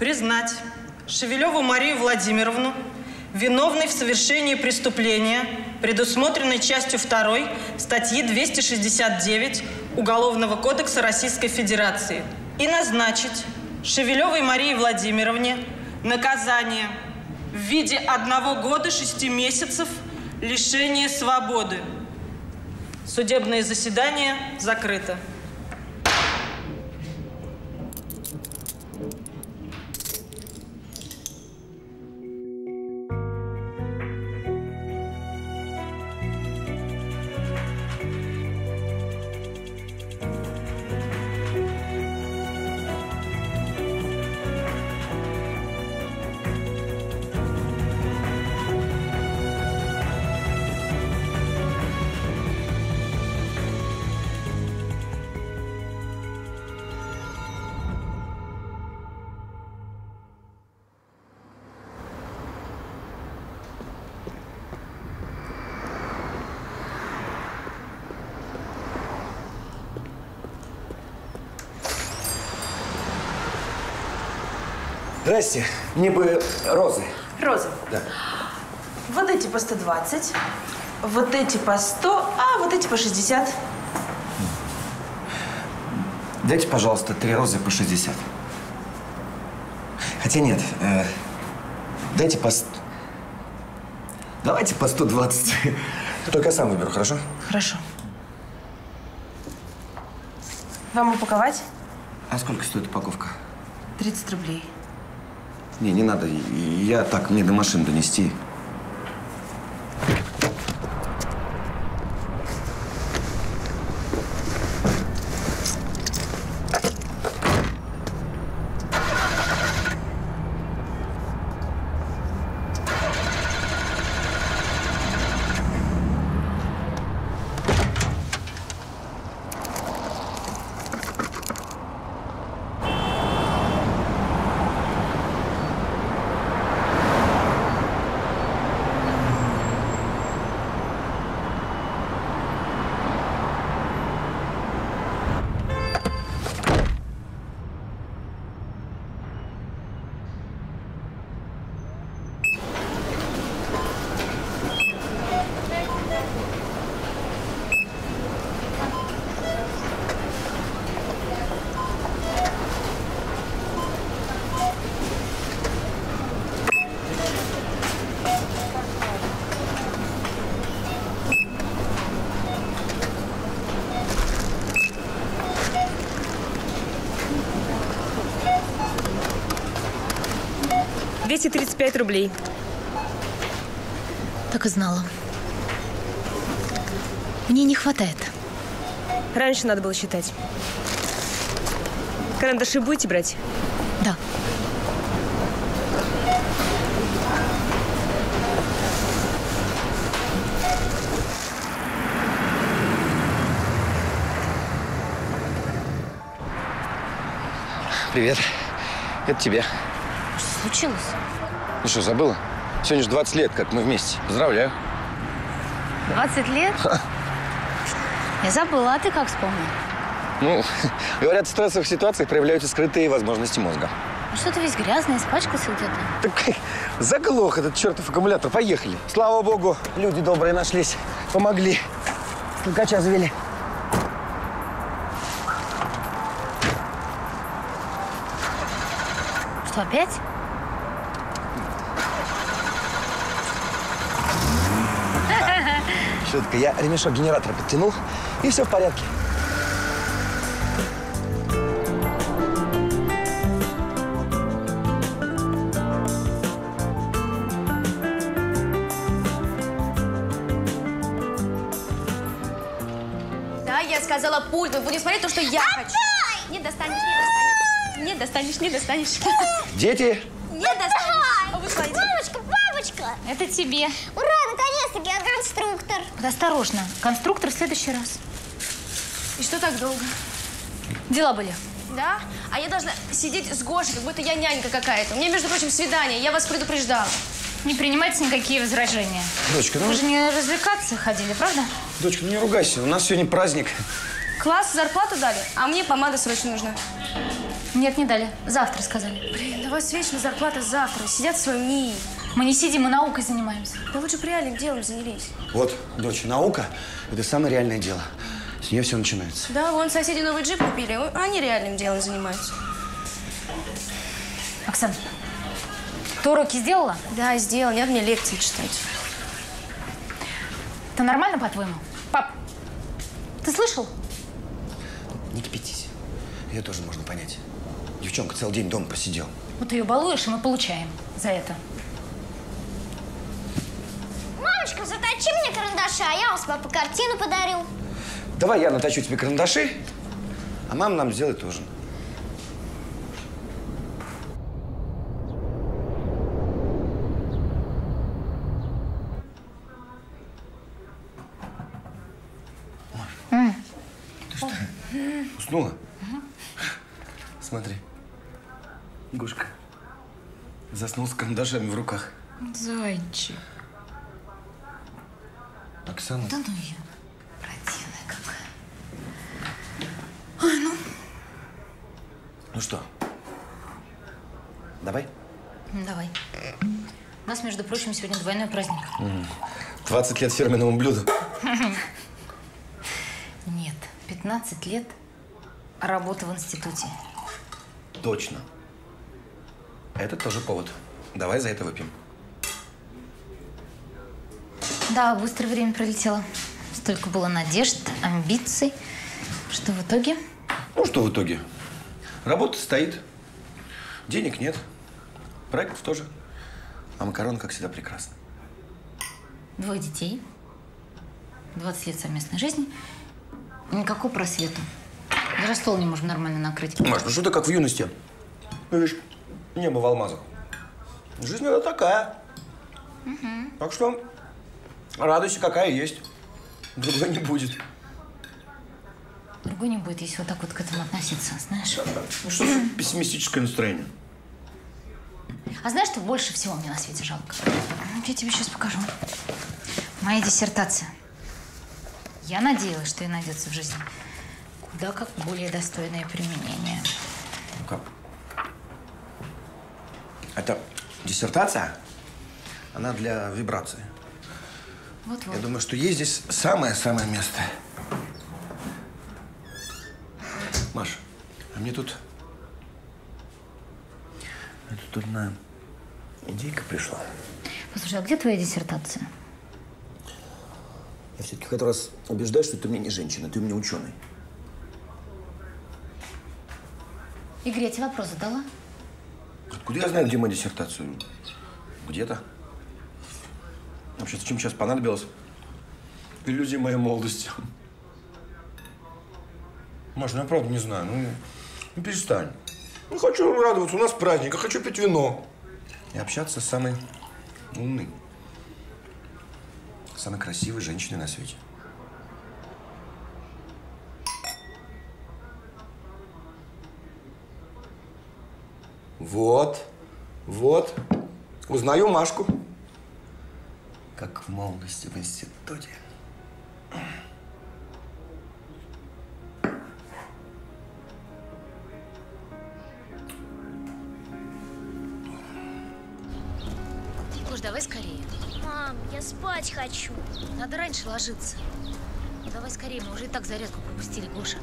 Признать Шевелеву Марию Владимировну виновной в совершении преступления, предусмотренной частью 2 статьи 269 Уголовного кодекса Российской Федерации и назначить Шевелевой Марии Владимировне наказание в виде одного года шести месяцев лишения свободы. Судебное заседание закрыто. Здрасте. Мне бы розы. Розы. Да. Вот эти по 120, вот эти по 100, а вот эти по 60. Дайте, пожалуйста, три розы по 60. Хотя нет, э, дайте по... Давайте по 120. Только я сам выберу, хорошо? Хорошо. Вам упаковать? А сколько стоит упаковка? 30 рублей. Не, не надо. Я так, мне до машины донести. Двести тридцать пять рублей. Так и знала. Мне не хватает. Раньше надо было считать. Карандаши будете брать? Да. Привет. Это тебе. Случилось? Ну что, забыла? Сегодня же 20 лет, как мы вместе. Поздравляю. 20 лет? Я забыла, а ты как вспомнил? Ну, говорят, в стрессовых ситуациях проявляются скрытые возможности мозга. Ну что ты весь грязный, испачкался где-то? Так заглох этот чертов аккумулятор. Поехали. Слава богу, люди добрые нашлись. Помогли. Стукача завели. Что, опять? Шутка. Я ремешок генератора подтянул, и все в порядке. Да, я сказала пульт. Мы будем смотреть то, что я хочу. Не достанешь, не достанешь. Не достанешь, не достанешь. Дети, Не достанешь. А. Бабочка, бабочка! Это тебе. Осторожно. Конструктор в следующий раз. И что так долго? Дела были. Да? А я должна сидеть с Гошей, как будто я нянька какая-то. У меня, между прочим, свидание. Я вас предупреждала. Не принимайте никакие возражения. дочка, ну, Вы же не развлекаться ходили, правда? дочка, ну не ругайся. У нас сегодня праздник. Класс, зарплату дали, а мне помада срочно нужна. Нет, не дали. Завтра сказали. Блин, да вас вечно зарплата завтра. Сидят в своем НИИ. Мы не сидим, мы наукой занимаемся. Да лучше бы реальным делом занялись. Вот, дочь, наука – это самое реальное дело. С нее все начинается. Да, вон соседи новый джип купили, они реальным делом занимаются. Оксана, ты уроки сделала? Да, сделал, не надо мне лекции читать. Это нормально, по-твоему? Пап, ты слышал? Не кипятись. Ее тоже можно понять. Девчонка целый день дома просидела. Вот ее балуешь, и мы получаем за это. Мамочка, заточи мне карандаши, а я вам с папой картину подарю. Давай я наточу тебе карандаши, а мама нам сделает ужин. Маш, ты что, уснула? Смотри. Гушка заснул с карандашами в руках. Зайчик. Оксана, Да ну ее. Противная какая. ну что, давай? Ну, Давай. У нас, между прочим, сегодня двойной праздник. 20 лет фирменному блюду. Нет, 15 лет работы в институте. Точно. Это тоже повод. Давай за это выпьем. Да, быстро время пролетело. Столько было надежд, амбиций. Что в итоге? Ну, что в итоге? Работа стоит. Денег нет. Проектов тоже. А макарон, как всегда, прекрасно. Двое детей, 20 лет совместной жизни. Никакого просвета. Даже стол не можем нормально накрыть. Маш, ну что ты как в юности? Ну, видишь, небо в алмазах. Жизнь она такая. Так что радуйся, какая есть. Другой не будет. Другой не будет, если вот так вот к этому относиться, знаешь. Ну что пессимистическое настроение? А знаешь, что больше всего мне на свете жалко? Я тебе сейчас покажу. Моя диссертация. Я надеялась, что и найдется в жизни куда как более достойное применение. Как? Это диссертация? Она для вибрации. Вот-вот. Я думаю, что ей здесь самое-самое место. Маш, а мне тут... Мне тут одна идейка пришла. Послушай, а где твоя диссертация? Я все-таки хоть раз убеждаю, что ты мне не женщина, ты у меня ученый. Игорь, я тебе вопрос задала? Откуда я знаю, где моя диссертация? Где-то. Вообще, зачем сейчас понадобилось? Иллюзия моей молодости. Маш, ну я правда не знаю. Ну, ну перестань. Ну, хочу радоваться, у нас праздник, я хочу пить вино. И общаться с самой умной, самой красивой женщиной на свете. Вот, вот. Узнаю Машку. Как в молодости в институте. Гош, давай скорее. Мам, я спать хочу. Надо раньше ложиться. Давай скорее, мы уже и так зарядку пропустили, Гоша.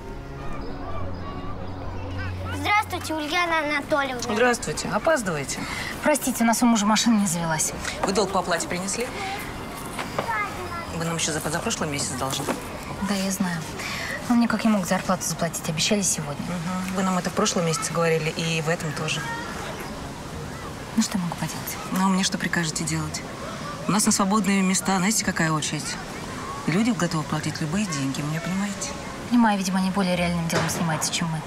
Здравствуйте, Ульяна Анатольевна. Здравствуйте. Опаздываете? Простите, у нас у мужа машина не завелась. Вы долг по оплате принесли? Вы нам еще за позапрошлый месяц должны. Да, я знаю. Но мне как я мог зарплату заплатить? Обещали сегодня. Мгм. Вы нам это в прошлом месяце говорили, и в этом тоже. Ну, что я могу поделать? Ну, а мне что прикажете делать? У нас на свободные места, знаете, какая очередь? Люди готовы платить любые деньги, вы меня понимаете? Понимаю, видимо, они более реальным делом занимаются, чем мы.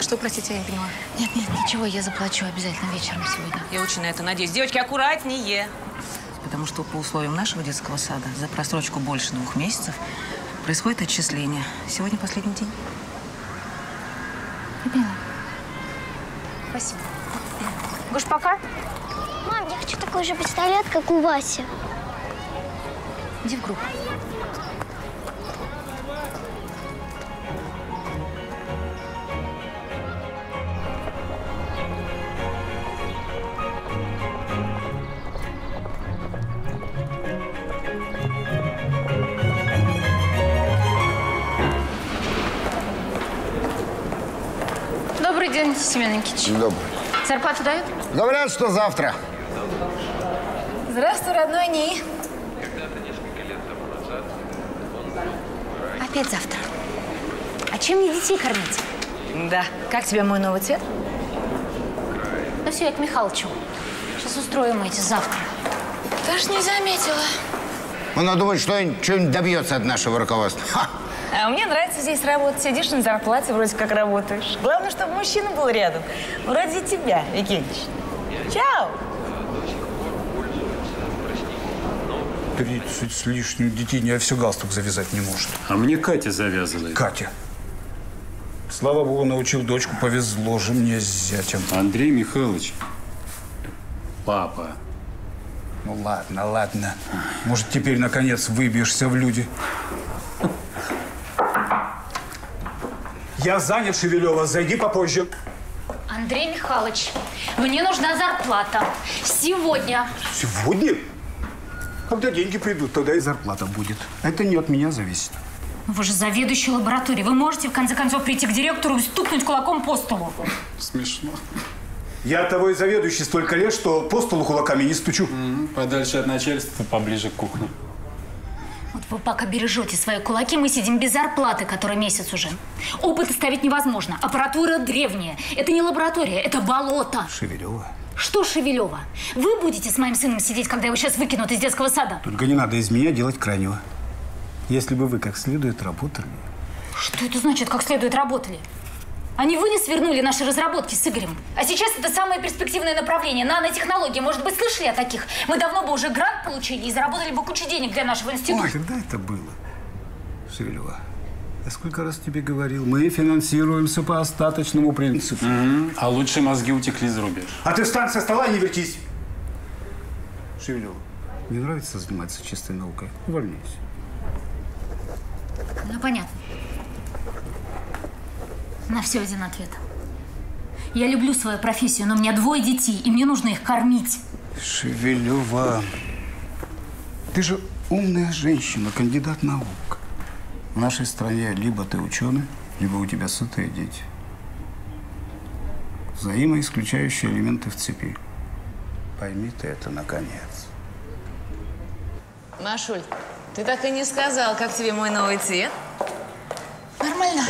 Что, простите, я не понимаю? Нет, нет, ничего, я заплачу обязательно вечером сегодня. Я очень на это надеюсь. Девочки, аккуратнее! Потому что по условиям нашего детского сада за просрочку больше двух месяцев происходит отчисление. Сегодня последний день. Я поняла. Спасибо. Гош, пока. Мам, я хочу такой же пистолет, как у Васи. Иди в группу. День, Семен Никитич. Добрый. Зарплату дают? Говорят, что завтра. Здравствуй, родной НИИ. Опять завтра. А чем мне детей кормить? Да. Как тебе мой новый цвет? Ну все, я к Михалычу. Сейчас устроим эти завтра. Даже не заметила. Она думает, что что-нибудь добьется от нашего руководства. Ха! А мне нравится здесь работать. Сидишь на зарплате, вроде как работаешь. Главное, чтобы мужчина был рядом. Вроде тебя, Викентьевич. Чао! 30 с лишним детей не все галстук завязать не может. А мне Катя завязывает. Катя. Слава богу, научил дочку, повезло же мне с зятем. Андрей Михайлович, папа. Ну ладно, ладно. Может, теперь наконец выбьешься в люди. Я занят, Шевелева. Зайди попозже. Андрей Михайлович, мне нужна зарплата. Сегодня. Сегодня? Когда деньги придут, тогда и зарплата будет. Это не от меня зависит. Вы же заведующий лабораторией. Вы можете, в конце концов, прийти к директору и стукнуть кулаком по столу? Смешно. Я того и заведующий столько лет, что по столу кулаками не стучу. Подальше от начальства, поближе к кухне. Вы пока бережете свои кулаки, мы сидим без зарплаты, который месяц уже. Опыты ставить невозможно. Аппаратура древняя. Это не лаборатория, это болото. Шевелева. Что Шевелева? Вы будете с моим сыном сидеть, когда его сейчас выкинут из детского сада? Только не надо из меня делать крайнего. Если бы вы как следует работали, Что это значит, как следует работали? Они вы не свернули наши разработки с Игорем. А сейчас это самое перспективное направление – нанотехнологии. Может быть, слышали о таких? Мы давно бы уже грант получили и заработали бы кучу денег для нашего института. Ой, когда это было? Шевелева, я сколько раз тебе говорил, мы финансируемся по остаточному принципу. А лучшие мозги утекли за рубеж. А ты встань со стола и не вертись. Шевелева, не нравится заниматься чистой наукой? Увольняйся. Ну, понятно. На все один ответ. Я люблю свою профессию, но у меня двое детей, и мне нужно их кормить. Шевелева, ты же умная женщина, кандидат наук. В нашей стране либо ты ученый, либо у тебя сытые дети. Взаимоисключающие элементы в цепи. Пойми ты это, наконец. Машуль, ты так и не сказал, как тебе мой новый цвет? Нормально.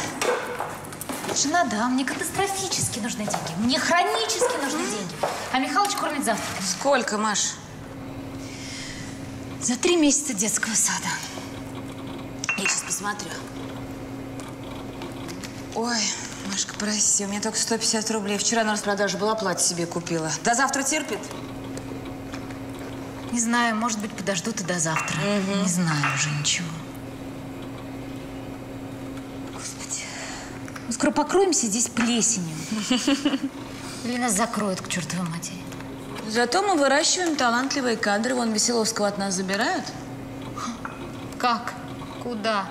Жена, да, мне катастрофически нужны деньги. Мне хронически нужны деньги. А Михалыч кормит завтра. Сколько, Маш? За три месяца детского сада. Я сейчас посмотрю. Ой, Машка, прости, у меня только 150 рублей. Вчера на распродаже была, платье себе купила. До завтра терпит? Не знаю, может быть, подождут и до завтра. Не знаю уже ничего. Мы скоро покроемся здесь плесенью. Или нас закроют к чертовой матери. Зато мы выращиваем талантливые кадры. Вон Веселовского от нас забирают. Как? Куда?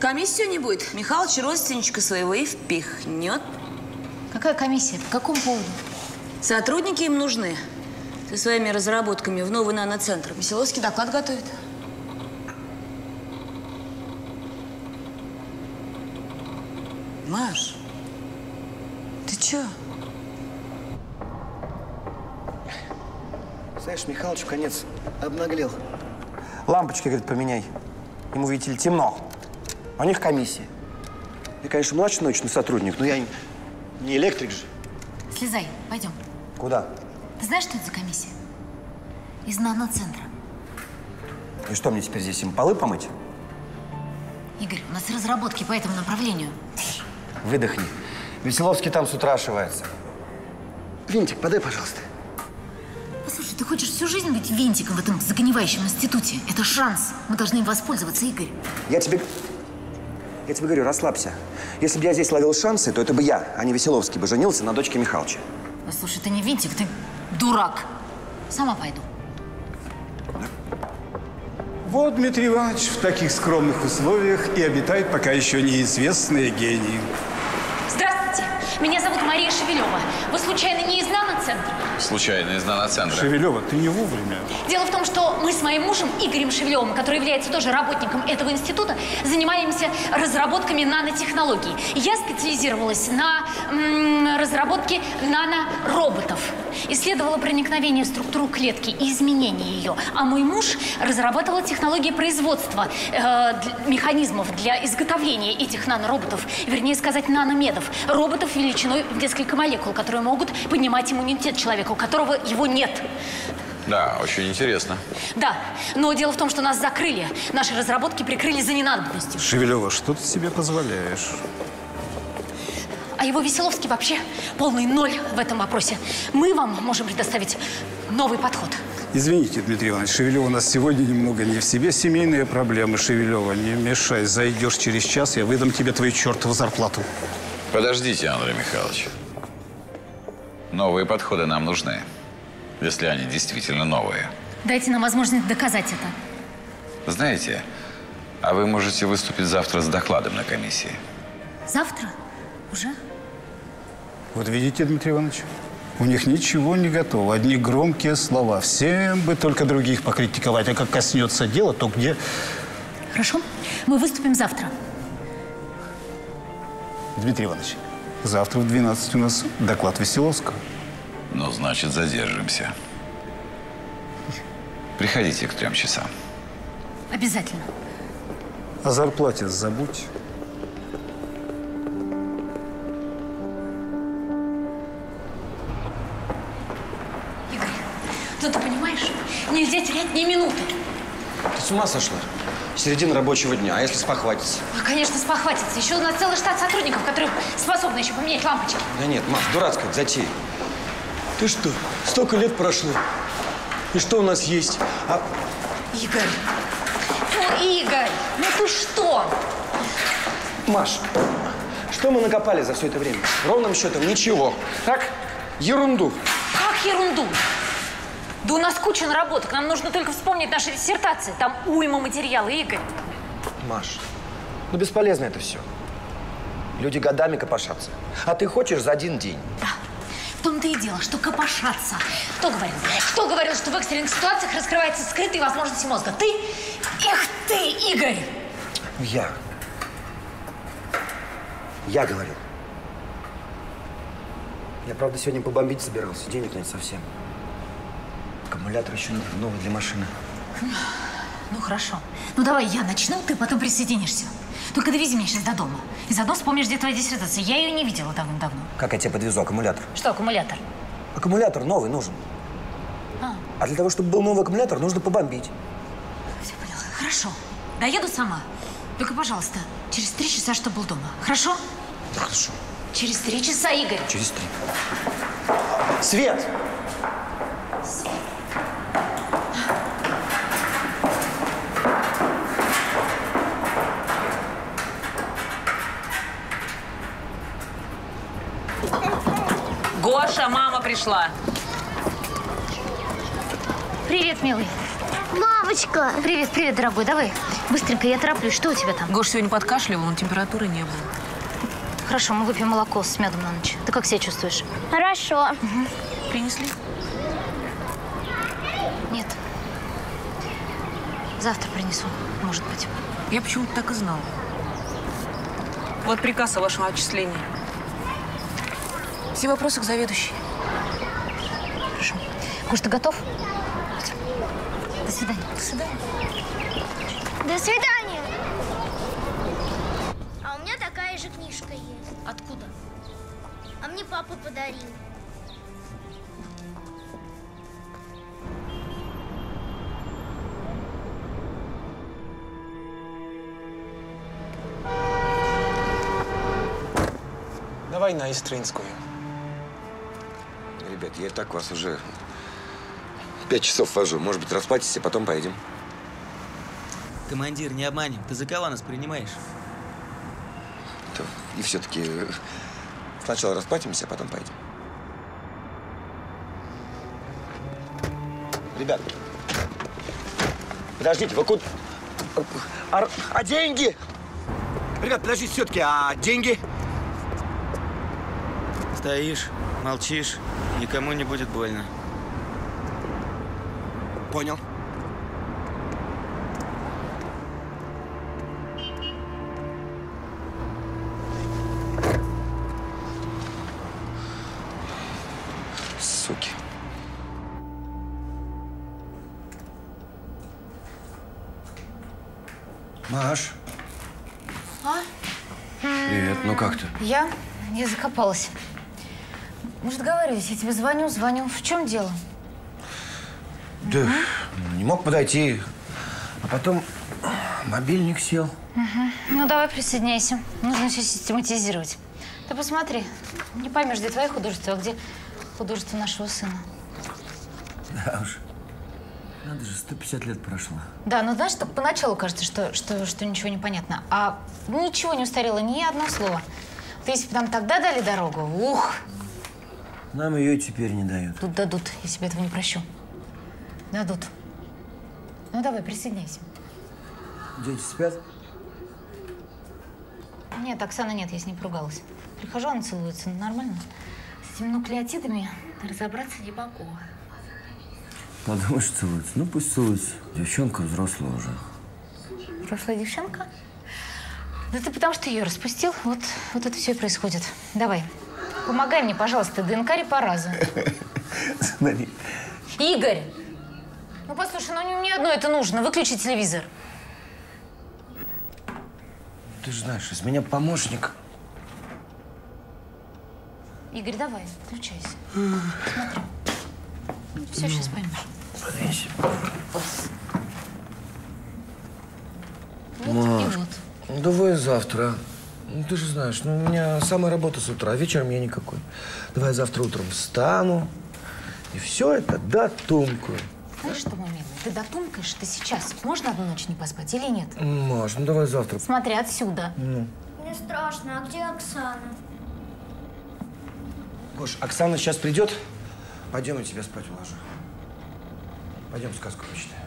Комиссию не будет. Михалыч родственничка своего и впихнет. Какая комиссия? По какому поводу? Сотрудники им нужны. Со своими разработками в новый наноцентр. Веселовский доклад готовит. Маш, ты чё? Знаешь, Михалыч в конец обнаглел. Лампочки, говорит, поменяй. Ему, видите ли, темно. А у них комиссия. Я, конечно, младший научный сотрудник, но я не- не электрик же. Слезай, пойдем. Куда? Ты знаешь, что это за комиссия? Из наноцентра. И что, мне теперь здесь им полы помыть? Игорь, у нас разработки по этому направлению. Выдохни. Веселовский там с утра ошивается. Винтик, подай, пожалуйста. Послушай, ты хочешь всю жизнь быть винтиком в этом загнивающем институте? Это шанс. Мы должны им воспользоваться, Игорь. Я тебе... Я тебе говорю, расслабься. Если бы я здесь ловил шансы, то это бы я, а не Веселовский, бы женился на дочке Михалыча. Послушай, ты не винтик, ты дурак. Сама пойду. Вот Дмитрий Иванович в таких скромных условиях и обитает пока еще неизвестные гении. Меня зовут Мария Шевелева. Вы случайно не из наноцентра? Случайно из наноцентра. Шевелева, ты не вовремя. Дело в том, что мы с моим мужем Игорем Шевелевым, который является тоже работником этого института, занимаемся разработками нанотехнологий. Я специализировалась на м, разработке нанороботов. Исследовала проникновение в структуру клетки и изменение ее. А мой муж разрабатывал технологии производства э, механизмов для изготовления этих нанороботов, вернее сказать, наномедов. Роботов величиной в несколько молекул, которые могут поднимать иммунитет человека, у которого его нет. Да, очень интересно. Да, но дело в том, что нас закрыли. Наши разработки прикрыли за ненадобностью. Шевелева, что ты себе позволяешь? А его Веселовский вообще полный ноль в этом вопросе. Мы вам можем предоставить новый подход. Извините, Дмитрий Иванович, Шевелева у нас сегодня немного не в себе. Семейные проблемы, Шевелева, не мешай. Зайдешь через час, я выдам тебе твою чертову зарплату. Подождите, Андрей Михайлович. Новые подходы нам нужны, если они действительно новые. Дайте нам возможность доказать это. Знаете, а вы можете выступить завтра с докладом на комиссии. Завтра? Уже? Вот видите, Дмитрий Иванович, у них ничего не готово. Одни громкие слова. Всем бы только других покритиковать. А как коснется дела, то где... Хорошо? Мы выступим завтра. Дмитрий Иванович, завтра в 12 у нас доклад Веселовского. Ну, значит, задержимся. Приходите к трем часам. Обязательно. О зарплате забудь. Игорь, ну ты понимаешь, нельзя терять ни минуты. Ты с ума сошла? Середина рабочего дня, а если спохватиться? А, конечно, спохватится. Еще у нас целый штат сотрудников, которые способны еще поменять лампочки. Да нет, Маш, дурацкая затея. Ты что, столько лет прошло? И что у нас есть? А Игорь, ну, Игорь, ну ты что? Маш, что мы накопали за все это время? Ровным счетом ничего. Так? Ерунду. Как ерунду? Да у нас куча наработок. Нам нужно только вспомнить наши диссертации. Там уйма материала, Игорь. Маш, ну бесполезно это все. Люди годами копошатся. А ты хочешь за один день. В том-то и дело, что копошаться. Кто говорил? Кто говорил, что в экстренных ситуациях раскрываются скрытые возможности мозга? Ты? Эх ты, Игорь! Я. Я говорил. Я, правда, сегодня побомбить собирался. Денег нет совсем. Аккумулятор еще нужен, новый для машины. Ну, хорошо. Ну, давай я начну, ты потом присоединишься. Только довези меня сейчас до дома. И заодно вспомнишь, где твоя диссертация. Я ее не видела давным-давно. Как я тебе подвезу аккумулятор? Что, аккумулятор? Аккумулятор новый нужен. А. А для того, чтобы был новый аккумулятор, нужно побомбить. Все поняла. Хорошо. Доеду сама. Только, пожалуйста, через три часа, чтобы был дома. Хорошо? Хорошо. Через три часа, Игорь. Через три. Свет! Гоша, мама пришла. Привет, милый. Мамочка! Привет, привет, дорогой. Давай, быстренько, я тороплюсь. Что у тебя там? Гош сегодня подкашливал, но температуры не было. Хорошо, мы выпьем молоко с медом на ночь. Ты как себя чувствуешь? Хорошо. Принесли? Нет. Завтра принесу, может быть. Я почему-то так и знала. Вот приказ о вашем отчислении. Все вопросы к заведующей. Хорошо. Гош, ты готов? До свидания. До свидания. До свидания. А у меня такая же книжка есть. Откуда? А мне папа подарил. Давай на Истринскую. Ребят, я и так вас уже пять часов вожу. Может быть, расплатитесь, а потом поедем. Командир, не обманем. Ты за кого нас принимаешь? И все-таки сначала расплатимся, а потом поедем. Ребят, подождите, вы куда? А, а деньги? Ребят, подождите, все-таки, а деньги? Стоишь, молчишь, никому не будет больно. Понял. Суки. Маш, А? привет. Ну как ты? Я? Я закопалась. Мы же договаривались, я тебе звоню, звоню. В чем дело? Да не мог подойти. А потом мобильник сел. Мгм. Ну, давай присоединяйся. Нужно все систематизировать. Ты посмотри, не поймешь, где твои художества, а где художество нашего сына. Да уж. Надо же, 150 лет прошло. Да, но знаешь, только поначалу кажется, что, что, что ничего не понятно. А ничего не устарело, ни одно слово. Вот если бы нам тогда дали дорогу, ух, Нам ее и теперь не дают. тут дадут, я себе этого не прощу. Дадут. Ну, давай, присоединяйся. Дети спят? Нет, Оксаны нет, я с ней поругалась. Прихожу, она целуется, ну, нормально. С этими нуклеотидами разобраться не могу. Подумаешь, целуется. Ну, пусть целуется. Девчонка взрослая уже. Взрослая девчонка? Да ты потому что ее распустил, вот, вот это все и происходит. Давай, помогай мне, пожалуйста, ДНК репараза. Игорь! Ну, послушай, ну не мне одно это нужно. Выключи телевизор. Ты же знаешь, из меня помощник. Игорь, давай, включайся. Смотри. Все, сейчас поймешь. Подвинься. Вот и Маш, вот. ну давай завтра. Ну, ты же знаешь, ну, у меня самая работа с утра, а вечером я никакой. Давай завтра утром встану, и все это дотумкаю. Знаешь что, мой милый, ты дотумкаешь, ты сейчас. Можно одну ночь не поспать или нет? Маш, ну давай завтра. Смотри отсюда. Ну. Мне страшно, а где Оксана? Гош, Оксана сейчас придет. Пойдем, я тебя спать уложу. Пойдем сказку почитаем.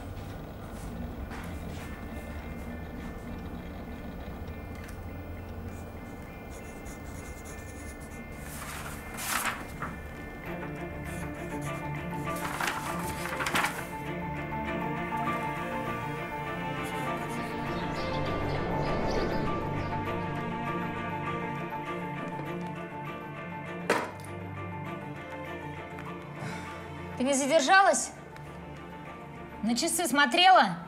Часы смотрела?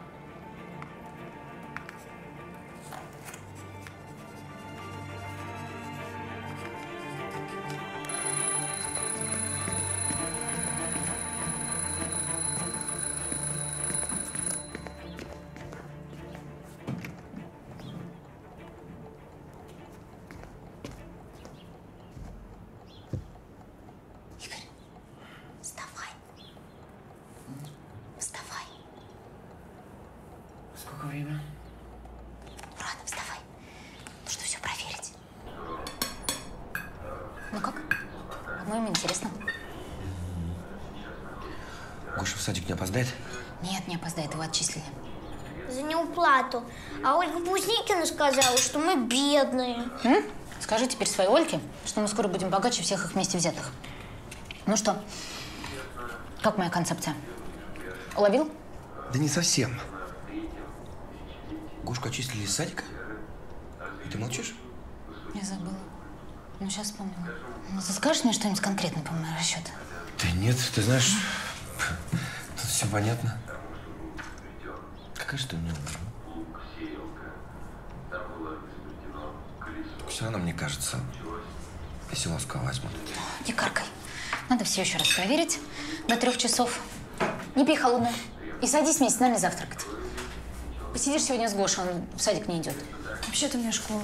Теперь своей Ольке, что мы скоро будем богаче всех их вместе взятых. Ну что, как моя концепция? Уловил? Да не совсем. Гошку отчислили из садика? И ты молчишь? Я забыла. Ну, сейчас вспомнила. Ну, ты скажешь мне что-нибудь конкретное по моему расчету? Да нет, ты знаешь, тут все понятно. Какая же ты у Все равно, мне кажется, если ласково возьмут. Не каркай. Надо все еще раз проверить до трех часов. Не пей холодное. И садись вместе с нами завтракать. Посидишь сегодня с Гошей, он в садик не идет. Вообще-то у меня школа.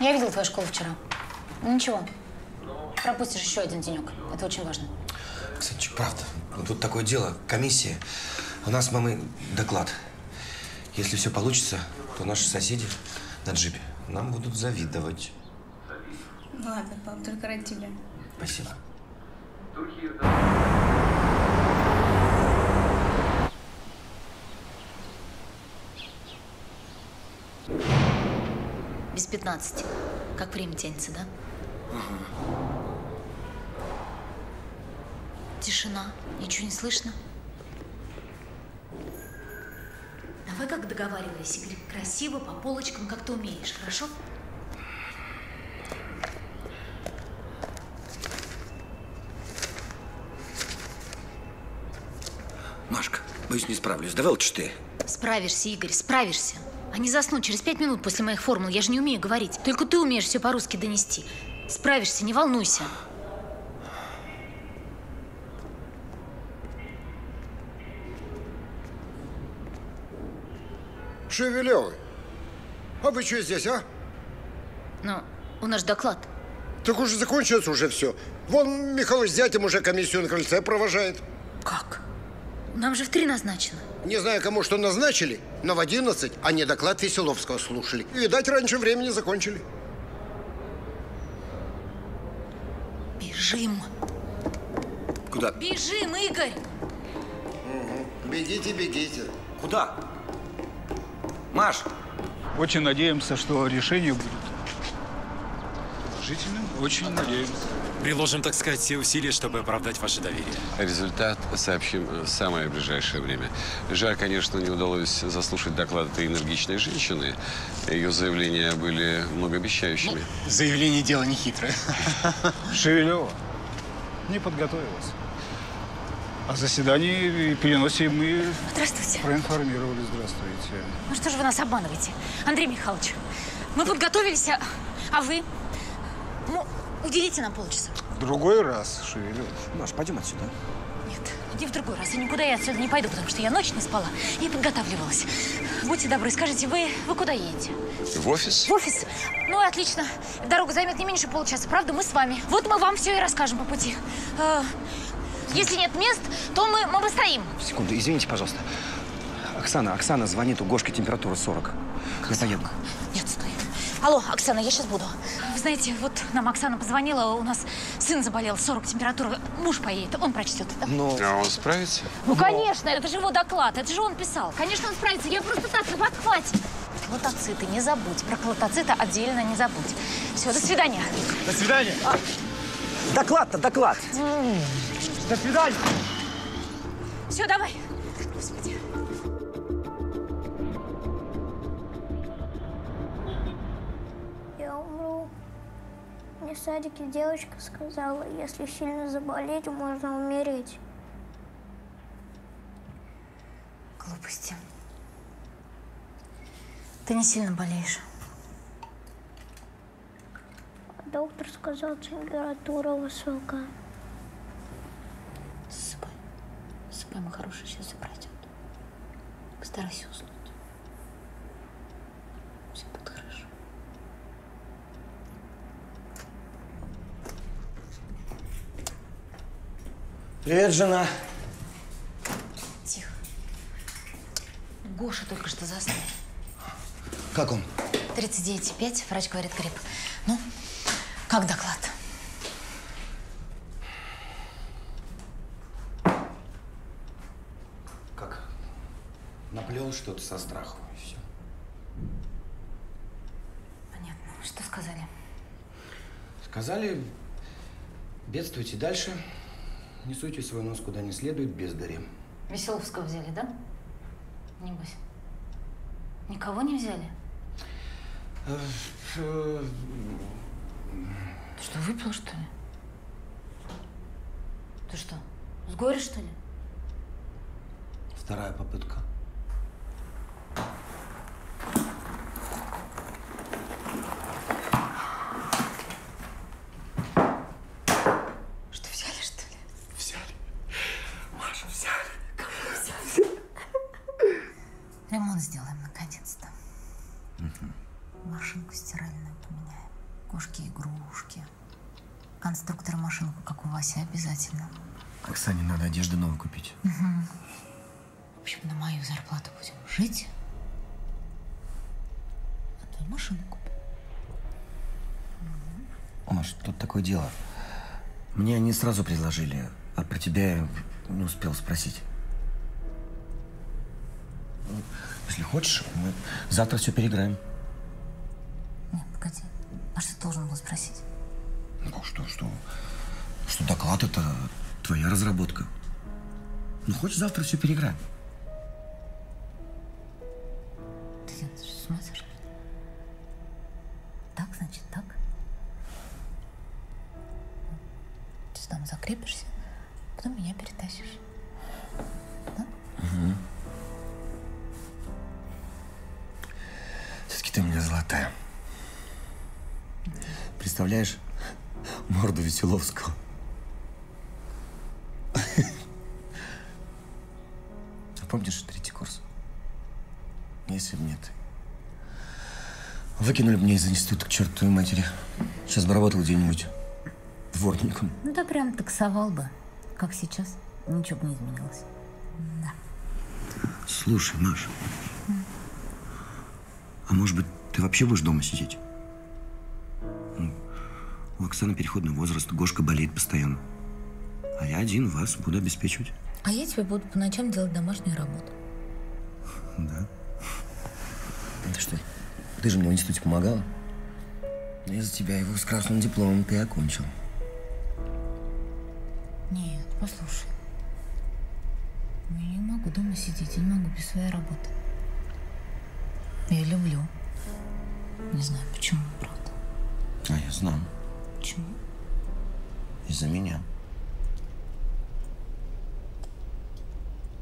Я видела твою школу вчера. Ну ничего. Пропустишь еще один денек. Это очень важно. Кстати, правда, вот тут такое дело, комиссия. У нас с мамой доклад. Если все получится, то наши соседи на джипе нам будут завидовать. Ну ладно, пап, только ради тебя. Спасибо. Без 15. Как время тянется, да? Тишина. Ничего не слышно. Давай, как договаривались, Игорь, красиво, по полочкам, как ты умеешь, хорошо? Машка, боюсь, не справлюсь. Давай лучше ты. Справишься, Игорь, справишься. Не заснуть через пять минут после моих формул. Я же не умею говорить. Только ты умеешь все по-русски донести. Справишься, не волнуйся. Шевелевый, а вы что здесь, а? Ну, у нас доклад. Так уже закончилось уже все. Вон Михалыч с зятем уже комиссию на крыльце провожает. Как? Нам же в три назначено. Не знаю, кому что назначили, но в 11 они доклад Веселовского слушали. И, видать, раньше времени закончили. Бежим. Куда? Бежим, Игорь! Бегите, бегите. Куда? Маш! Очень надеемся, что решение будет положительным. Очень надеемся. Приложим, так сказать, все усилия, чтобы оправдать ваше доверие. Результат сообщим в самое ближайшее время. Жаль, конечно, не удалось заслушать доклад этой энергичной женщины. Ее заявления были многообещающими. Заявление дело не хитрое. Шевелева не подготовилась. О заседании и переносе мы Здравствуйте. проинформировали. Здравствуйте. Ну что же вы нас обманываете? Андрей Михайлович, мы подготовились, а, а вы? Ну, уделите нам полчаса. В другой раз, Шевелева. Маш, пойдем отсюда. Нет, иди в другой раз. И никуда я отсюда не пойду, потому что я ночь не спала и подготавливалась. Будьте добры, скажите, вы, вы куда едете? В офис? В офис? Ну, отлично. Дорога займет не меньше получаса. Правда, мы с вами. Вот мы вам все и расскажем по пути. Если нет мест, то мы, мы постоим. Секунду, извините, пожалуйста. Оксана, Оксана звонит, у Гошки температура 40. Я поеду. Нет, стой. Алло, Оксана, я сейчас буду. Вы знаете, вот нам Оксана позвонила, у нас сын заболел, 40 температура. Муж поедет, он прочтет. Ну, А он справится? Ну, конечно, это же его доклад, это же он писал. Конечно, он справится, я просто так на подхвате. Клотоциты, не забудь. Про клотоциты отдельно не забудь. Все, до свидания. До свидания. Доклад-то, доклад. До свидания. Все, давай. Господи. Я умру. Мне в садике девочка сказала, если сильно заболеть, можно умереть. Глупости. Ты не сильно болеешь. А доктор сказал, температура высокая. Засыпай. Засыпай, мой хороший, сейчас все пройдет. Постарайся уснуть. Все будет хорошо. Привет, жена. Тихо. Гоша только что заснул. Как он? 39,5, врач говорит, грипп. Ну, как доклад? Как? Наплел что-то со страху, и все. Понятно. Что сказали? Сказали, бедствуйте дальше, не суйте свой нос куда не следует, бездари. Веселовского взяли, да? Небось. Никого не взяли? Э, э, Ты что, выпил, что ли? Ты что, с горя, что ли? Вторая попытка. Васи, обязательно. Оксане надо одежду новую купить. Мгм. В общем, на мою зарплату будем жить. А твою машину купим. Маш, тут такое дело. Мне они сразу предложили, а про тебя я не успел спросить. Если хочешь, мы завтра все переиграем. Нет, погоди. А что ты должен был спросить? Ну что, что? Что доклад это твоя разработка. Ну, хочешь завтра все переиграем? Ты с ума сошла? Так, значит, так? Ты там закрепишься, потом меня перетащишь. Угу. Все-таки ты у меня золотая. Представляешь морду Веселовского? А помнишь третий курс? Если бы нет. Выкинули бы меня из института к чертовой матери. Сейчас бы работал где-нибудь дворником. Ну да прям таксовал бы, как сейчас. Ничего бы не изменилось. Да. Слушай, Маш, а может быть, ты вообще будешь дома сидеть? Ну, у Оксаны переходный возраст, Гошка болеет постоянно. А я один вас буду обеспечивать. А я тебе буду по ночам делать домашнюю работу. Да. Ты что, ты же мне в институте помогала? Но из-за тебя его с красным дипломом ты окончил. Нет, послушай. Я не могу дома сидеть, я не могу без своей работы. Я люблю. Не знаю, почему, правда. А я знаю. Почему? Из-за меня.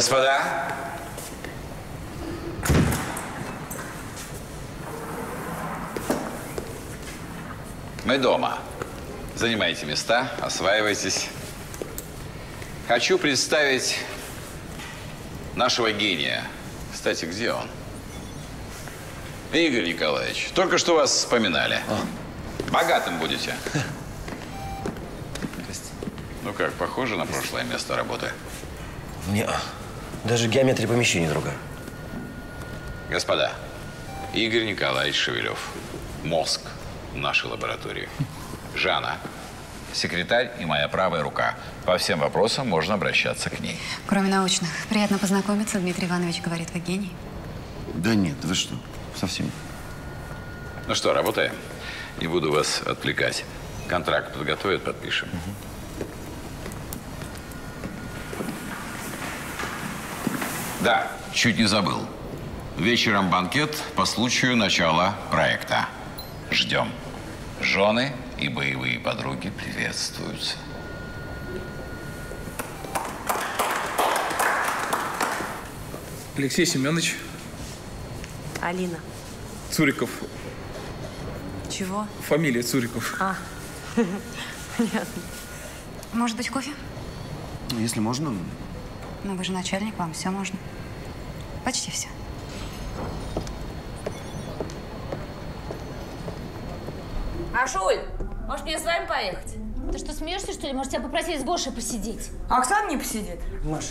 Господа, мы дома. Занимайте места, осваивайтесь. Хочу представить нашего гения. Кстати, где он? Игорь Николаевич, только что вас вспоминали. Богатым будете. Ну как, похоже на прошлое место работы? Не, даже геометрия помещений другая. Господа, Игорь Николаевич Шевелев. Мозг нашей лаборатории. Жанна, секретарь и моя правая рука. По всем вопросам можно обращаться к ней. Кроме научных. Приятно познакомиться. Дмитрий Иванович говорит, вы гений. Да нет, вы что, совсем. Ну что, работаем? Не буду вас отвлекать. Контракт подготовят, подпишем. Да, чуть не забыл. Вечером банкет по случаю начала проекта. Ждем. Жены и боевые подруги приветствуются. Алексей Семенович Алина. Цуриков. Чего? Фамилия Цуриков. А, понятно. Может быть, кофе? Если можно, Ну, вы же начальник, вам все можно. Почти все. Ашуль, может мне с вами поехать? Ты что, смеешься, что ли? Может, тебя попросили с Гошей посидеть? Оксана не посидит. Маш,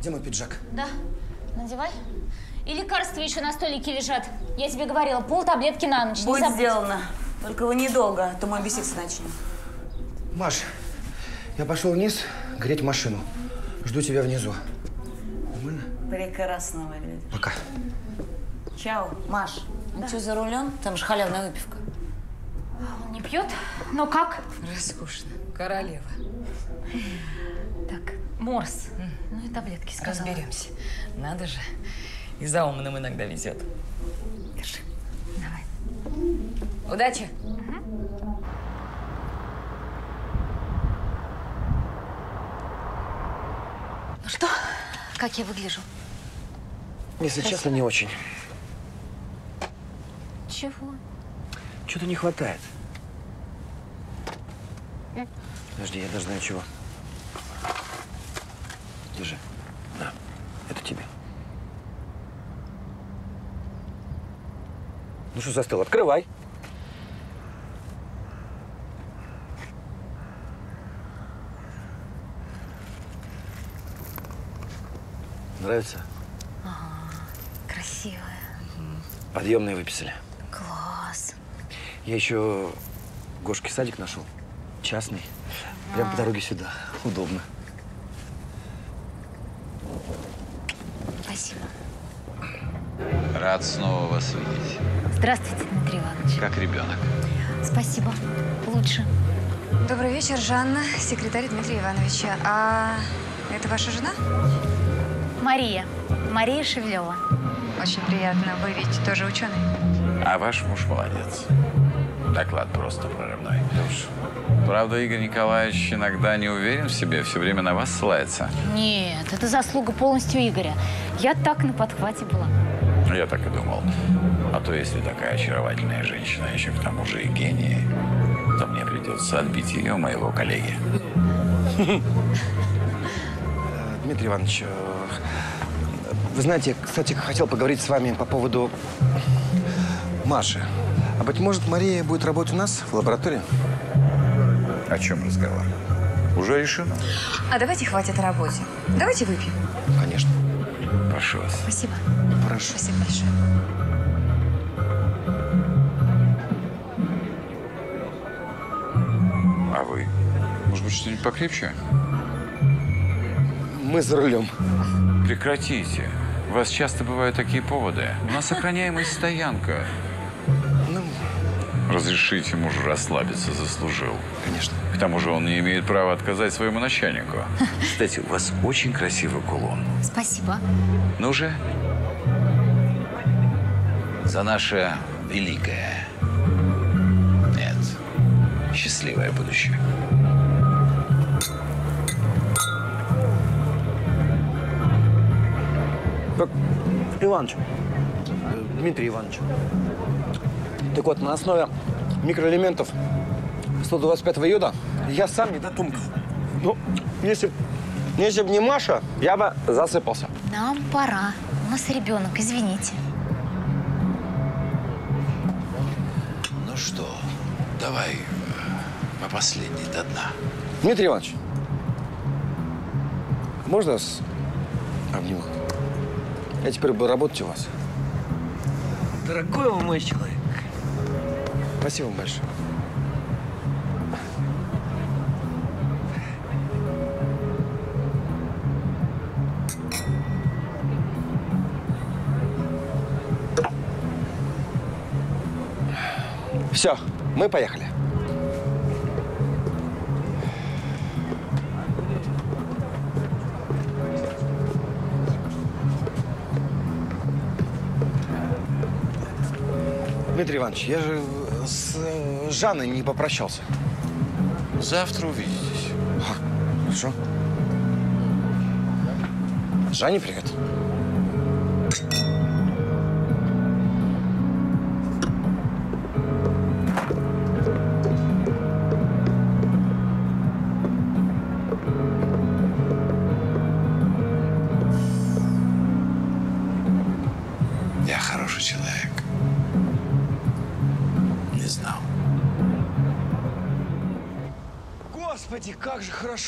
где мой пиджак? Да. Надевай. И лекарства еще на столике лежат. Я тебе говорила, пол таблетки на ночь. Не Будет забудь. сделано. Только вы недолго, а то мы беситься начнем. Маш, я пошел вниз греть машину. Жду тебя внизу. Прекрасно выглядит. Пока. Чао, Маш. Ну что, за рулем? Там же халявная выпивка. Он не пьет? Но как? Роскошно. Королева. Так, морс. Ну и таблетки сказала. Разберемся. Надо же. И за умным иногда везет. Держи. Давай. Удачи. Что, как я выгляжу? Если честно, не очень. Чего? Чего-то не хватает. Подожди, я даже знаю чего. Держи. На, это тебе. Ну что застыл? Открывай. Нравится? Красивая. Подъемные выписали. Класс. Я еще Гошке садик нашел. Частный. Прям А. по дороге сюда. Удобно. Спасибо. Рад снова вас видеть. Здравствуйте, Дмитрий Иванович. Как ребенок. Спасибо. Лучше. Добрый вечер, Жанна, секретарь Дмитрия Ивановича. А это ваша жена? Мария. Мария Шевелева. Очень приятно. Вы ведь тоже ученый? А ваш муж молодец. Доклад просто прорывной. Правда, Игорь Николаевич иногда не уверен в себе, все время на вас ссылается. Нет, это заслуга полностью Игоря. Я так на подхвате была. Я так и думал. А то, если такая очаровательная женщина, еще к тому же и гений, то мне придется отбить ее моего коллеги. Дмитрий Иванович, вы знаете, кстати, хотел поговорить с вами по поводу Маши. А быть может, Мария будет работать у нас в лаборатории? О чем разговор? Уже решено? А давайте хватит о работе. Давайте выпьем. Конечно. Прошу вас. Спасибо. Прошу. Спасибо большое. А вы? Может быть, что-нибудь покрепче? Мы за рулем. Прекратите. У вас часто бывают такие поводы. У нас охраняемая стоянка. Ну, Разрешите мужу расслабиться, заслужил. Конечно. К тому же он не имеет права отказать своему начальнику. Кстати, у вас очень красивый кулон. Спасибо. Ну же. За наше великое. Нет. Счастливое будущее. Так, Иваныч, э, Дмитрий Иванович. Так вот, на основе микроэлементов 125 йода я сам не дотумкал. Ну, если, если бы не Маша, я бы засыпался. Нам пора. У нас ребенок, извините. Ну что, давай э, по последней до дна. Дмитрий Иванович, можно я вас обниму? Я теперь буду работать у вас. Дорогой вы мой человек. Спасибо вам большое. Все, мы поехали. Дмитрий Иванович, я же с э, Жанной не попрощался. Завтра увидитесь. Хорошо. Жанне привет.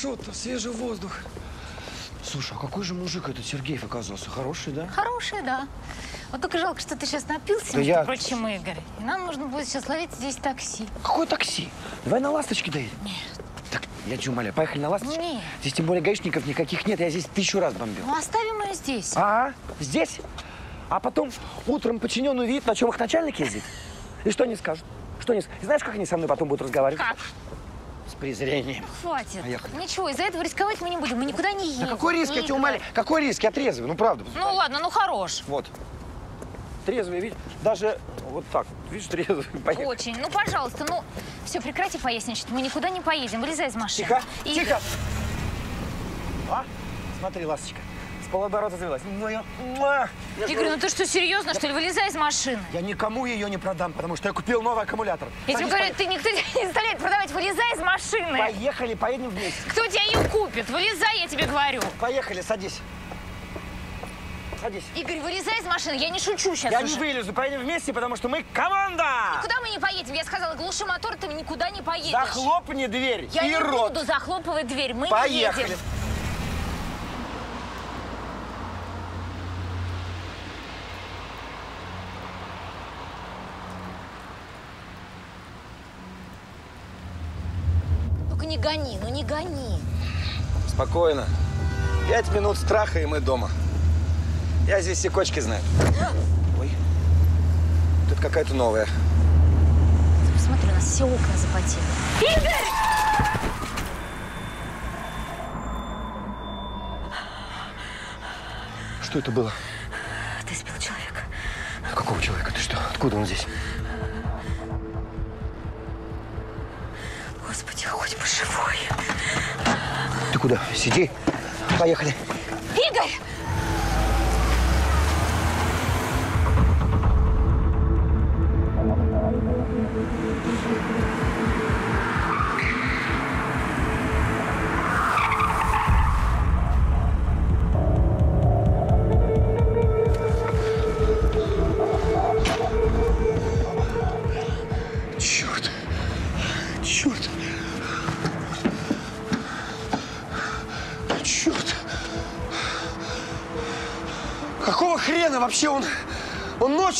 Хорошо-то, свежий воздух. Слушай, а какой же мужик этот Сергеев оказался? Хороший, да? Хорошая, да. Вот только жалко, что ты сейчас напился, Да между я- прочим, Игорь. И нам нужно будет сейчас ловить здесь такси. Какое такси? Давай на ласточке доедем. Нет. Так, я тебя умоляю, поехали на ласточке? Нет. Здесь тем более гаишников никаких нет, я здесь тысячу раз бомбил. Ну, оставим ее здесь. А, здесь? А потом утром подчиненный видит, на чем их начальник ездит. И что они скажут? Что они... знаешь, как они со мной потом будут разговаривать? Как? Презрением. Хватит. Поехали. Ничего, из-за этого рисковать мы не будем. Мы никуда не едем. Да какой риск, я тебя умоляю? Какой риск? Я трезвый, ну правда. Ну ладно, ну хорош. Вот. Трезвый, видишь? Даже вот так, видишь, трезвый. Поехали. Очень. Ну, пожалуйста, ну, все, прекрати поясничать. Мы никуда не поедем. Вылезай из машины. Тихо, Игорь. тихо. А? Смотри, ласточка. Полоборота завелась. Же Игорь, ну ты что, серьезно, что ли? Вылезай из машины. Я никому ее не продам, потому что я купил новый аккумулятор. Я тебе говорю, ты никто тебя не заставляет продавать. Вылезай из машины. Поехали, поедем вместе. Кто тебя ее купит? Вылезай, я тебе говорю. Поехали, садись. Садись. Игорь, вылезай из машины. Я не шучу сейчас Я уже. не вылезу, поедем вместе, потому что мы команда! Куда мы не поедем? Я сказала, глуши мотор, ты никуда не поедешь. Захлопни дверь Я и не рот. буду захлопывать дверь. Мы не Поехали. едем. Гони, ну не гони. Спокойно. Пять минут страха, и мы дома. Я здесь все кочки знаю. Ой. Тут какая-то новая. Ты посмотри, у нас все окна запотели. Игорь! Что это было? Ты сбил человека. Какого человека? Ты что? Откуда он здесь? Господи, хоть бы живой. Ты куда? Сиди. Поехали. Игорь!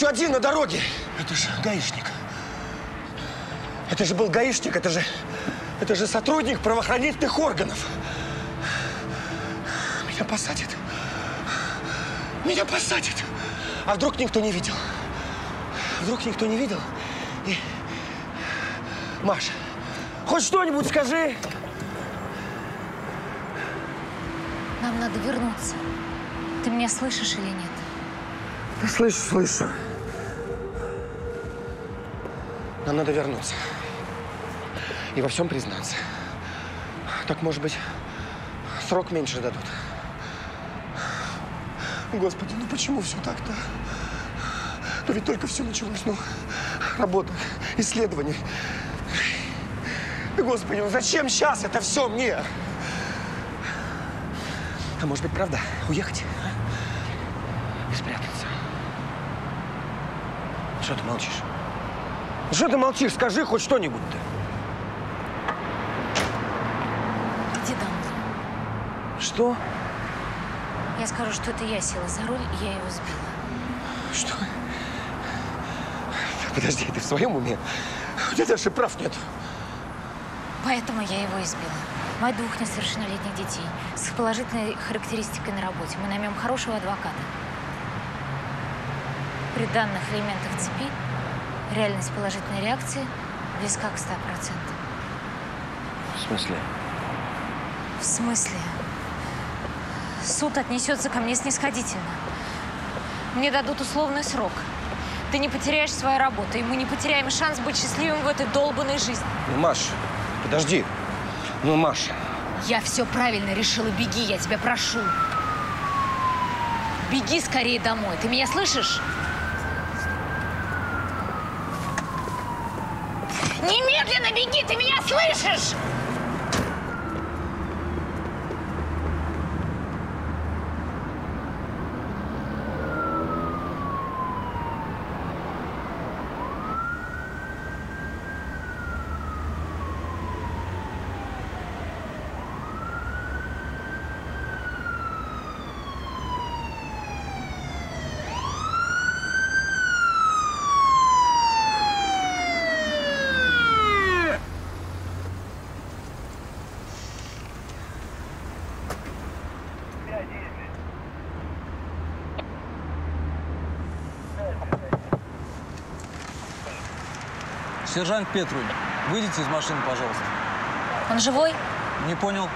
Ночью один на дороге. Это же гаишник. Это же был гаишник, это же, это же сотрудник правоохранительных органов. Меня посадят. Меня посадят. А вдруг никто не видел? Вдруг никто не видел? И... Маш, хоть что-нибудь скажи. Нам надо вернуться. Ты меня слышишь или нет? Слышу, слышу. Нам надо вернуться. И во всем признаться. Так, может быть, срок меньше дадут. Господи, ну почему все так-то? Ну ведь только все началось, ну, работа, исследование. Господи, ну зачем сейчас это все мне? А может быть, правда, уехать? а? И спрятаться. Что ты молчишь? Что ты молчишь? Скажи хоть что-нибудь-то. Иди домой. Что? Я скажу, что это я села за руль, и я его сбила. Что? Подожди, ты в своем уме? У тебя даже прав нет. Поэтому я его избила. Мать двух несовершеннолетних детей с положительной характеристикой на работе. Мы наймем хорошего адвоката. При данных элементах цепи реальность положительной реакции близка к 100%. В смысле? В смысле? Суд отнесется ко мне снисходительно. Мне дадут условный срок. Ты не потеряешь свою работу, и мы не потеряем шанс быть счастливым в этой долбанной жизни. Ну, Маш, подожди. Ну, Маш, Я все правильно решила. Беги, я тебя прошу. Беги скорее домой. Ты меня слышишь? Немедленно беги, ты меня слышишь? Сержант Петруль, выйдите из машины, пожалуйста. Он живой? Не понял.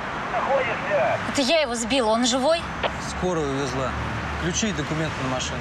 Это я его сбила. Он живой? Скорую увезла. Ключи и документы на машину.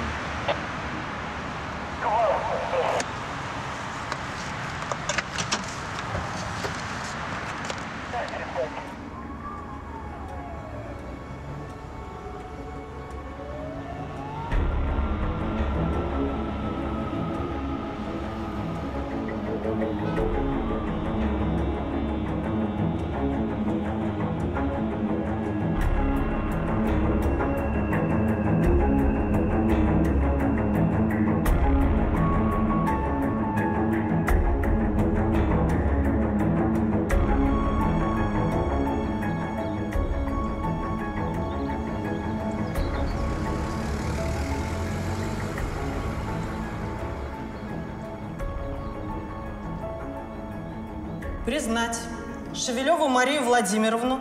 Шевелеву Марию Владимировну,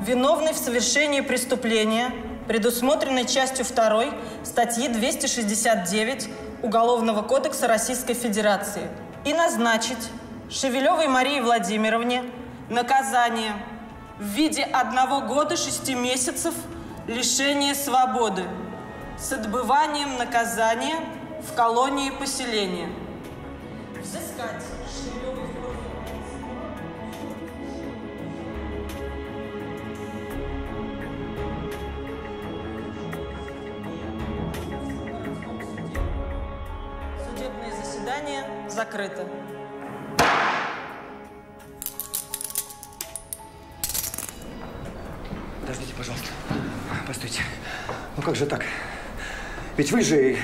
виновной в совершении преступления, предусмотренной частью 2 статьи 269 Уголовного кодекса Российской Федерации, и назначить Шевелевой Марии Владимировне наказание в виде одного года шести месяцев лишения свободы с отбыванием наказания в колонии поселения. Взыскать закрыто. Подождите, пожалуйста. Постойте. Ну как же так? Ведь вы же,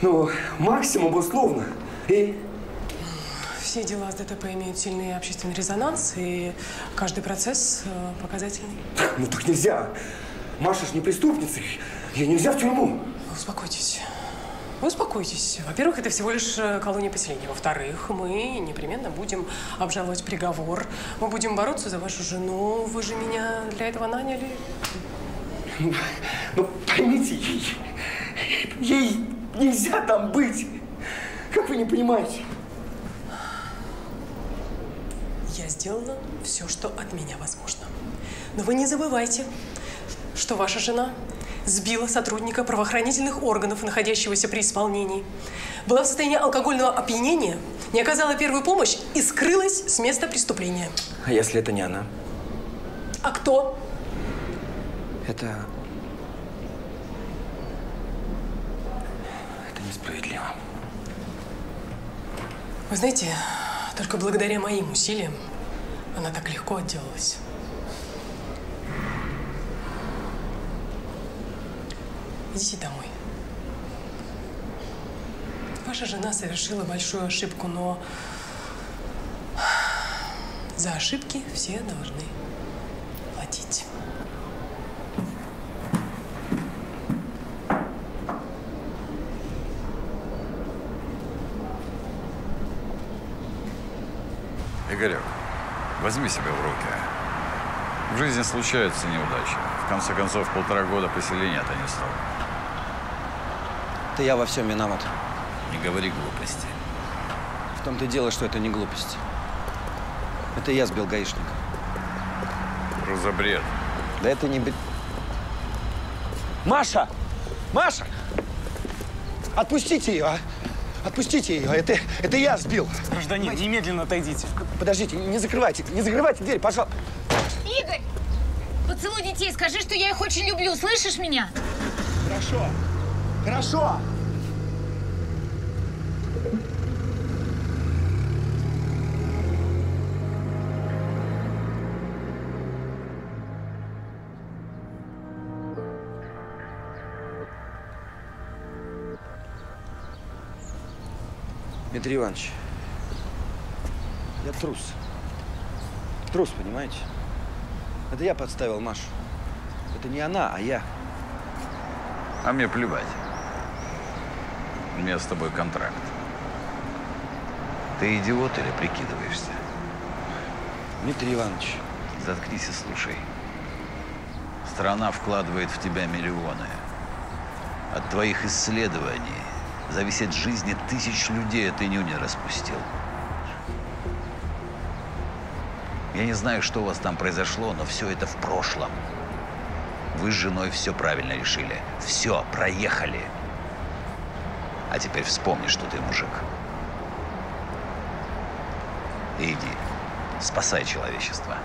ну, максимум условно. И Все дела с ДТП имеют сильный общественный резонанс, и каждый процесс э, показательный. ну так нельзя. Маша ж не преступница. Ей нельзя в тюрьму. Успокойтесь. Успокойтесь. Во-первых, это всего лишь э, колония поселения. Во-вторых, мы непременно будем обжаловать приговор. Мы будем бороться за вашу жену. Вы же меня для этого наняли. Ну, ну поймите, ей, ей нельзя там быть. Как вы не понимаете? Я сделала все, что от меня возможно. Но вы не забывайте, что ваша жена сбила сотрудника правоохранительных органов, находящегося при исполнении, была в состоянии алкогольного опьянения, не оказала первую помощь и скрылась с места преступления. А если это не она? А кто? Это... Это несправедливо. Вы знаете, только благодаря моим усилиям она так легко отделалась. Идите домой. Ваша жена совершила большую ошибку, но за ошибки все должны платить. Игорек, возьми себя в руки. В жизни случаются неудачи. В конце концов, полтора года поселения это не стало. Это я во всем виноват. Не говори глупости. В том-то и дело, что это не глупость. Это я сбил гаишника. Что за бред? Да это не... Маша! Маша! Отпустите ее, а! Отпустите ее, это, это я сбил. Гражданин, немедленно отойдите. Подождите, не закрывайте, не закрывайте дверь, пожалуйста. Игорь! Поцелуй детей, скажи, что я их очень люблю, слышишь меня? Хорошо, хорошо. Дмитрий Иванович, я трус. Трус, понимаете? Это я подставил Машу. Это не она, а я. А мне плевать. У меня с тобой контракт. Ты идиот или прикидываешься? Дмитрий Иванович. Заткнись и слушай. Страна вкладывает в тебя миллионы. От твоих исследований зависит жизни тысяч людей, а ты нюни распустил. Я не знаю, что у вас там произошло, но все это в прошлом. Вы с женой все правильно решили. Все, проехали. А теперь вспомни, что ты мужик. Иди, спасай человечество.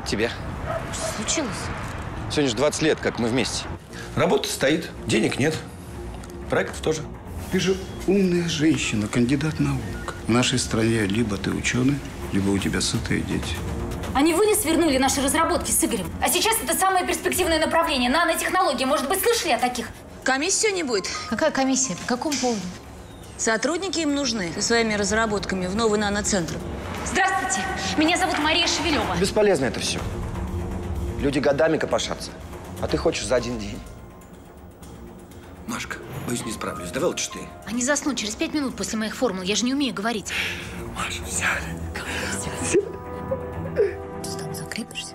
Это тебе. Что случилось? Сегодня же 20 лет, как мы вместе. Работа стоит, денег нет. Проектов тоже. Ты же умная женщина, кандидат наук. В нашей стране либо ты ученый, либо у тебя сытые дети. Они вы не свернули наши разработки с Игорем. А сейчас это самое перспективное направление. Нанотехнологии. Может быть, слышали о таких? Комиссия не будет. Какая комиссия? По какому поводу? Сотрудники им нужны со своими разработками в новый наноцентр. Здравствуйте. Меня зовут Мария Шевелева. Бесполезно это все. Люди годами копошатся. А ты хочешь за один день. Машка, боюсь, не справлюсь. Давай лучше ты. Они заснут через пять минут после моих формул. Я же не умею говорить. Маша, сядь. Ты там закрепишься,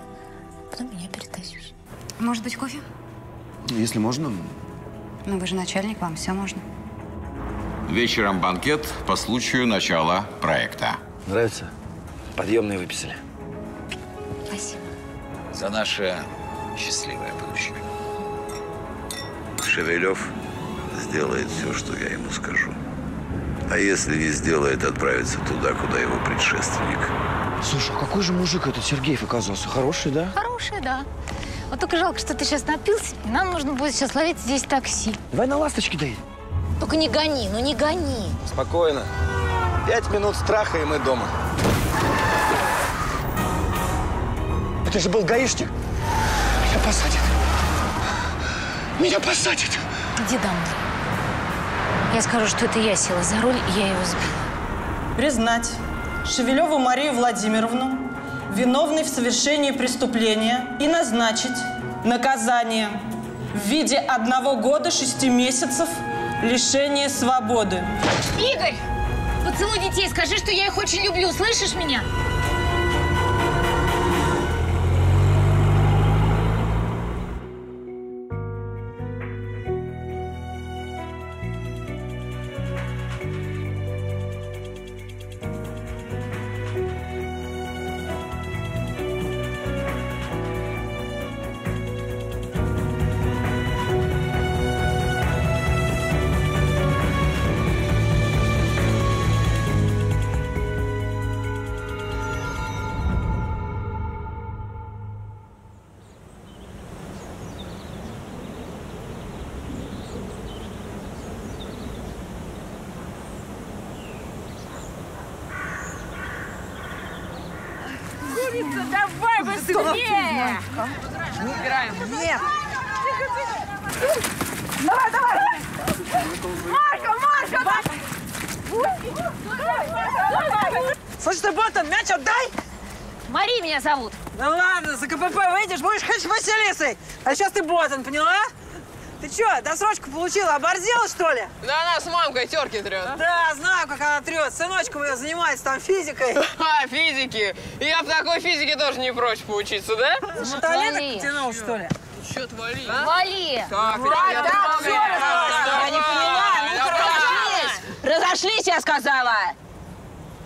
потом меня перетащишь. Может быть, кофе? Если можно. Ну, вы же начальник, вам все можно. Вечером банкет по случаю начала проекта. Нравится? Подъемные выписали. Спасибо. За наше счастливое будущее. Шевелев сделает все, что я ему скажу. А если не сделает, отправится туда, куда его предшественник. Слушай, а какой же мужик этот Сергеев оказался? Хороший, да? Хорошая, да. Вот только жалко, что ты сейчас напился, и нам нужно будет сейчас ловить здесь такси. Давай на ласточке доедем. Только не гони, ну не гони. Спокойно. Пять минут страха, и мы дома. Это же был гаишник. Меня посадят. Меня посадят. Иди домой. Я скажу, что это я села за руль, и я его сбила. Признать Шевелеву Марию Владимировну виновной в совершении преступления и назначить наказание в виде одного года шести месяцев лишения свободы. Игорь! Поцелуй детей, скажи, что я их очень люблю. Слышишь меня? Ботан, поняла? Ты что, досрочку получила? Оборзела, что ли? Да она с мамкой терки трет. Да, знаю, как она трет. Сыночком ее занимается там физикой. А, физики. Я в такой физике тоже не прочь поучиться, да? За туалеток потянул, что ли? Че твори? Вали! Так, я не поняла. Разошлись, я сказала.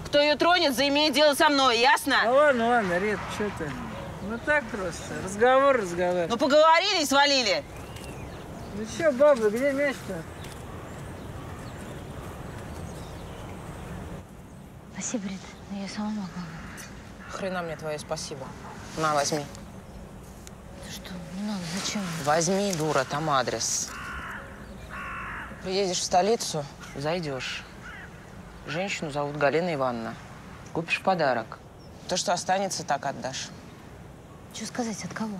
Кто ее тронет, заимеет дело со мной, ясно? Ну ладно, ладно, Рит, что ты? Ну так просто. Разговор, разговор. Ну поговорили и свалили. Ну что, баба, где мяч-то? Спасибо, Рит. Я сама могла. Хрена мне твое спасибо. На, возьми. Ты что, не надо, зачем? Возьми, дура, там адрес. Приедешь в столицу, зайдешь. Женщину зовут Галина Ивановна. Купишь подарок. То, что останется, так отдашь. Что сказать, от кого?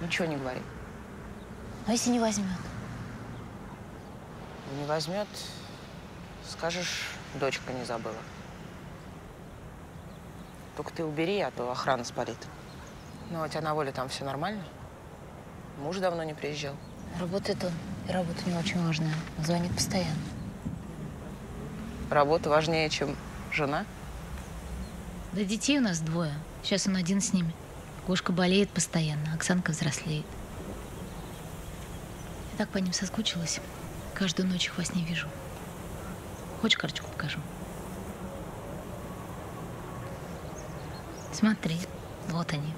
Ничего не говори. А если не возьмет? Не возьмет, скажешь, дочка не забыла. Только ты убери, а то охрана спалит. Ну, а у тебя на воле там все нормально? Муж давно не приезжал. Работает он. И работа него очень важная. Он звонит постоянно. Работа важнее, чем жена? Да детей у нас двое. Сейчас он один с ними. Гошка болеет постоянно, Оксанка взрослеет. Я так по ним соскучилась. Каждую ночь их во сне вижу. Хочешь, карточку покажу? Смотри, вот они.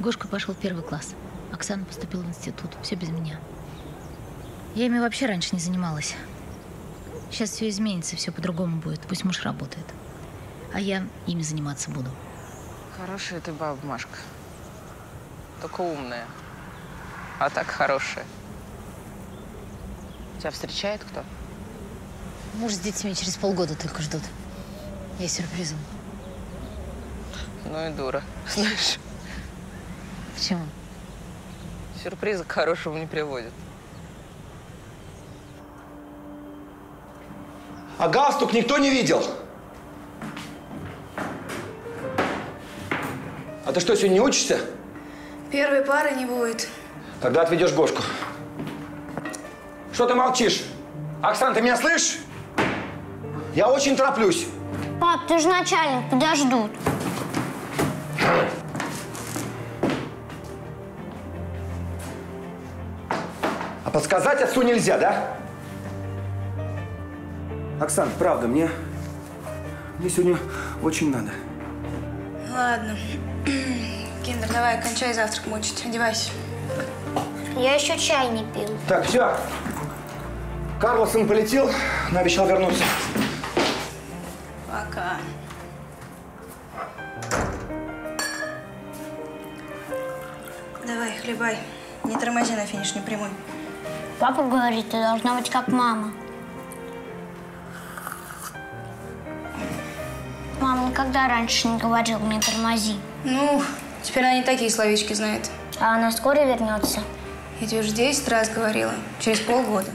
Гошка пошел в первый класс. Оксана поступила в институт. Все без меня. Я ими вообще раньше не занималась. Сейчас все изменится, все по-другому будет. Пусть муж работает. А я ими заниматься буду. Хорошая ты баба, Машка. Только умная. А так хорошая. Тебя встречает кто? Муж с детьми через полгода только ждут. Я сюрпризом. Ну и дура, знаешь. Почему? Сюрпризы к хорошему не приводят. А галстук никто не видел? А ты что, сегодня не учишься? Первой пары не будет. Когда отведешь Гошку? Что ты молчишь? Оксан, ты меня слышишь? Я очень тороплюсь. Пап, ты же начальник, подождут. А подсказать отцу нельзя, да? Оксан, правда, мне... Мне сегодня очень надо. Ладно. Киндер, давай, кончай завтрак мучить. Одевайся. Я еще чай не пил. Так, все. Карлсон полетел, но обещал вернуться. Пока. Давай, хлебай. Не тормози на финишной прямой. Папа говорит, ты должна быть как мама. Никогда раньше не говорила мне тормози. Ну, теперь она не такие словечки знает. А она скоро вернется? Я тебе уже 10 раз говорила. Через полгода.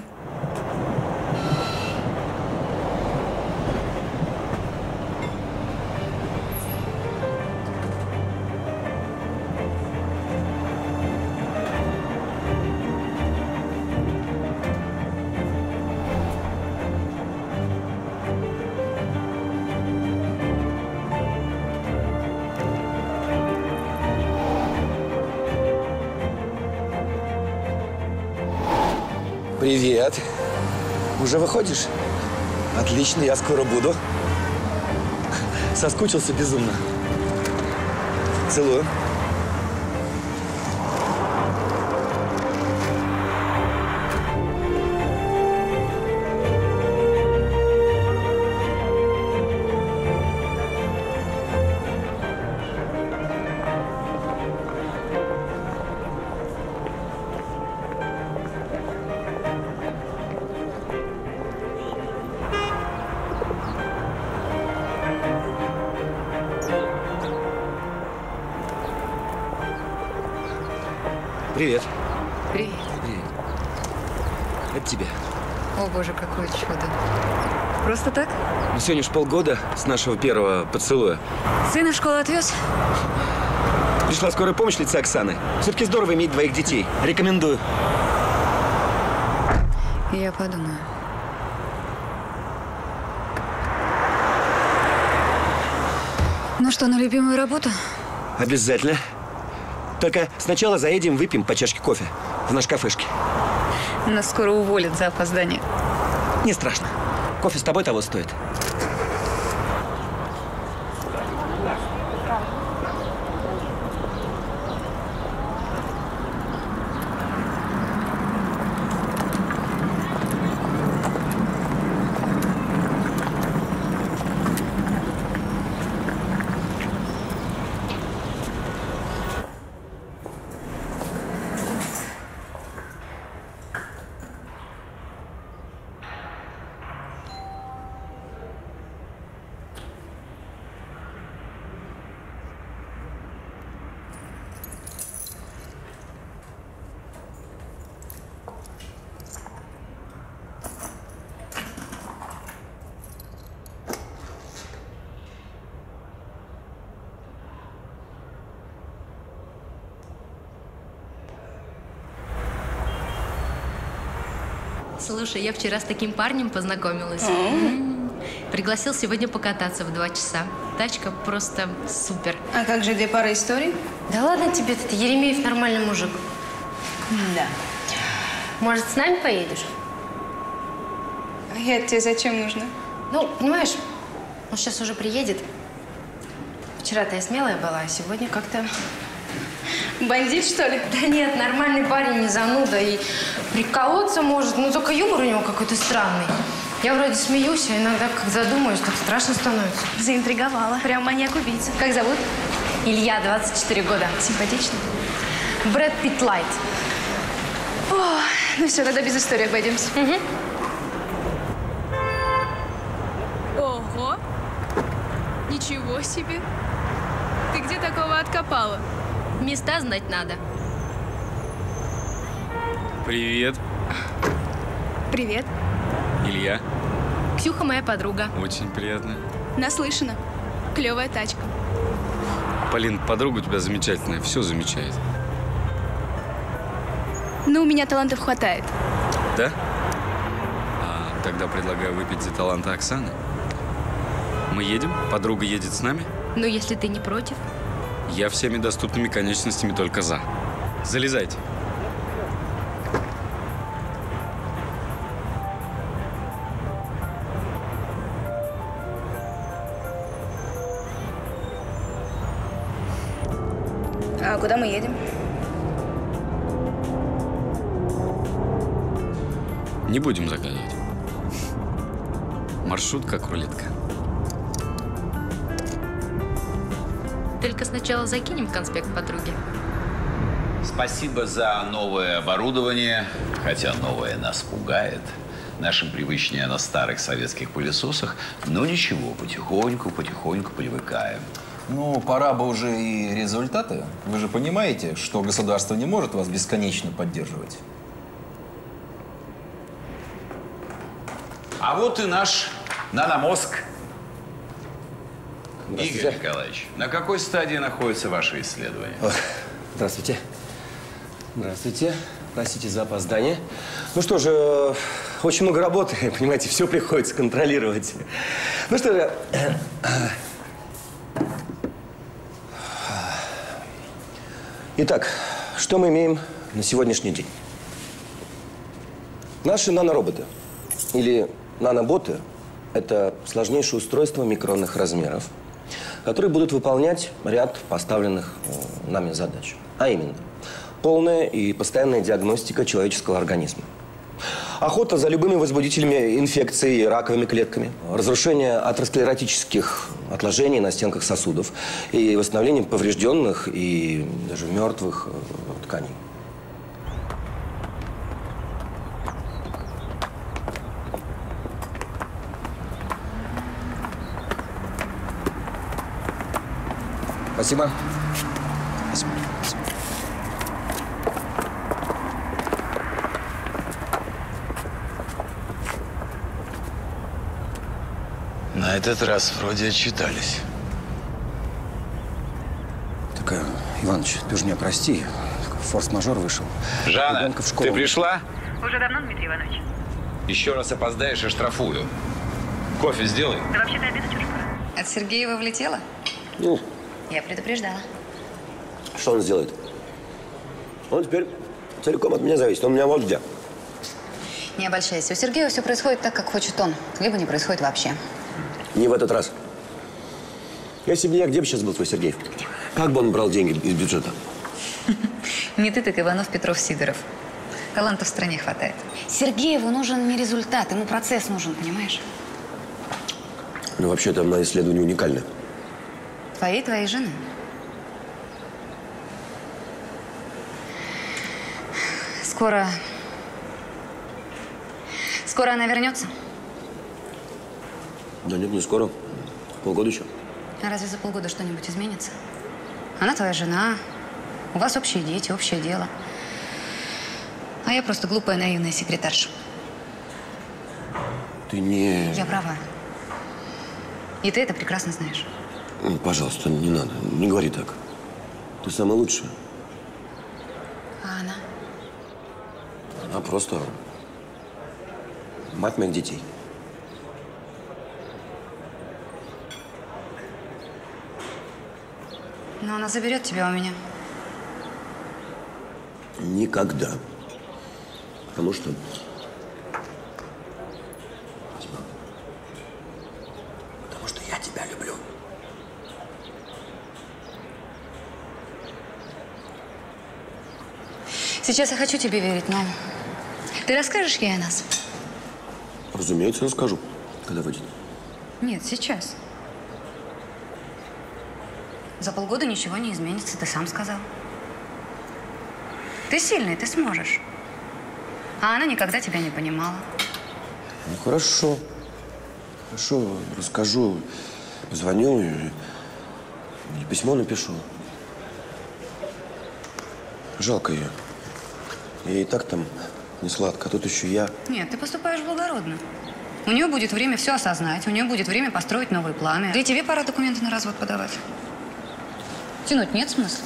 Уже выходишь? Отлично, я скоро буду. Соскучился безумно. Целую. Сегодня ж полгода с нашего первого поцелуя. Сына в школу отвез? Пришла скорая помощь в лице Оксаны. Все-таки здорово иметь двоих детей. Рекомендую. Я подумаю. Ну что, на любимую работу? Обязательно. Только сначала заедем, выпьем по чашке кофе в наш кафешке. Нас скоро уволят за опоздание. Не страшно. Кофе с тобой того стоит. Слушай, я вчера с таким парнем познакомилась. М. М. Пригласил сегодня покататься в два часа. Тачка просто супер. А как же две пары историй? Да ладно тебе, ты Еремеев нормальный мужик. Да. Может, с нами поедешь? А я тебе зачем нужна? Ну, понимаешь, он сейчас уже приедет. Вчера-то я смелая была, а сегодня как-то... Бандит, что ли? Да нет, нормальный парень, не зануда. И приколоться может, но только юмор у него какой-то странный. Я вроде смеюсь, а иногда, как задумаюсь, так страшно становится. Заинтриговала. Прям маньяк-убийца. Как зовут? Илья, 24 года. Симпатично. Брэд Питт Лайт. О, ну все, тогда без истории обойдемся. Ого! Ничего себе! Ты где такого откопала? Места знать надо. Привет, Привет. Илья. Ксюха моя подруга. Очень приятно. Наслышана. Клевая тачка. Полин, подруга у тебя замечательная, все замечает. Ну, у меня талантов хватает. Да? А, тогда предлагаю выпить за таланты Оксаны. Мы едем? Подруга едет с нами? Ну, если ты не против. Я всеми доступными конечностями только за. Залезайте. А куда мы едем? Не будем загадывать. Маршрут как рулетка. Сначала закинем в конспект подруги. Спасибо за новое оборудование, хотя новое нас пугает. Нашим привычнее на старых советских пылесосах. Но ничего, потихоньку, потихоньку привыкаем. Ну, пора бы уже и результаты. Вы же понимаете, что государство не может вас бесконечно поддерживать. А вот и наш наномозг. Игорь Николаевич, на какой стадии находится ваше исследование? Здравствуйте. Здравствуйте. Простите за опоздание. Ну что же, э, очень много работы, понимаете, все приходится контролировать. Ну что же, э, Итак, что мы имеем на сегодняшний день? Наши нанороботы или наноботы – это сложнейшее устройство микронных размеров, которые будут выполнять ряд поставленных э, нами задач. А именно, полная и постоянная диагностика человеческого организма. Охота за любыми возбудителями инфекции и раковыми клетками, разрушение атеросклеротических отложений на стенках сосудов и восстановление поврежденных и даже мертвых э, тканей. Спасибо. Спасибо. Спасибо. На этот раз вроде отчитались. Так, э, Иваныч, ты же меня прости. Форс-мажор вышел. Жанна, в школу. ты пришла? Уже давно, Дмитрий Иванович? Еще раз опоздаешь и штрафую. Кофе сделай. Да вообще-то обедать уже пора. От Сергеева влетела? Ну, Я предупреждала. Что он сделает? Он теперь целиком от меня зависит. Он у меня вот где. Не обольщайся. У Сергея все происходит так, как хочет он. Либо не происходит вообще. Не в этот раз. Если бы не я, где бы сейчас был твой Сергеев? Как бы он брал деньги из бюджета? Не ты, так Иванов, Петров, Сидоров. Талантов в стране хватает. Сергееву нужен не результат, ему процесс нужен, понимаешь? Ну, вообще-то, мои исследования уникальны. Твоей и твоей жены. Скоро... Скоро она вернется? Да нет, не скоро. Полгода еще. А разве за полгода что-нибудь изменится? Она твоя жена, у вас общие дети, общее дело. А я просто глупая, наивная секретарша. Ты не... Я права. И ты это прекрасно знаешь. Пожалуйста, не надо. Не говори так. Ты самая лучшая. А она? Она просто мать моих детей. Но она заберет тебя у меня. Никогда. Потому что... Потому что я тебя люблю. Сейчас я хочу тебе верить, но... Ты расскажешь ей о нас? Разумеется, расскажу, когда выйдет. Нет, сейчас. За полгода ничего не изменится, ты сам сказал. Ты сильный, ты сможешь. А она никогда тебя не понимала. Ну, хорошо. Хорошо, расскажу. Позвоню и, и письмо напишу. Жалко ее. Ей и так там не сладко, а тут еще я. Нет, ты поступаешь благородно. У нее будет время все осознать, у нее будет время построить новые планы. Да и тебе пора документы на развод подавать. Тянуть нет смысла.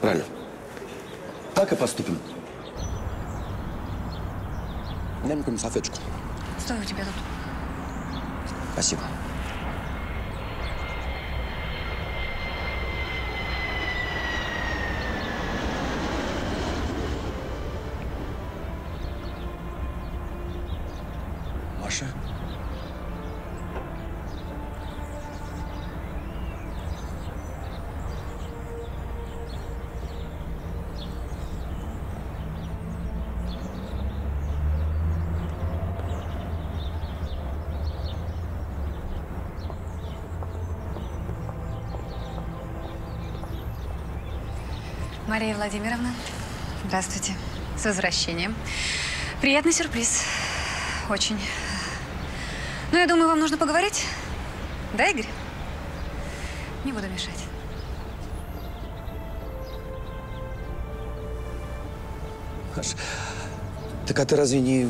Правильно. Так и поступим. Дай мне какую-нибудь салфеточку. Стой, у тебя тут. Спасибо. Мария Владимировна, здравствуйте. С возвращением. Приятный сюрприз. Очень. Ну, я думаю, вам нужно поговорить. Да, Игорь? Не буду мешать. Маш, так а ты разве не...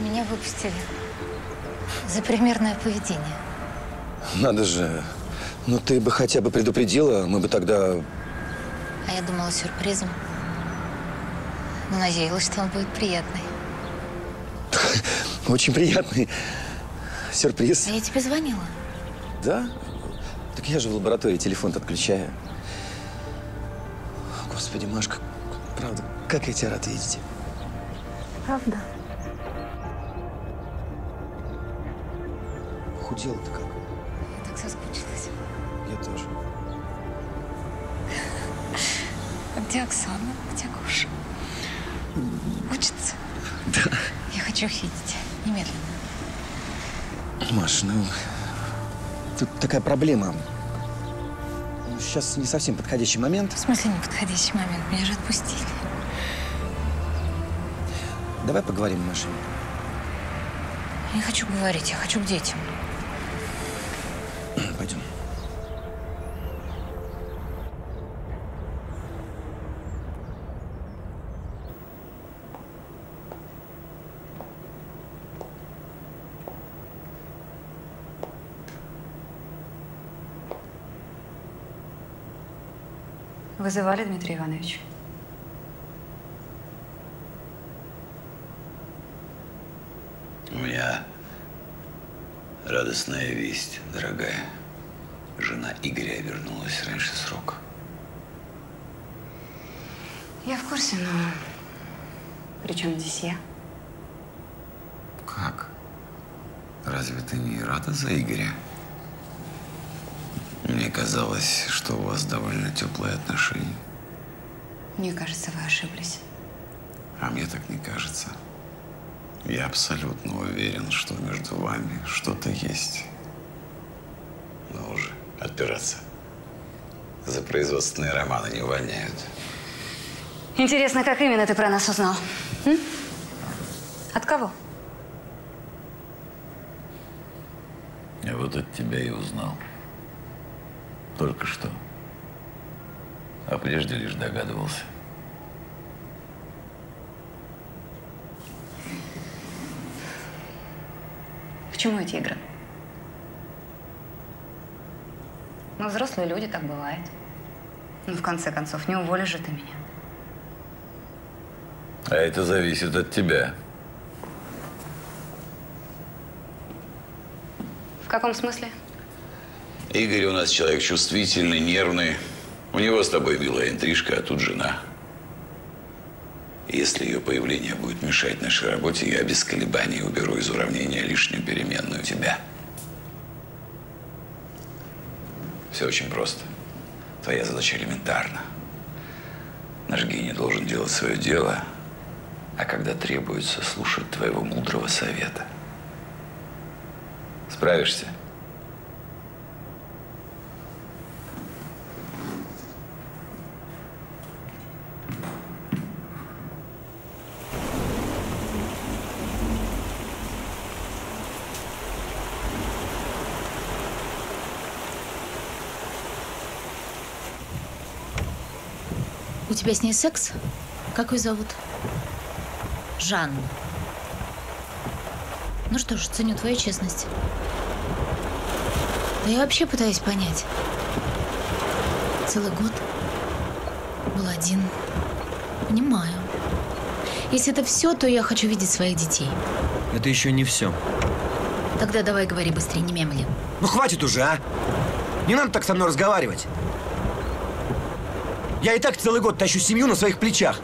Меня выпустили за примерное поведение. Надо же. Ну, ты бы хотя бы предупредила, мы бы тогда... А я думала сюрпризом. Но надеялась, что он будет приятный. Очень приятный сюрприз. А я тебе звонила. Да? Так я же в лаборатории телефон отключаю. Господи, Машка, правда, как я тебя рад видеть. Правда? Худела-то как? Где Оксана? Где Гоша? Учится? Да. Я хочу их видеть. Немедленно. Маш, ну, тут такая проблема. Ну, Сейчас не совсем подходящий момент. В смысле неподходящий момент? Меня же отпустили. Давай поговорим в машине. Я не хочу говорить, я хочу к детям. Пойдем. Вызывали, Дмитрий Иванович? У меня радостная весть, дорогая. Жена Игоря вернулась раньше срока. Я в курсе, но... При чем здесь я? Как? Разве ты не рада за Игоря? Казалось, что у вас довольно теплые отношения. Мне кажется, вы ошиблись. А мне так не кажется. Я абсолютно уверен, что между вами что-то есть. Ну уже, отпираться. За производственные романы не увольняют. Интересно, как именно ты про нас узнал? М? От кого? Я вот от тебя и узнал. Только что. А прежде лишь догадывался. К чему эти игры? Мы взрослые люди, так бывает. Ну, в конце концов, не уволишь же ты меня. А это зависит от тебя. В каком смысле? Игорь у нас человек чувствительный, нервный. У него с тобой милая интрижка, а тут жена. Если ее появление будет мешать нашей работе, я без колебаний уберу из уравнения лишнюю переменную тебя. Все очень просто. Твоя задача элементарна. Наш гений должен делать свое дело, а когда требуется, слушать твоего мудрого совета. Справишься? Тебя с ней секс? Как ее зовут? Жанна. Ну что ж, ценю твою честность. Да я вообще пытаюсь понять. Целый год был один. Понимаю. Если это все, то я хочу видеть своих детей. Это еще не все. Тогда давай говори быстрее, не мемли. Ну хватит уже, а! Не надо так со мной разговаривать. Я и так целый год тащу семью на своих плечах.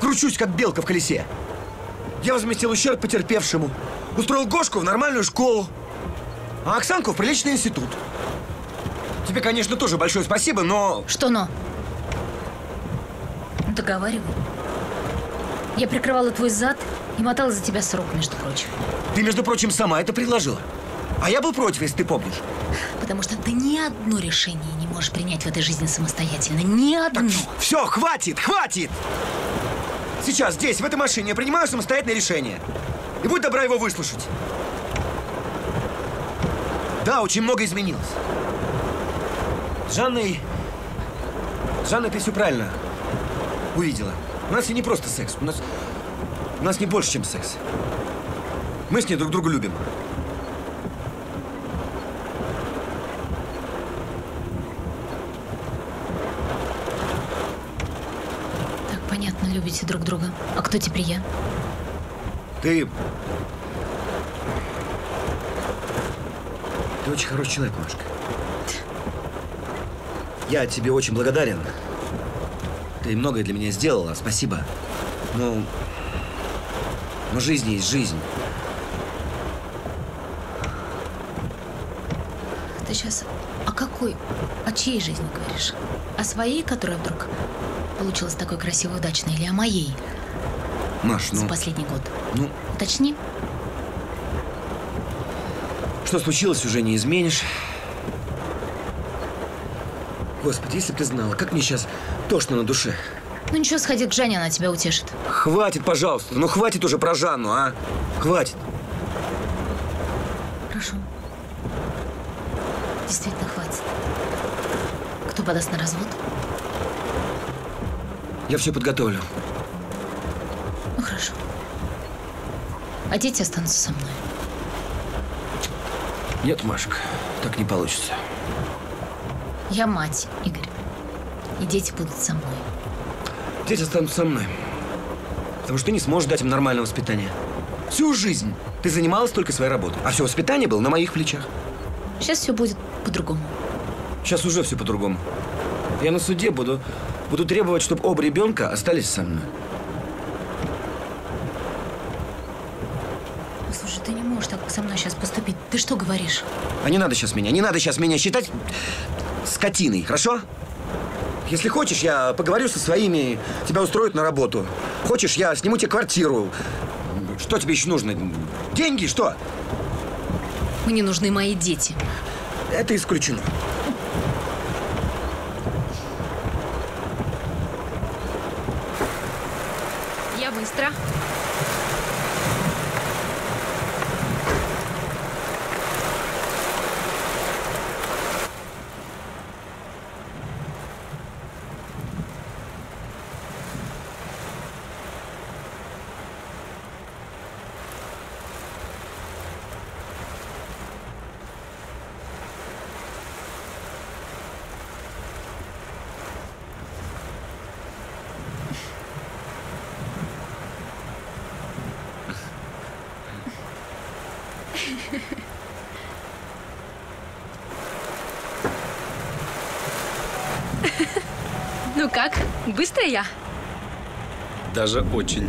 Кручусь, как белка в колесе. Я возместил ущерб потерпевшему. Устроил Гошку в нормальную школу. А Оксанку в приличный институт. Тебе, конечно, тоже большое спасибо, но... Что но? Договаривай. Я прикрывала твой зад и мотала за тебя срок, между прочим. Ты, между прочим, сама это предложила. А я был против, если ты помнишь. Потому что ты ни одно решение не можешь принять в этой жизни самостоятельно. Ни одно. Все, хватит, хватит! Сейчас, здесь, в этой машине, я принимаю самостоятельное решение. И будь добра его выслушать. Да, очень много изменилось. С Жанной... С ты все правильно увидела. У нас и не просто секс. У нас... У нас не больше, чем секс. Мы с ней друг друга любим. Так, понятно, любите друг друга. А кто теперь я? Ты... Ты очень хороший человек, Машка. Я тебе очень благодарен. Ты многое для меня сделала, спасибо. Но... Но жизнь есть жизнь. Ты сейчас о какой, о чьей жизни говоришь? О своей, которая вдруг получилась такой красивой, удачной, или о моей Маш, за ну... последний год? Ну, Уточни. что случилось, уже не изменишь. Господи, если бы ты знала, как мне сейчас тошно на душе. Ну ничего, сходи к Жанне, она тебя утешит. Хватит, пожалуйста. Ну хватит уже про Жанну, а? Хватит. Прошу. Действительно хватит. Кто подаст на развод? Я все подготовлю. Ну хорошо. А дети останутся со мной. Нет, Машка, так не получится. Я мать, Игорь. И дети будут со мной. Дети останутся со мной. Потому что ты не сможешь дать им нормальное воспитание. Всю жизнь ты занималась только своей работой. А все воспитание было на моих плечах. Сейчас все будет по-другому. Сейчас уже все по-другому. Я на суде буду, буду требовать, чтобы оба ребенка остались со мной. Слушай, ты не можешь так со мной сейчас поступить. Ты что говоришь? А не надо сейчас меня, не надо сейчас меня считать скотиной, хорошо? Если хочешь, я поговорю со своими, тебя устроят на работу. Хочешь, я сниму тебе квартиру. Что тебе еще нужно? Деньги, что? Мне нужны мои дети. Это исключено. Я быстро. Ну как, быстро я? Даже очень.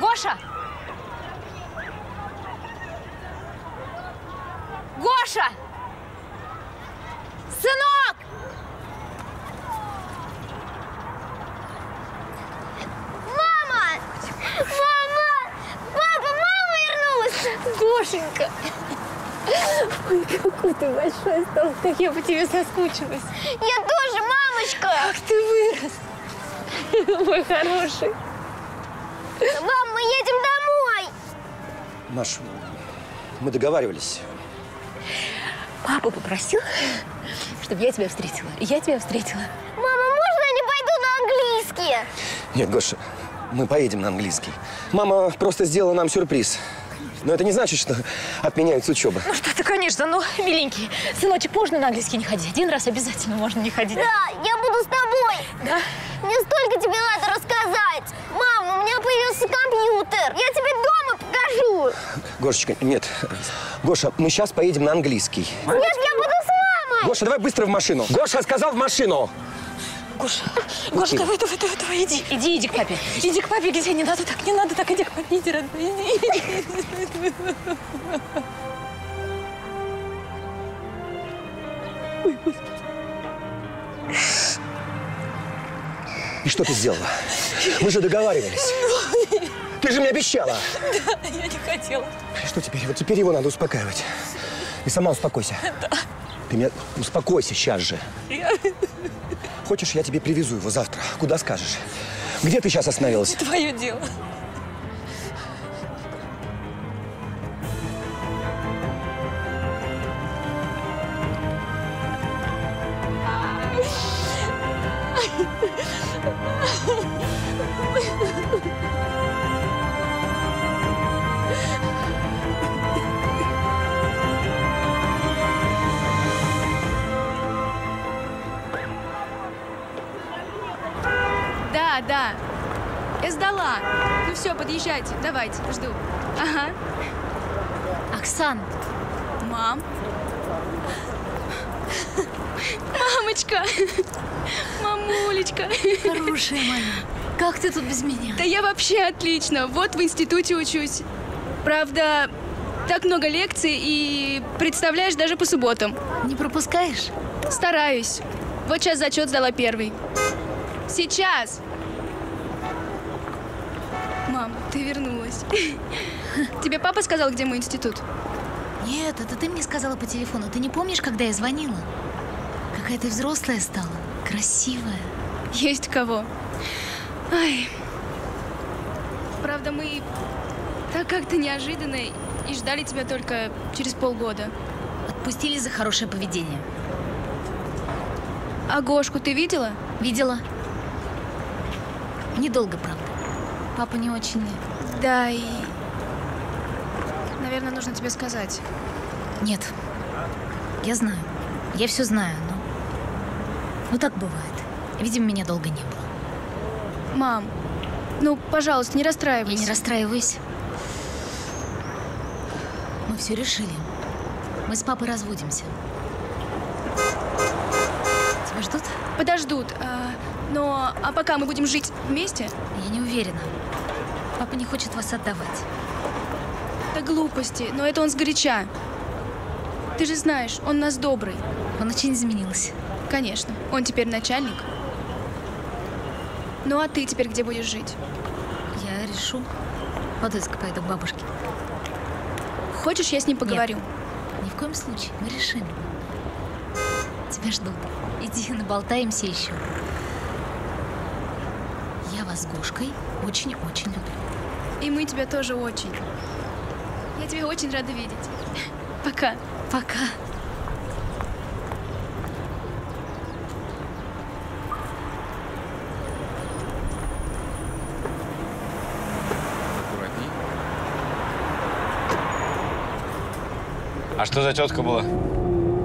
Гоша! Гоша! Сынок! Мама! Мама! Папа, мама вернулась! Гошенька! Ой, какой ты большой стал, как я по тебе соскучилась. Я тоже, мамочка! Как ты вырос! Мой хороший. Мам, мы едем домой! Маш, мы договаривались. Папа попросил, чтобы я тебя встретила. И я тебя встретила. Мама, можно я не пойду на английский? Нет, Гоша, мы поедем на английский. Мама просто сделала нам сюрприз. Но это не значит, что отменяется учеба. Ну что ты, конечно, ну, миленький. Сыночек, можно на английский не ходить? Один раз обязательно можно не ходить. Да, я буду с тобой. Да? Мне столько тебе надо рассказать. Мама, у меня появился компьютер. Я тебе покажу. Гошечка, нет. Гоша, мы сейчас поедем на английский. Нет, я буду с мамой. Гоша, давай быстро в машину. Гоша сказал в машину. Гоша, Гоша, давай, давай, давай, давай, иди. Иди, иди к папе. Иди к папе, где не надо так, не надо так, иди к папе, иди, родной, иди. И что ты сделала? Мы же договаривались. Ты же мне обещала. Да, я не хотела. И Что теперь? Вот теперь его надо успокаивать. И сама успокойся. Да. Ты меня успокойся сейчас же. Я... Хочешь, я тебе привезу его завтра? Куда скажешь? Где ты сейчас остановилась? Твое дело. Вообще отлично. Вот в институте учусь. Правда, так много лекций и, представляешь, даже по субботам. Не пропускаешь? Стараюсь. Вот сейчас зачет сдала первый. Сейчас. расстроилась. Тебе папа сказал, где мой институт? Нет, это ты мне сказала по телефону. Ты не помнишь, когда я звонила? Какая ты взрослая стала, красивая. Есть кого. Ай. Правда, мы так как-то неожиданно и ждали тебя только через полгода. Отпустили за хорошее поведение. А Гошку ты видела? Видела. Недолго, правда. Папа не очень... Да, и... Наверное, нужно тебе сказать. Нет. Я знаю. Я все знаю, но... Ну, так бывает. Видимо, меня долго не было. Мам, ну, пожалуйста, не расстраивайся. Я не расстраиваюсь. Мы все решили. Мы с папой разводимся. Тебя ждут? Подождут. А, но, а пока мы будем жить вместе? Я не уверена. Папа не хочет вас отдавать. Это глупости, но это он сгоряча. Ты же знаешь, он нас добрый. Он очень изменился. Конечно, он теперь начальник. Ну а ты теперь где будешь жить? Я решу. Вот Подольск пойду к бабушке. Хочешь, я с ним поговорю? Нет, ни в коем случае. Мы решим. Тебя ждут. Иди, наболтаемся еще. Я вас с Гошкой очень-очень люблю. И мы тебя тоже очень. Я тебя очень рада видеть. Пока. Пока. А что за тетка была?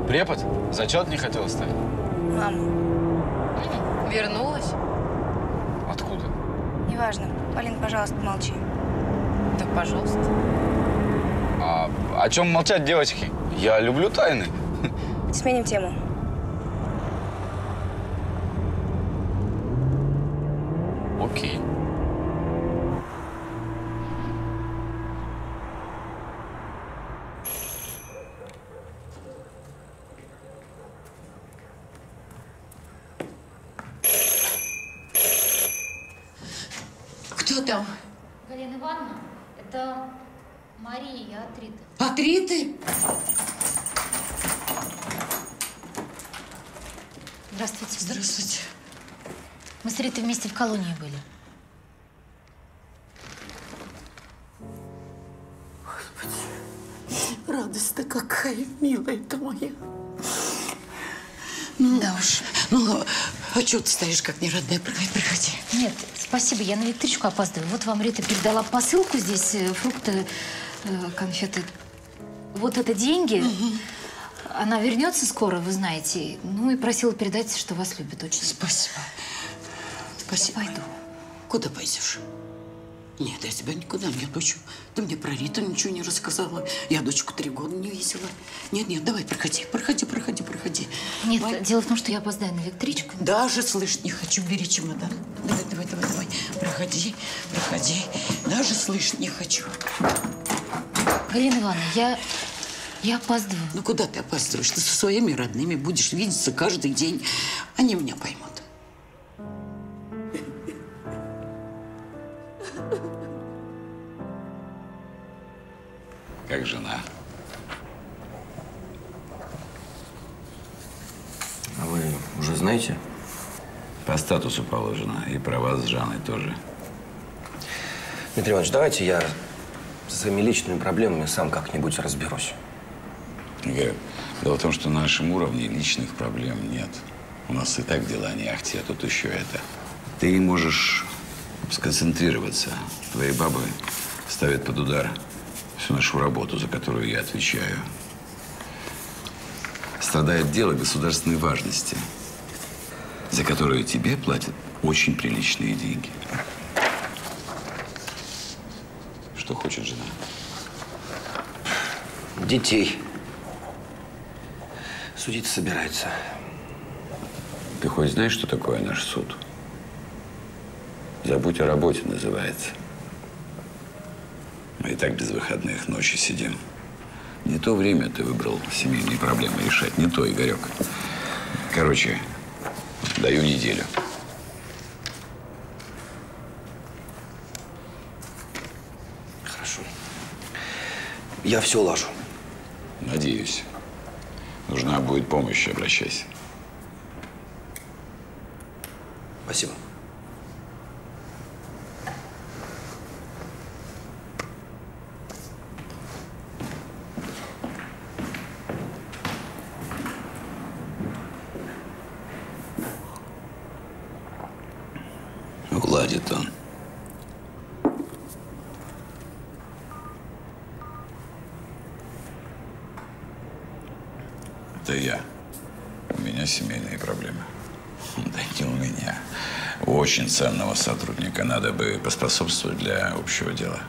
Препод? Зачет не хотел ставить? Мам, Вернулась? Откуда? неважно. Полин, пожалуйста, молчи. Так, пожалуйста. А о чем молчать, девочки? Я люблю тайны. Сменим тему. Что ты стоишь, как не родная? Приходи. Нет, спасибо, я на электричку опаздываю. Вот вам Рита передала посылку здесь, э, фрукты, э, конфеты. Вот это деньги. Она вернется скоро, вы знаете. Ну и просила передать, что вас любит очень. Спасибо. Спасибо. Пойду. Куда пойдешь? Нет, я тебя никуда не отпущу. Ты мне про Риту ничего не рассказала. Я дочку три года не видела. Нет, нет, давай, проходи, проходи, проходи, проходи. Нет, Давай. дело в том, что я опоздаю на электричку. Даже слышать не хочу. Бери чемодан. Давай, давай, давай, давай. Проходи, проходи. Даже слышать не хочу. Галина Ивановна, я, я опаздываю. Ну куда ты опаздываешь? Ты со своими родными будешь видеться каждый день. Они меня поймут. Как жена. А вы уже знаете? По статусу положено. И про вас с Жанной тоже. Дмитрий Иванович, давайте я со своими личными проблемами сам как-нибудь разберусь. Игорь, дело в том, что на нашем уровне личных проблем нет. У нас и так дела не ахти, а тут еще это. Ты можешь сконцентрироваться. Твои бабы ставят под удар всю нашу работу, за которую я отвечаю. Страдает дело государственной важности, за которое тебе платят очень приличные деньги. Что хочет жена? Детей. Судиться собирается. Ты хоть знаешь, что такое наш суд? Забудь о работе называется. Мы и так без выходных ночи сидим. Не то время ты выбрал семейные проблемы решать, не то, Игорек. Короче, даю неделю. Хорошо. Я все улажу. Надеюсь. Нужна будет помощь, обращайся. Спасибо. Уладит он. Это я. У меня семейные проблемы. Да не у меня. У очень ценного сотрудника надо бы поспособствовать для общего дела.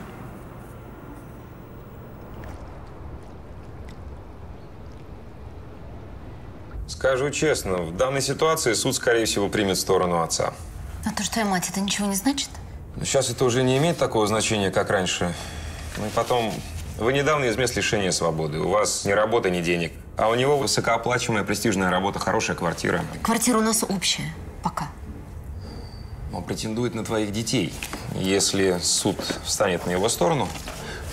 Скажу честно, в данной ситуации суд, скорее всего, примет сторону отца. А то, что я мать, это ничего не значит? Но сейчас это уже не имеет такого значения, как раньше. Ну и потом, вы недавно из мест лишения свободы. У вас ни работы, ни денег. А у него высокооплачиваемая престижная работа, хорошая квартира. Квартира у нас общая. Пока. Он претендует на твоих детей. Если суд встанет на его сторону,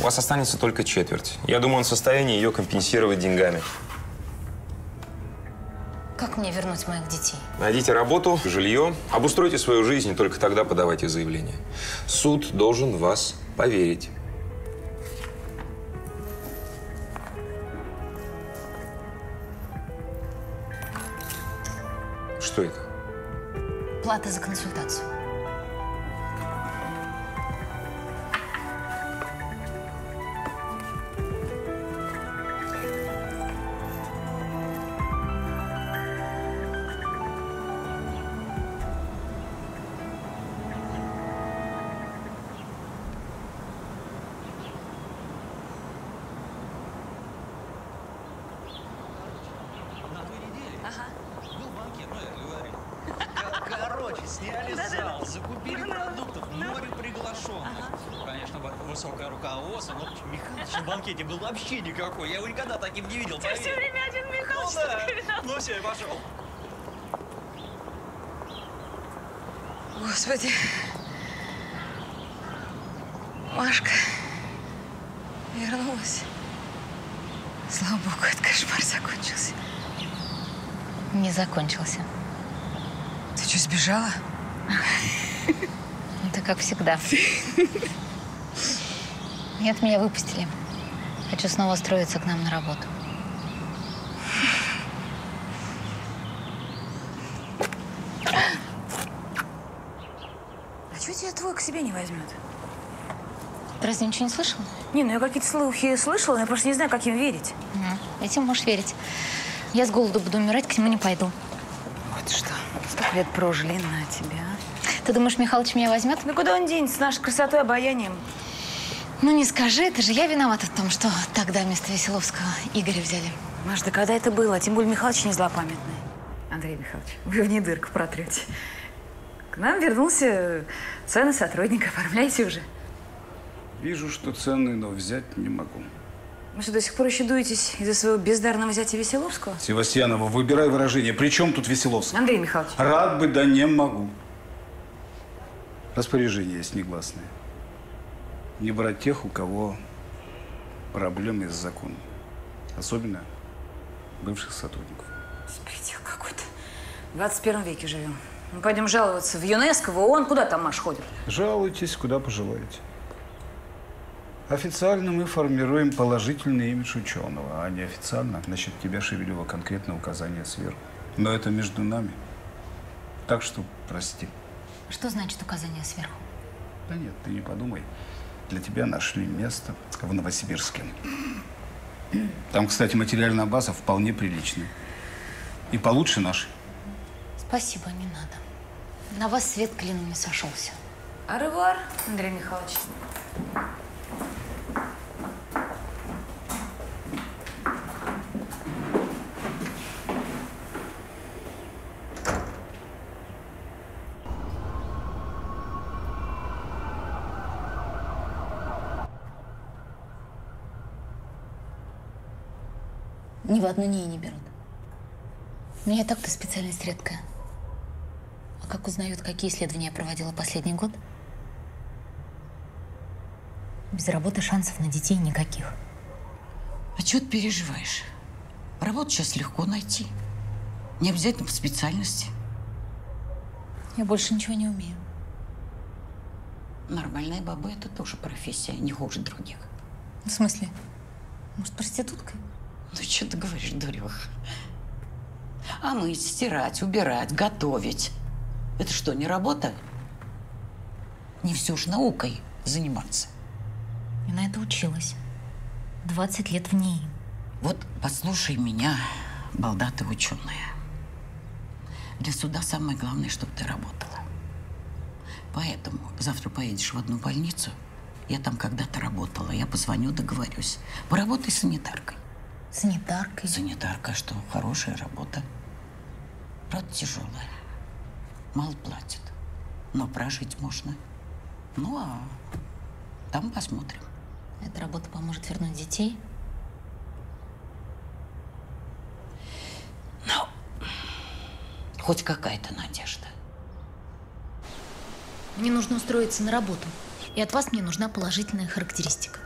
у вас останется только четверть. Я думаю, он в состоянии ее компенсировать деньгами. Как мне вернуть моих детей? Найдите работу, жилье, обустройте свою жизнь, и только тогда подавайте заявление. Суд должен вас поверить. Что это? Плата за консультацию. Закончился. Ты что, сбежала? Это как всегда. Нет, меня выпустили. Хочу снова устроиться к нам на работу. А чего тебя твой к себе не возьмет? Ты разве ничего не слышал? Не, ну я какие-то слухи слышала, но я просто не знаю, как им верить. Мгм. Этим можешь верить. Я с голоду буду умирать, к нему не пойду. Вот что. Столько лет прожили на тебя. Ты думаешь, Михалыч меня возьмет? Ну куда он денется с нашей красотой и обаянием? Ну не скажи, это же я виновата в том, что тогда вместо Веселовского Игоря взяли. Маш, да когда это было? Тем более Михалыч не злопамятный. Андрей Михайлович, вы в ней дырку протрете. К нам вернулся ценный сотрудник. Оформляйте уже. Вижу, что ценный, но взять не могу. Вы что, до сих пор еще дуетесь из-за своего бездарного зятя Веселовского? Севастьянова, выбирай выражение. При чем тут Веселовский? Андрей Михайлович. Рад бы, да не могу. Распоряжение есть негласное. Не брать тех, у кого проблемы с законом. Особенно бывших сотрудников. Предел какой-то. В 21 веке живем. Мы пойдем жаловаться в ЮНЕСКО, в ООН. Куда там Маш ходит? Жалуйтесь, куда пожелаете. Официально мы формируем положительный имидж ученого, а неофициально насчет тебя, Шевелева, конкретное указание сверху. Но это между нами. Так что прости. Что значит указание сверху? Да нет, ты не подумай. Для тебя нашли место в Новосибирске. Там, кстати, материальная база вполне приличная. И получше нашей. Спасибо, не надо. На вас свет клином не сошелся. Аревуар, Андрей Михайлович. Ни в одну НИИ не берут. Меня и так-то специальность редкая. А как узнают, какие исследования я проводила последний год? Без работы шансов на детей никаких. А чего ты переживаешь? Работу сейчас легко найти. Не обязательно по специальности. Я больше ничего не умею. Нормальная баба – это тоже профессия, не хуже других. В смысле? Может, проституткой? Ну, что ты говоришь, дуреха? А мыть, стирать, убирать, готовить – это что, не работа? Не все ж наукой заниматься. Я на это училась. 20 лет в ней. Вот послушай меня, балда ты ученая. Для суда самое главное, чтобы ты работала. Поэтому завтра поедешь в одну больницу. Я там когда-то работала. Я позвоню, договорюсь. Поработай санитаркой. Санитаркой? Санитарка, что хорошая работа. Правда, тяжелая. Мало платят. Но прожить можно. Ну, а там посмотрим. Эта работа поможет вернуть детей? Ну, хоть какая-то надежда. Мне нужно устроиться на работу. И от вас мне нужна положительная характеристика.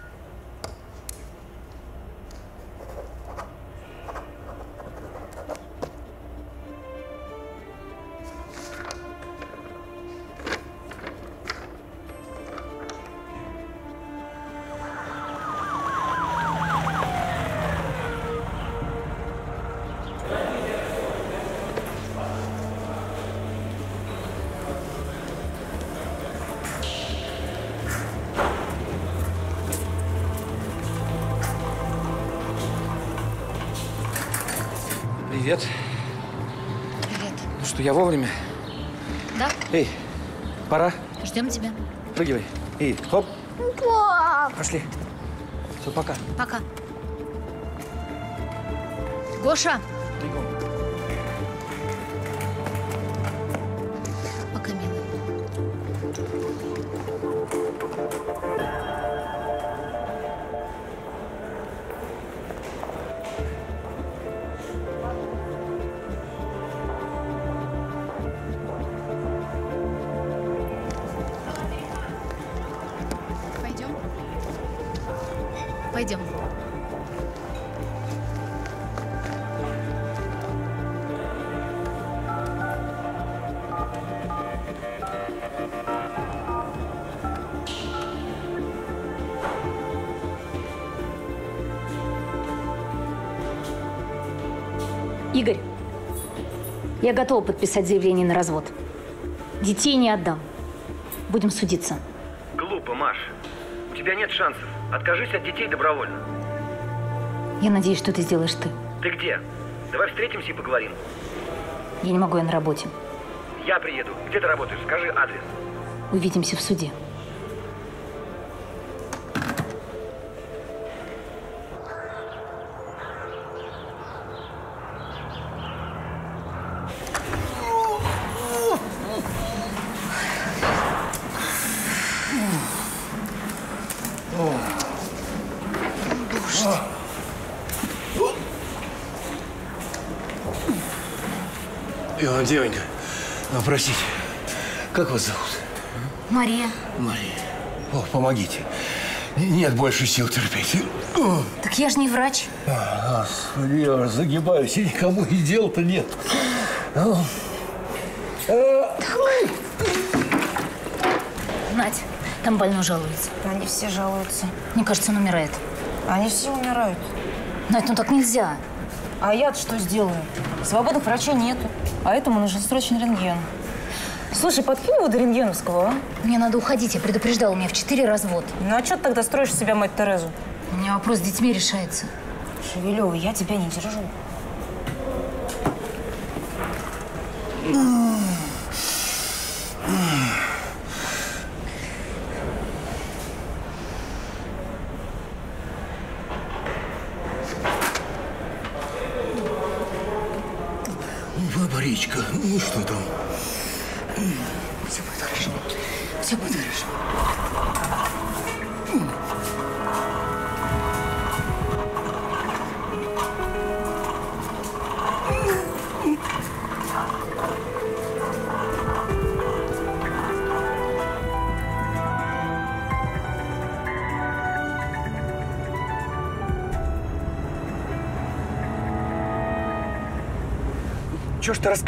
Эй, хоп. Пап! Пошли. Все, пока. Пока. Гоша! Я готова подписать заявление на развод. Детей не отдам. Будем судиться. Глупо, Маш. У тебя нет шансов. Откажись от детей добровольно. Я надеюсь, что ты сделаешь ты. Ты где? Давай встретимся и поговорим. Я не могу, я на работе. Я приеду. Где ты работаешь? Скажи адрес. Увидимся в суде. Простите, как вас зовут? Мария. Мария. О, помогите. Нет больше сил терпеть. Так я же не врач. а, Господи, я загибаюсь, и никому и дела-то нет. О, а, Надь, там больной жалуется. Они все жалуются. Мне кажется, он умирает. Они все умирают. Надь, ну так нельзя. А я что сделаю? Свободных врачей нету. А этому нужен срочный рентген. Слушай, подкинь его до рентгеновского, а? Мне надо уходить, я предупреждала, у меня в четыре развод. Ну а что ты тогда строишь себя мать Терезу? У меня вопрос с детьми решается. Шевелева, я тебя не держу. Баба Речка, ну что там?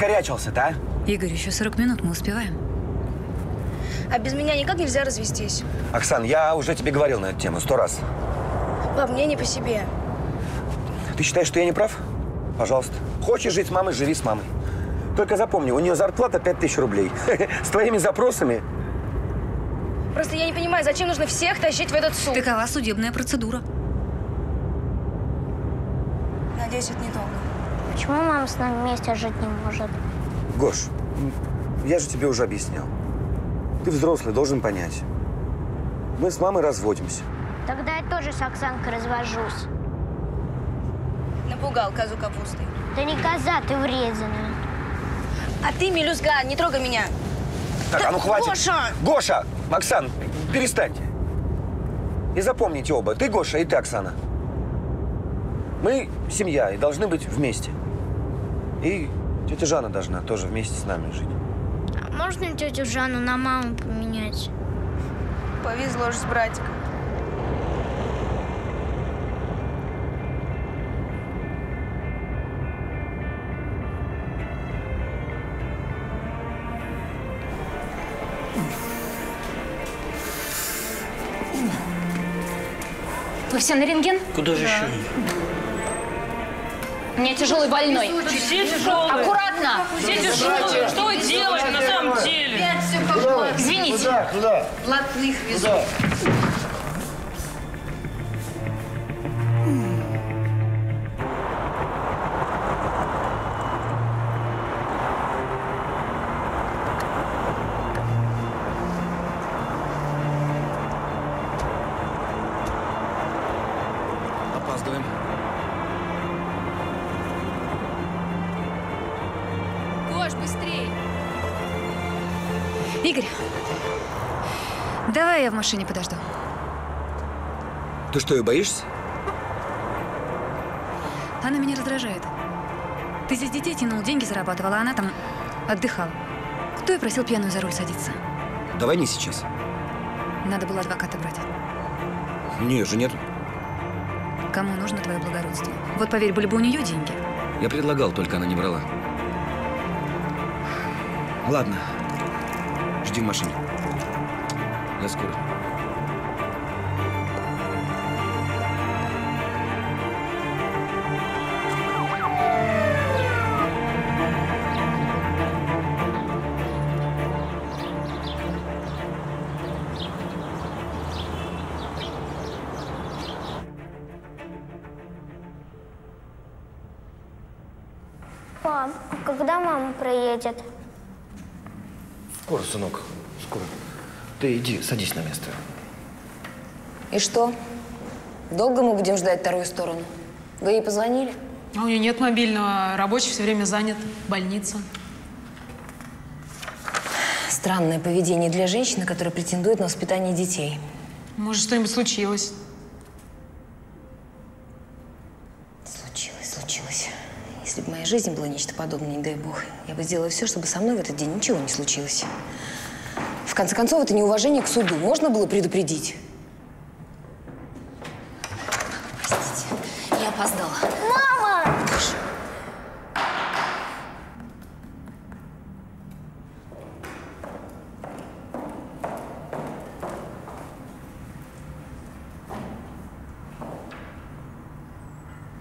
Раскорячился-то, а? Игорь, еще 40 минут мы успеваем. А без меня никак нельзя развестись. Оксан, я уже тебе говорил на эту тему сто раз. Пап, мне не по себе. Ты считаешь, что я не прав? Пожалуйста. Хочешь жить с мамой, живи с мамой. Только запомни, у нее зарплата 5000 рублей. С твоими запросами Просто я не понимаю, зачем нужно всех тащить в этот суд? Такова судебная процедура. Надеюсь, это недолго. Почему мама с нами вместе жить не может? Гош, я же тебе уже объяснял. Ты взрослый, должен понять. Мы с мамой разводимся. Тогда я тоже с Оксанкой развожусь. Напугал козу капустой. Да не коза, ты врезанная. А ты, мелюзга, не трогай меня. Так, а ну хватит. Гоша! Гоша! Оксан, перестаньте. И запомните оба, ты Гоша и ты Оксана. Мы семья и должны быть вместе. И тетя Жанна должна тоже вместе с нами жить. А можно тетю Жанну на маму поменять? Повезло же с братиком. Вы все на рентген? Куда же еще? Меня тяжелый больной. Все тяжелые. Аккуратно. Все тяжелые. Что вы делаете на самом деле? Извините. Куда? Блатных я в машине подожду. Ты что, ее боишься? Она меня раздражает. Ты здесь детей тянул, деньги зарабатывала, а она там отдыхала. Кто и просил пьяную за руль садиться? Давай не сейчас. Надо было адвоката брать. У нее же нет. Кому нужно твое благородство? Вот поверь, были бы у нее деньги. Я предлагал, только она не брала. Ладно. Жди в машине. Я иди, садись на место. И что? Долго мы будем ждать вторую сторону? Вы ей позвонили? А у нее нет мобильного, рабочий все время занят, больница. Странное поведение для женщины, которая претендует на воспитание детей. Может, что-нибудь случилось? Случилось, случилось. Если бы в моей жизни было нечто подобное, не дай бог, я бы сделала все, чтобы со мной в этот день ничего не случилось. В конце концов, это неуважение к суду. Можно было предупредить? Я опоздала. Мама!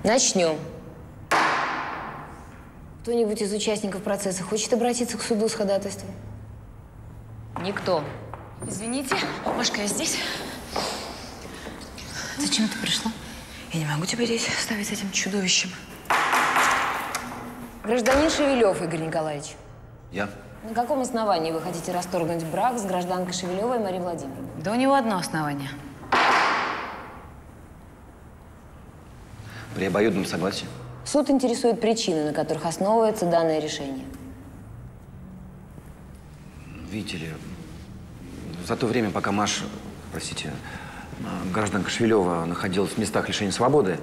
Начнем. Кто-нибудь из участников процесса хочет обратиться к суду с ходатайством? Никто. Извините, Машка, я здесь. Зачем ты пришла? Я не могу тебя здесь оставить с этим чудовищем. Гражданин Шевелев Игорь Николаевич, Я? на каком основании вы хотите расторгнуть брак с гражданкой Шевелевой Марией Владимировной? Да у него одно основание. При обоюдном согласии. Суд интересует причины, на которых основывается данное решение. Видите ли, за то время, пока Маша, простите, а, гражданка Шевелева находилась в местах лишения свободы,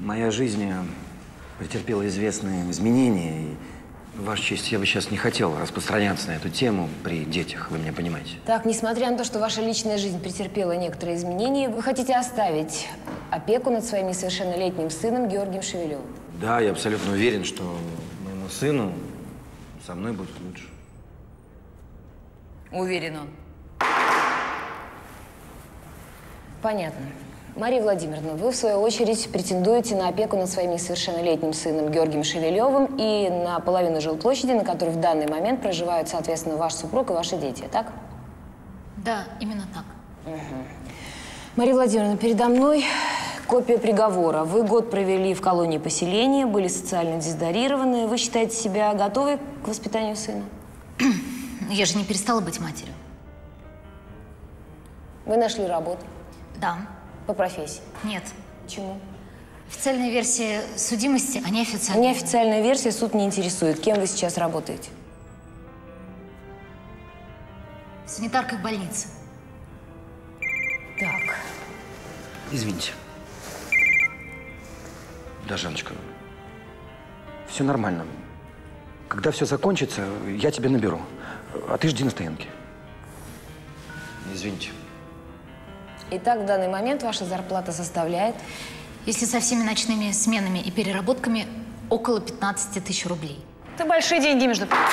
моя жизнь э, претерпела известные изменения. И, Ваша честь, я бы сейчас не хотел распространяться на эту тему при детях, вы меня понимаете. Так, несмотря на то, что ваша личная жизнь претерпела некоторые изменения, вы хотите оставить опеку над своим несовершеннолетним сыном Георгием Шевелевым. Да, я абсолютно уверен, что моему сыну со мной будет лучше. Уверен он. Понятно. Мария Владимировна, вы, в свою очередь, претендуете на опеку над своим несовершеннолетним сыном Георгием Шевелевым и на половину жилплощади, на которой в данный момент проживают, соответственно, ваш супруг и ваши дети, так? Да, именно так. Мария Владимировна, передо мной копия приговора. Вы год провели в колонии поселения, были социально дезодорированы. Вы считаете себя готовой к воспитанию сына? Я же не перестала быть матерью. Вы нашли работу? Да. По профессии? Нет. Почему? Официальная версия судимости, а неофициальная. Неофициальная версия суд не интересует. Кем вы сейчас работаете? Санитаркой в больнице. Так. Извините. Да, Жаночка, все нормально. Когда все закончится, я тебя наберу. А ты жди на стоянке. Извините. Итак, в данный момент ваша зарплата составляет Если со всеми ночными сменами и переработками, около 15 тысяч рублей. Это большие деньги, между прочим.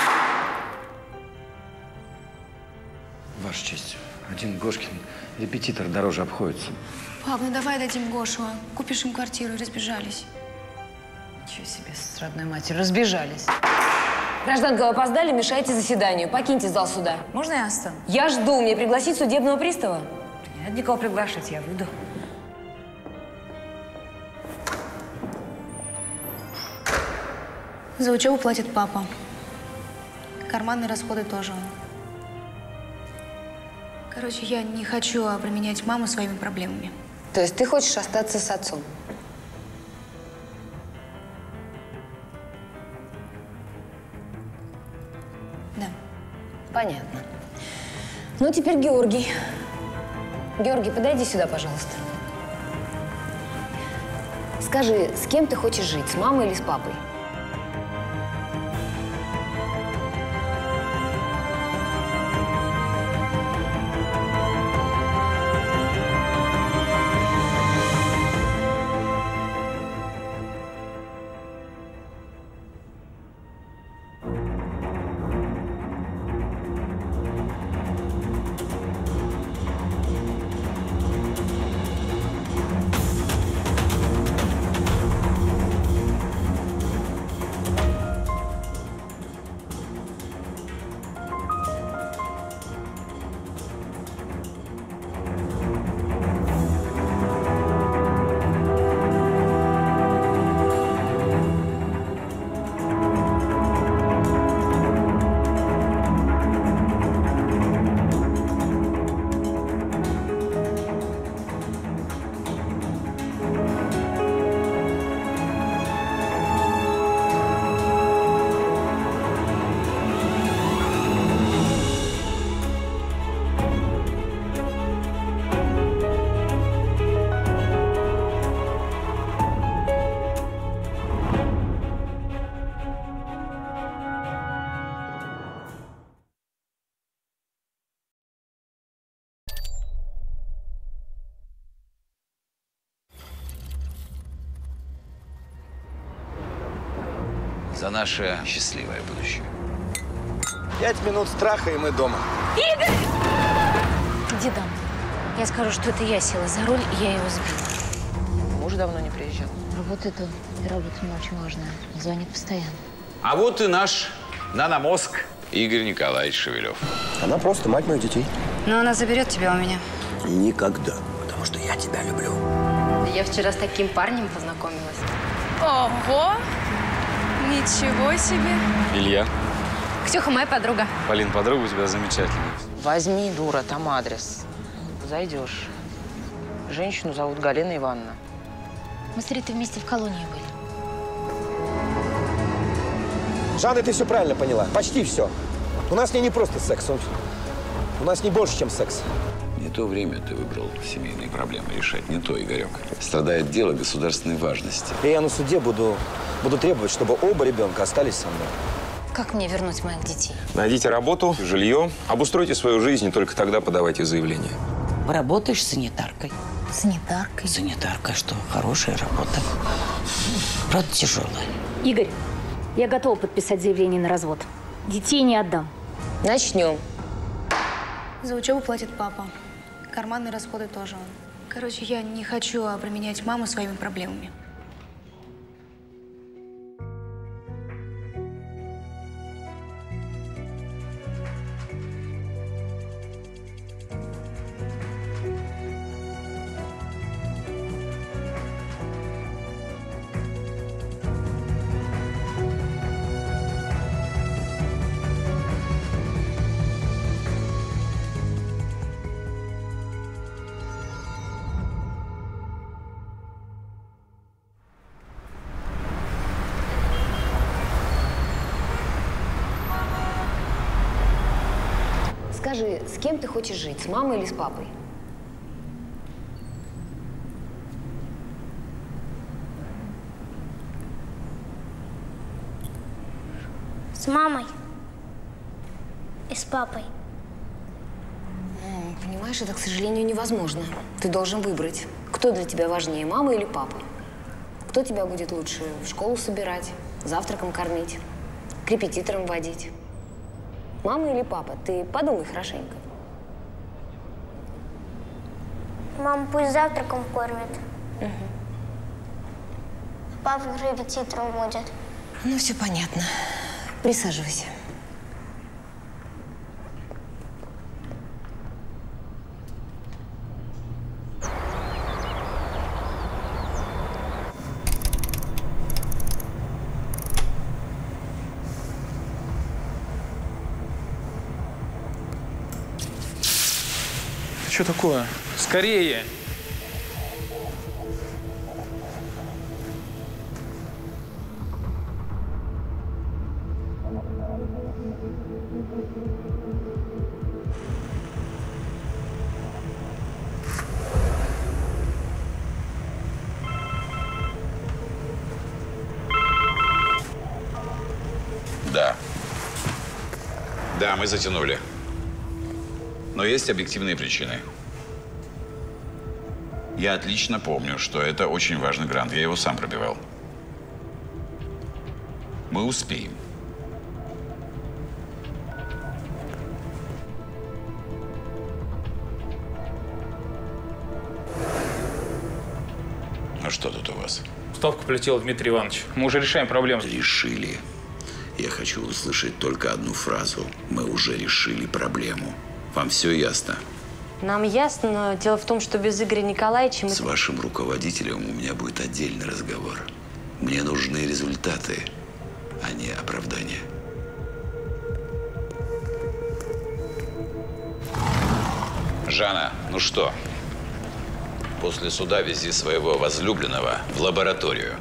Ваша честь, один Гошкин репетитор дороже обходится. Пап, ну давай дадим Гошу. а? Купишь им квартиру и разбежались. Ничего себе, с родной матерью разбежались. Гражданка, вы опоздали, мешаете заседанию. Покиньте зал суда. Можно я останусь? Я жду. Мне пригласить судебного пристава? Не надо никого приглашать, я выйду. За учебу платит папа. Карманные расходы тоже он. Короче, я не хочу обременять маму своими проблемами. То есть ты хочешь остаться с отцом? Да. Понятно. Ну, теперь Георгий. Георгий, подойди сюда, пожалуйста. Скажи, с кем ты хочешь жить, с мамой или с папой? За наше счастливое будущее. Пять минут страха, и мы дома. Игорь! Домой. Я скажу, что это я села за руль, и я его сбила. Муж давно не приезжал. Работа это работа не очень важная. Звонит постоянно. А вот и наш наномозг Игорь Николаевич Шевелев. Она просто мать моих детей. Но она заберет тебя у меня. Никогда. Потому что я тебя люблю. Я вчера с таким парнем познакомилась. Ого! Ничего себе! Илья. Ксюха моя подруга. Полин, подруга у тебя замечательная. Возьми, дура, там адрес. Зайдешь. Женщину зовут Галина Ивановна. Мы с Ритой вместе в колонии были. Жанна, ты все правильно поняла. Почти все. У нас с ней не просто секс. Он- У нас не больше, чем секс. Не то время ты выбрал семейные проблемы решать, не то, Игорек. Страдает дело государственной важности. И я на суде буду, буду требовать, чтобы оба ребенка остались со мной. Как мне вернуть моих детей? Найдите работу, жилье, обустройте свою жизнь, и только тогда подавайте заявление. Работаешь санитаркой? Санитаркой? Санитарка, что? Хорошая работа. Правда, тяжелая. Игорь, Я готова подписать заявление на развод. Детей не отдам. Начнем. За учебу платит папа. Карманные расходы тоже. Короче, я не хочу обременять маму своими проблемами. Хочешь жить, с мамой или с папой? С мамой и с папой. Понимаешь, это, к сожалению, невозможно. Ты должен выбрать, кто для тебя важнее, мама или папа. Кто тебя будет лучше в школу собирать, завтраком кормить, к репетиторам водить. Мама или папа? Ты подумай хорошенько. Мама пусть завтраком кормит. Папа к репетиторам водит. Ну, все понятно. Присаживайся. Что такое? Скорее! Да. Да, мы затянули. Но есть объективные причины. Я отлично помню, что это очень важный грант. Я его сам пробивал. Мы успеем. Ну что тут у вас? Ставку полетел Дмитрий Иванович. Мы уже решаем проблему. Решили. Я хочу услышать только одну фразу. Мы уже решили проблему. Вам все ясно? Нам ясно, но дело в том, что без Игоря Николаевича мы... С вашим руководителем у меня будет отдельный разговор. Мне нужны результаты, а не оправдания. Жанна, ну что? После суда вези своего возлюбленного в лабораторию.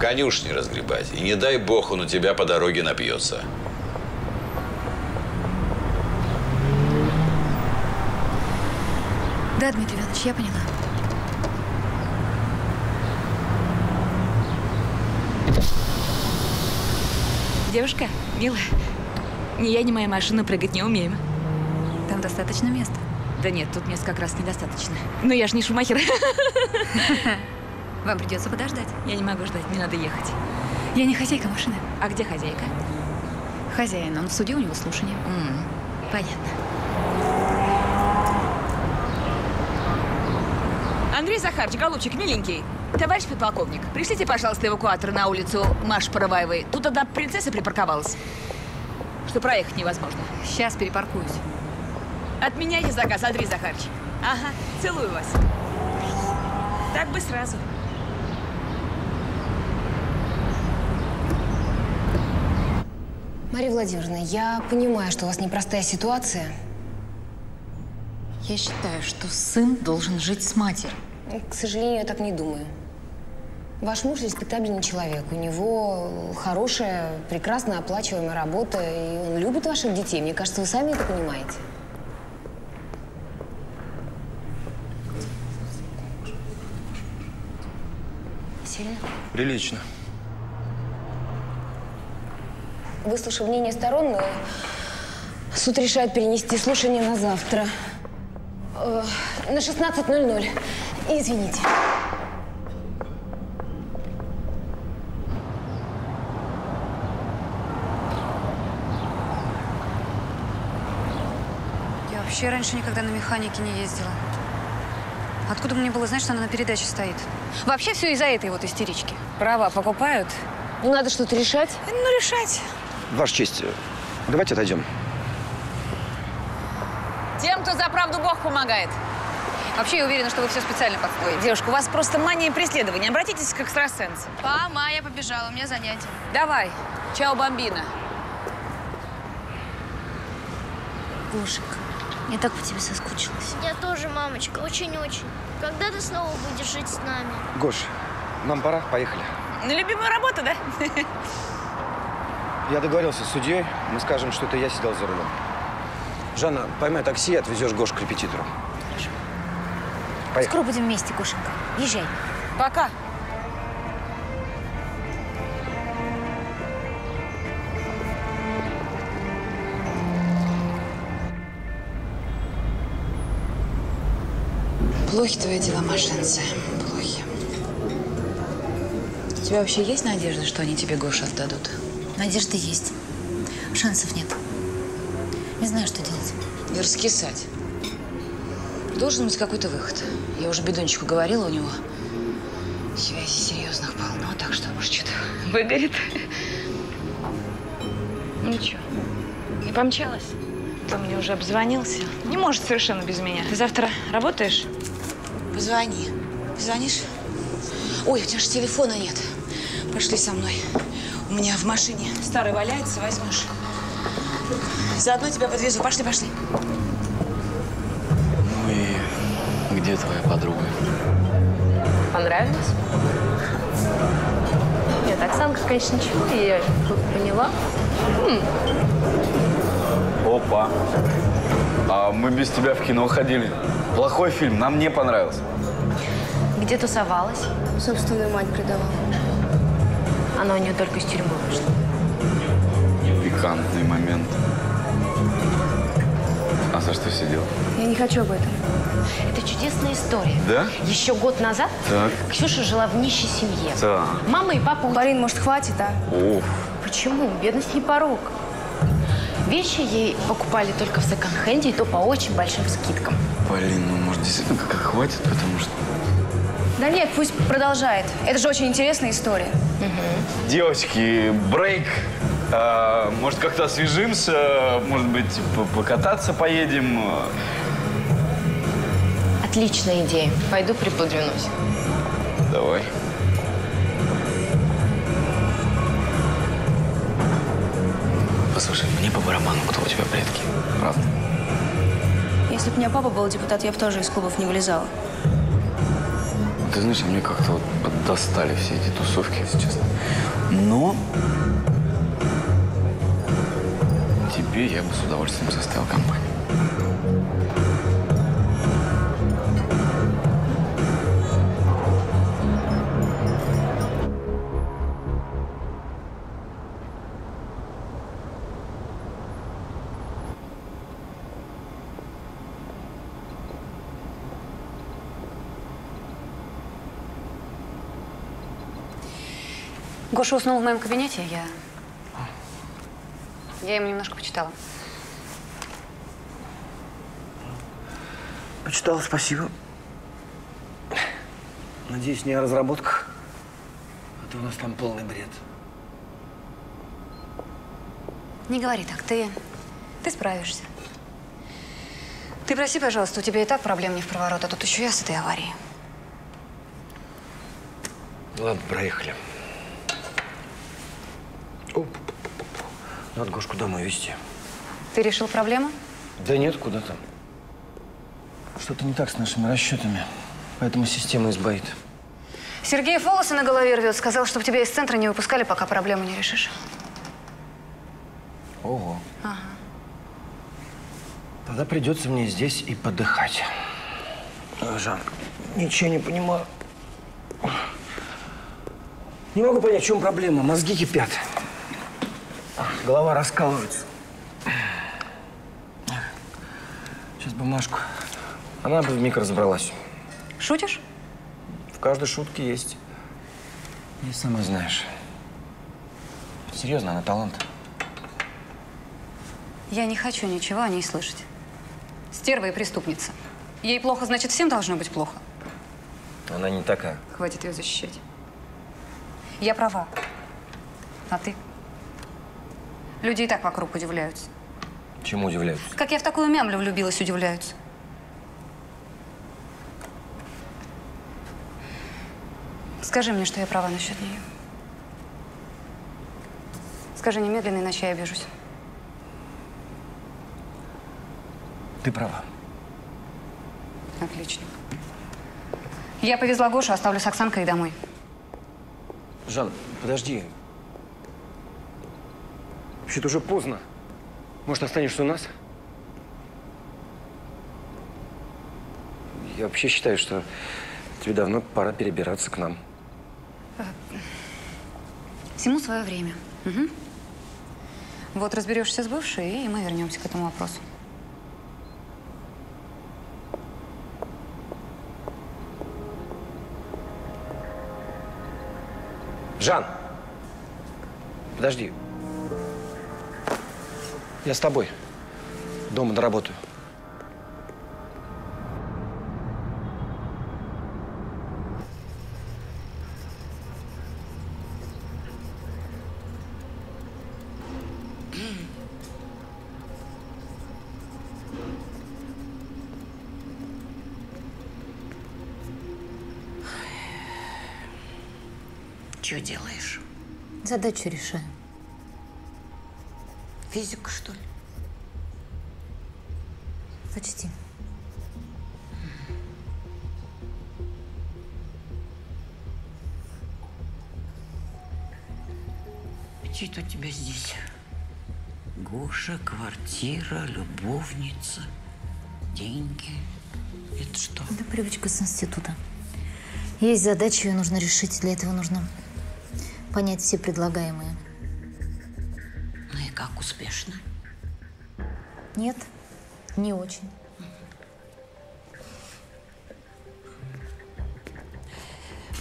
Конюшни разгребать. И не дай бог он у тебя по дороге напьется. Да, Дмитрий Иванович, я поняла. Девушка, милая, ни я, ни моя машина прыгать не умеем. Там достаточно места. Да нет, тут мест как раз недостаточно. Но я ж не шумахер. Вам придется подождать. Я не могу ждать, мне надо ехать. Я не хозяйка машины. А где хозяйка? Хозяин, он в суде, у него слушание. Понятно. Андрей Захарович, голубчик, миленький. Товарищ подполковник, пришлите, пожалуйста, эвакуатор на улицу Маш Параваевой. Тут одна принцесса припарковалась. Что проехать невозможно. Сейчас перепаркуюсь. От меня есть заказ, Андрей Захарович. Ага, целую вас. Так бы сразу. Мария Владимировна, я понимаю, что у вас непростая ситуация. Я считаю, что сын должен жить с матерью. К сожалению, я так не думаю. Ваш муж респектабельный человек. У него хорошая, прекрасно оплачиваемая работа, и он любит ваших детей. Мне кажется, вы сами это понимаете. Сильно? Прилично. Выслушав мнение сторон, э, суд решает перенести слушание на завтра. Э, На 16.00. Извините. Я вообще раньше никогда на механике не ездила. Откуда мне было знать, что она на передаче стоит? Вообще все из-за этой вот истерички. Права покупают. Ну, надо что-то решать. Ну, решать. Ваша честь, э, давайте отойдем. Тем, кто за правду Бог помогает. Вообще, я уверена, что вы все специально подстроили. Девушка, у вас просто мания преследования. Обратитесь к экстрасенсу. Мама, я побежала, у меня занятие. Давай. Чао, бомбина. Гошек, я так по тебе соскучилась. Я тоже, мамочка, очень-очень. Когда ты снова будешь жить с нами? Гош, нам пора, поехали. На любимую работу, да? Я договорился с судьей, мы скажем, что это я сидел за рулем. Жанна, поймай такси и отвезешь Гош к репетитору. Поехали. Скоро будем вместе, Гошенька. Езжай. Пока. Плохи твои дела, Машенцы, плохи. У тебя вообще есть надежда, что они тебе Гошу отдадут? Надежда есть. Шансов нет. Не знаю, что делать. Не раскисать. Должен быть какой-то выход. Я уже Бедончику говорила, у него связей серьезных полно, так что, может, что-то выгорит. Ну что, не помчалась? Ты мне уже обзвонился. Не может совершенно без меня. Ты завтра работаешь? Позвони. Позвонишь? Ой, у тебя же телефона нет. Пошли со мной. У меня в машине старый валяется, возьмешь. Заодно тебя подвезу. Пошли, пошли. Где твоя подруга? Понравилось? Нет, Оксанка, конечно, ничего, я тут поняла. М, Опа. А мы без тебя в кино ходили. Плохой фильм, нам не понравился. Где тусовалась? Собственную мать предавала. Она у нее только из тюрьмы вышла. Пикантный момент. А за что сидел? Я не хочу об этом. Это чудесная история. Да? Еще год назад Так. Ксюша жила в нищей семье. Так. Мама и папа... Парин, может, хватит, а? Уф. Почему? Бедность не порог. Вещи ей покупали только в секонд-хенде, и то по очень большим скидкам. Полин, ну может действительно как хватит, потому что... Да нет, пусть продолжает. Это же очень интересная история. Девочки, брейк. А, может, как-то освежимся? Может быть, по- покататься поедем? Отличная идея. Пойду припудрюсь. Давай. Послушай, мне по барабану, кто у тебя предки. Правда? Если бы у меня папа был депутат, я бы тоже из клубов не вылезала. Ты знаешь, мне как-то вот достали все эти тусовки, если честно. Но тебе я бы с удовольствием составил компанию. Гоша уснул в моем кабинете, я... Я ему немножко почитала. Почитал, спасибо. Надеюсь, не о разработках. А то у нас там полный бред. Не говори так, ты... Ты справишься. Ты прости, пожалуйста, у тебя и так проблем не в проворот, а тут еще я с этой аварией. Ладно, проехали. Надо Гошку домой везти. Ты решил проблему? Да нет, куда там. Что-то не так с нашими расчетами. Поэтому система избавит. Сергей волосы на голове рвет. Сказал, чтобы тебя из центра не выпускали, пока проблему не решишь. Ого. Ага. Тогда придется мне здесь и подыхать. Жан, ничего не понимаю. Не могу понять, в чем проблема. Мозги кипят. Голова раскалывается. Сейчас бумажку. Она бы вмиг разобралась. Шутишь? В каждой шутке есть. И сама знаешь. Серьезно, она талант. Я не хочу ничего о ней слышать. Стерва и преступница. Ей плохо, значит, всем должно быть плохо. Она не такая. Хватит ее защищать. Я права. А ты? Люди и так вокруг удивляются. Чему удивляюсь? Как я в такую мямлю влюбилась, удивляются. Скажи мне, что я права насчет нее. Скажи немедленно, иначе я обижусь. Ты права. Отлично. Я повезла Гошу, оставлю с Оксанкой и домой. Жан, подожди. Вообще-то уже поздно. Может, останешься у нас? Я вообще считаю, что тебе давно пора перебираться к нам. Всему свое время. Мгм. Вот разберешься с бывшей, и мы вернемся к этому вопросу. Жан! Подожди. Я с тобой. Дома доработаю. Что делаешь? Задачу решаю. Физику, что ли? Почти. Это у тебя здесь? Гоша, квартира, любовница, деньги. Это что? Это привычка с института. Есть задача, ее нужно решить. Для этого нужно понять все предлагаемые. Успешно? Нет, не очень.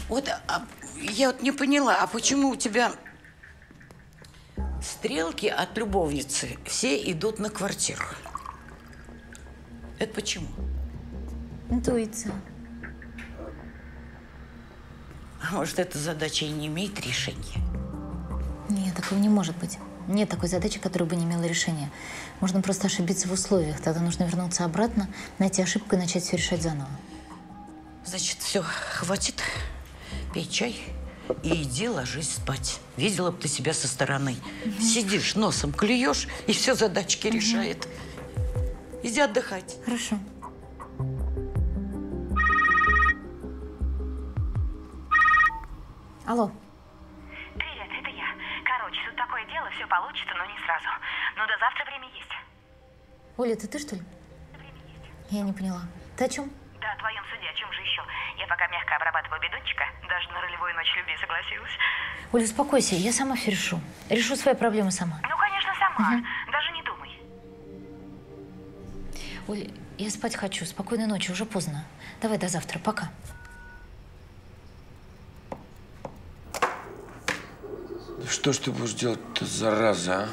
Вот а, я вот не поняла, а почему у тебя стрелки от любовницы все идут на квартиру? Это почему? Интуиция. А может, эта задача и не имеет решения? Нет, такого не может быть. Нет такой задачи, которая бы не имела решения. Можно просто ошибиться в условиях. Тогда нужно вернуться обратно, найти ошибку и начать все решать заново. Значит, все, хватит. Пей чай и иди ложись спать. Видела бы ты себя со стороны. Сидишь, носом клюешь, и все задачки решает. Иди отдыхать. Хорошо. Алло. Привет, это я. Короче, тут такое дело, все получится, но не сразу. Но до завтра время есть. Оля, это ты что ли? Я не поняла. Ты о чем? Да, о твоем суде, о чем же еще? Я пока мягко обрабатываю бедунчика, даже на ролевую ночь любви согласилась. Оля, успокойся, я сама все решу. Решу свои проблемы сама. Ну, конечно, сама. Даже не думай. Оля, я спать хочу. Спокойной ночи, уже поздно. Давай до завтра, пока. Да что ж ты будешь делать-то, зараза, а?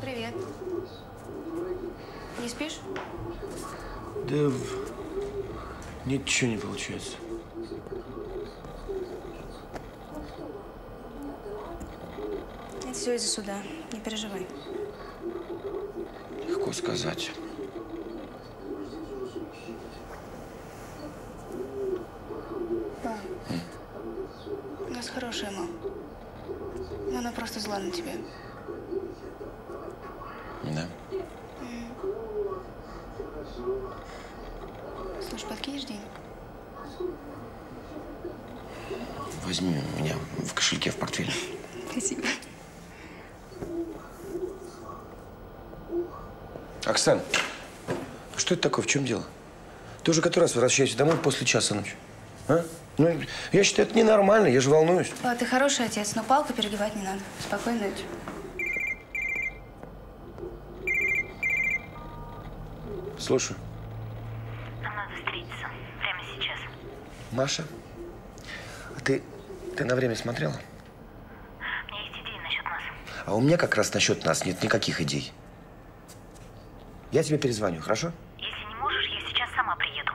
Привет. Не спишь? Да ничего не получается. Это все из-за суда. Не переживай. Легко сказать. Мам. У нас хорошая мама. Но она просто зла на тебя. Возьми у меня в кошельке в портфеле. Спасибо. Оксан, что это такое? В чем дело? Ты уже который раз возвращаешься домой после часа ночи? А? Ну, я считаю, это ненормально, я же волнуюсь. Па, ты хороший отец, но палку перегибать не надо. Спокойной ночи. Слушаю. Нам надо встретиться. Прямо сейчас. Маша, а ты, ты на время смотрела? У меня есть идея насчет нас. А у меня как раз насчет нас нет никаких идей. Я тебе перезвоню, хорошо? Если не можешь, я сейчас сама приеду.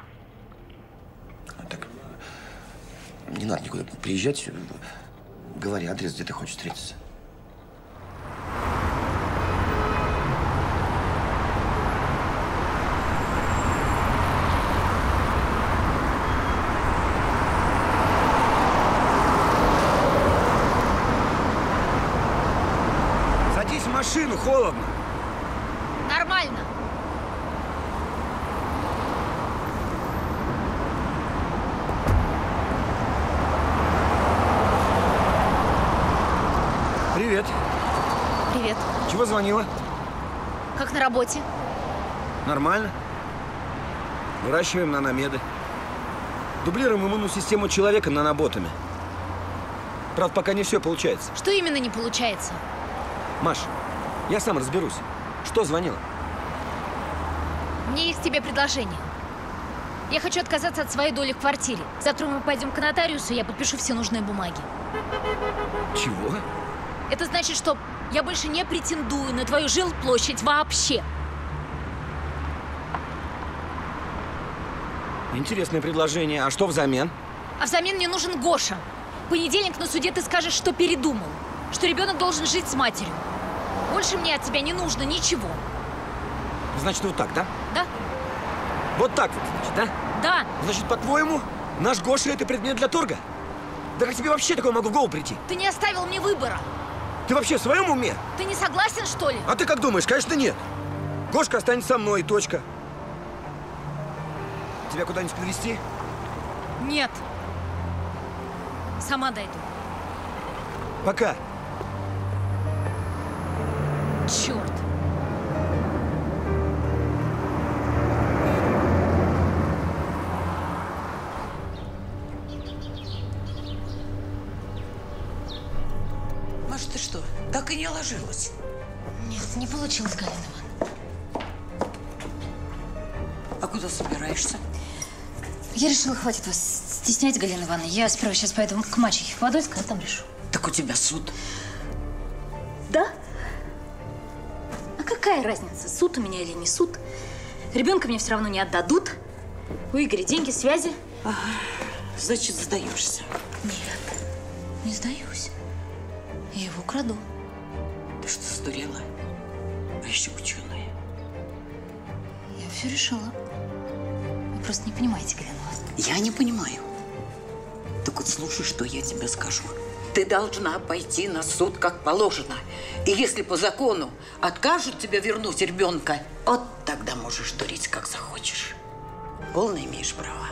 Не надо никуда приезжать. Говори адрес, где ты хочешь встретиться. Садись в машину, холодно. Нормально. Привет. Привет. Чего звонила? Как на работе? Нормально. Выращиваем наномеды. Дублируем иммунную систему человека наноботами. Правда, пока не все получается. Что именно не получается? Маш, я сам разберусь. Что звонила? Меня есть тебе предложение. Я хочу отказаться от своей доли в квартире. Завтра мы пойдем к нотариусу, я подпишу все нужные бумаги. Чего? Это значит, что я больше не претендую на твою жилплощадь вообще. Интересное предложение. А что взамен? А взамен мне нужен Гоша. В понедельник на суде ты скажешь, что передумал. Что ребенок должен жить с матерью. Больше мне от тебя не нужно ничего. Значит, вот так, да? Да? Вот так вот, значит, да? Да. Значит, по-твоему, наш Гоша – это предмет для торга? Да как тебе вообще такое могу в голову прийти? Ты не оставил мне выбора. Ты вообще в своем уме? Ты не согласен, что ли? А ты как думаешь? Конечно, нет. Гошка останется со мной, точка. Тебя куда-нибудь подвезти? Нет. Сама дойду. Пока. Черт. Решила, хватит вас стеснять, Галина Ивановна. Я сперва сейчас пойду к мачехе в Подольск, а там решу. Так у тебя суд. Да? А какая разница, суд у меня или не суд? Ребенка мне все равно не отдадут. У Игоря деньги, связи. Значит, сдаешься. Нет, не сдаюсь. Я его украду. Ты что, сдурела? А еще ученая. Я все решила. Вы просто не понимаете, Галина. Я не понимаю. Так вот слушай, что я тебе скажу. Ты должна пойти на суд как положено. И если по закону откажут тебе вернуть ребенка, вот тогда можешь дурить как захочешь. Полно имеешь право.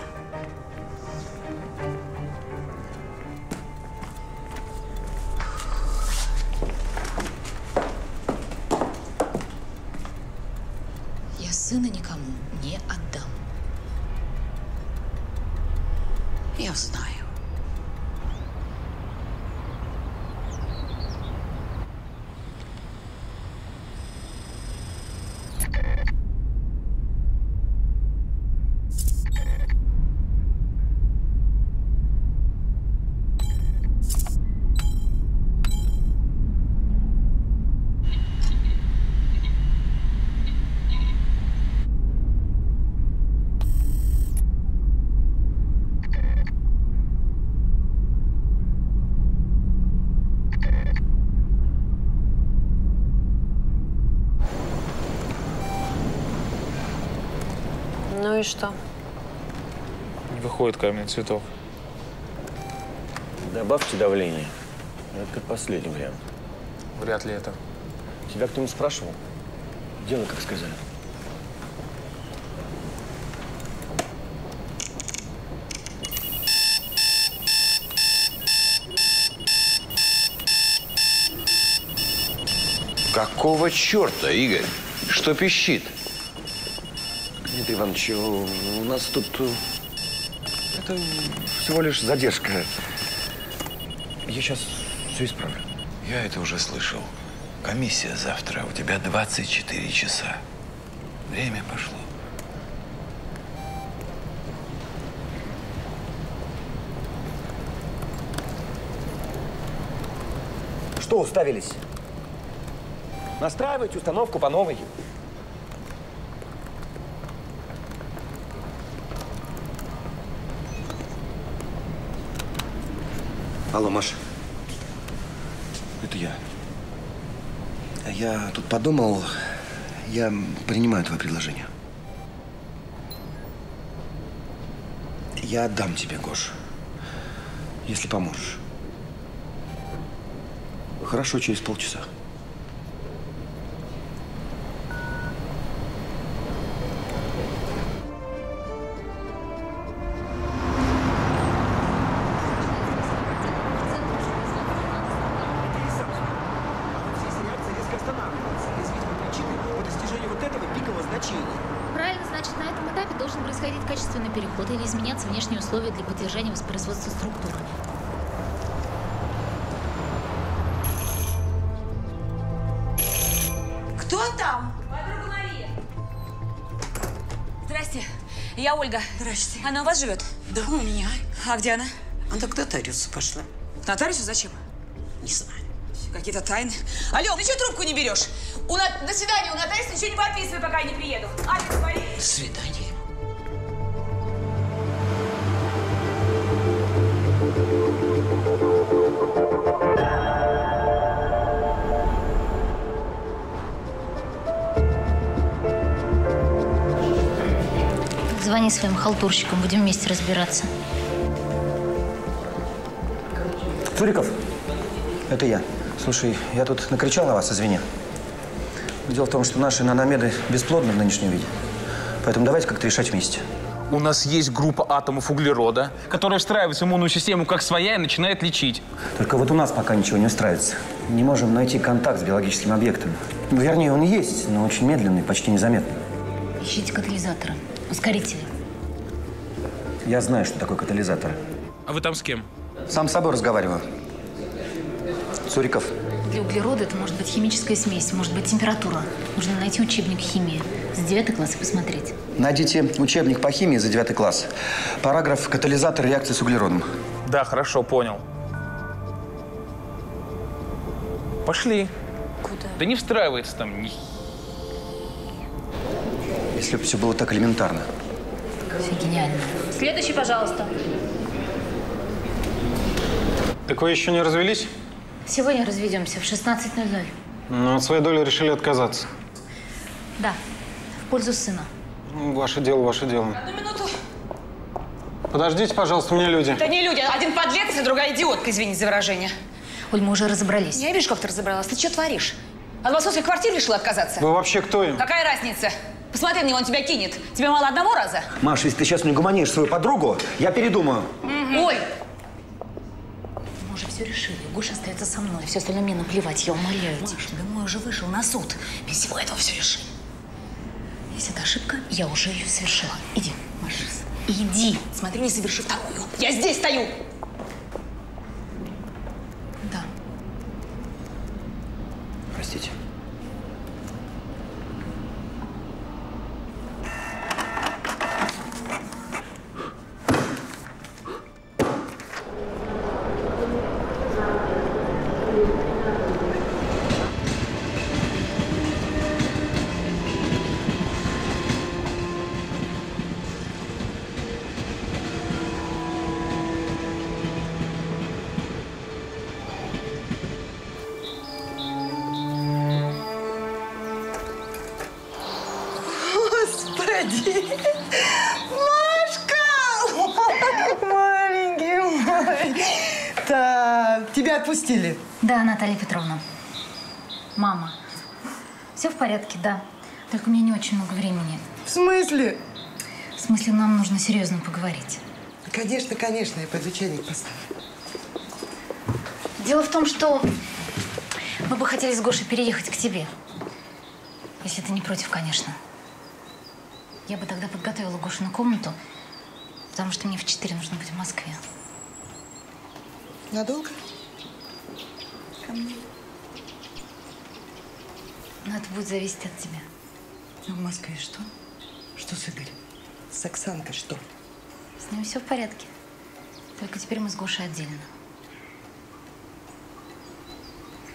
Не выходит камень цветов. Добавьте давление. Это последний вариант. Вряд ли это. Тебя кто-нибудь спрашивал? Делай, как сказали. Какого черта, Игорь? Что пищит? Дмитрий Иванович, у у нас тут... Это всего лишь задержка. Я сейчас все исправлю. Я это уже слышал. Комиссия завтра. У тебя 24 часа. Время пошло. Что уставились? Настраивайте установку по новой. Алло, Маша. Это я. Я тут подумал, я принимаю твое предложение. Я отдам тебе, Гош, если поможешь. Хорошо, через полчаса. Она у вас живет? Да, у меня. А где она? Она к нотариусу пошла. К нотариусу зачем? Не знаю. Какие-то тайны. Алло, ты что трубку не берешь? У на... До свидания, у нотариуса ничего не подписывай, пока я не приеду. Адрес говори. До свидания. Своим халтурщикам, будем вместе разбираться. Цуриков, это я. Слушай, я тут накричал на вас, извини. Дело в том, что наши наномеды бесплодны в нынешнем виде. Поэтому давайте как-то решать вместе. У нас есть группа атомов углерода, которая встраивается в иммунную систему как своя и начинает лечить. Только вот у нас пока ничего не устраивается. Не можем найти контакт с биологическим объектом. Ну, Вернее, он есть, но очень медленный, почти незаметный. Ищите катализаторы, ускорители. Я знаю, что такое катализатор. А вы там с кем? Сам с собой разговариваю. Цуриков, Для углерода это может быть химическая смесь, может быть температура. Нужно найти учебник химии за 9 класс и посмотреть. найдите учебник по химии за 9 класс. Параграф «Катализатор реакции с углеродом». Да, хорошо, понял. Пошли. Куда? Да не встраивается там ни Если бы все было так элементарно. Все гениально. Следующий, пожалуйста. Так вы еще не развелись? Сегодня разведемся в 16.00. Но от своей доли решили отказаться. Да, в пользу сына. Ну, Ваше дело, ваше дело. Одну минуту. Подождите, пожалуйста, мне люди. Да не люди, один подлец, а другая идиотка, извините за выражение. Оль, мы уже разобрались. Я вижу, как ты разобралась. Ты что творишь? От московской квартиры решила отказаться? Вы вообще кто им? Какая разница? Посмотри на него, он тебя кинет. Тебе мало одного раза? Маша, если ты сейчас не гуманишь свою подругу, я передумаю. Оль, Мы уже все решили. Гоша остается со мной. Все остальное мне наплевать, я умоляю тебя. Маш, да мой уже вышел на суд. Без всего этого все решим. Если это ошибка, я уже ее совершила. Иди. Маша, Иди. смотри, не соверши вторую. Я здесь стою. Отпустили? Да, Наталья Петровна. Мама. Все в порядке, да. Только у меня не очень много времени. В смысле? В смысле, нам нужно серьезно поговорить. Конечно, конечно, я чайник поставлю. Дело в том, что мы бы хотели с Гошей переехать к тебе. Если ты не против, конечно. Я бы тогда подготовила Гошу на комнату, потому что мне в 4 нужно быть в Москве. Надолго? Ко мне. Но это будет зависеть от тебя. А в Москве что? Что с Игорем? С Оксанкой что? С ним все в порядке. Только теперь мы с Гошей отдельно.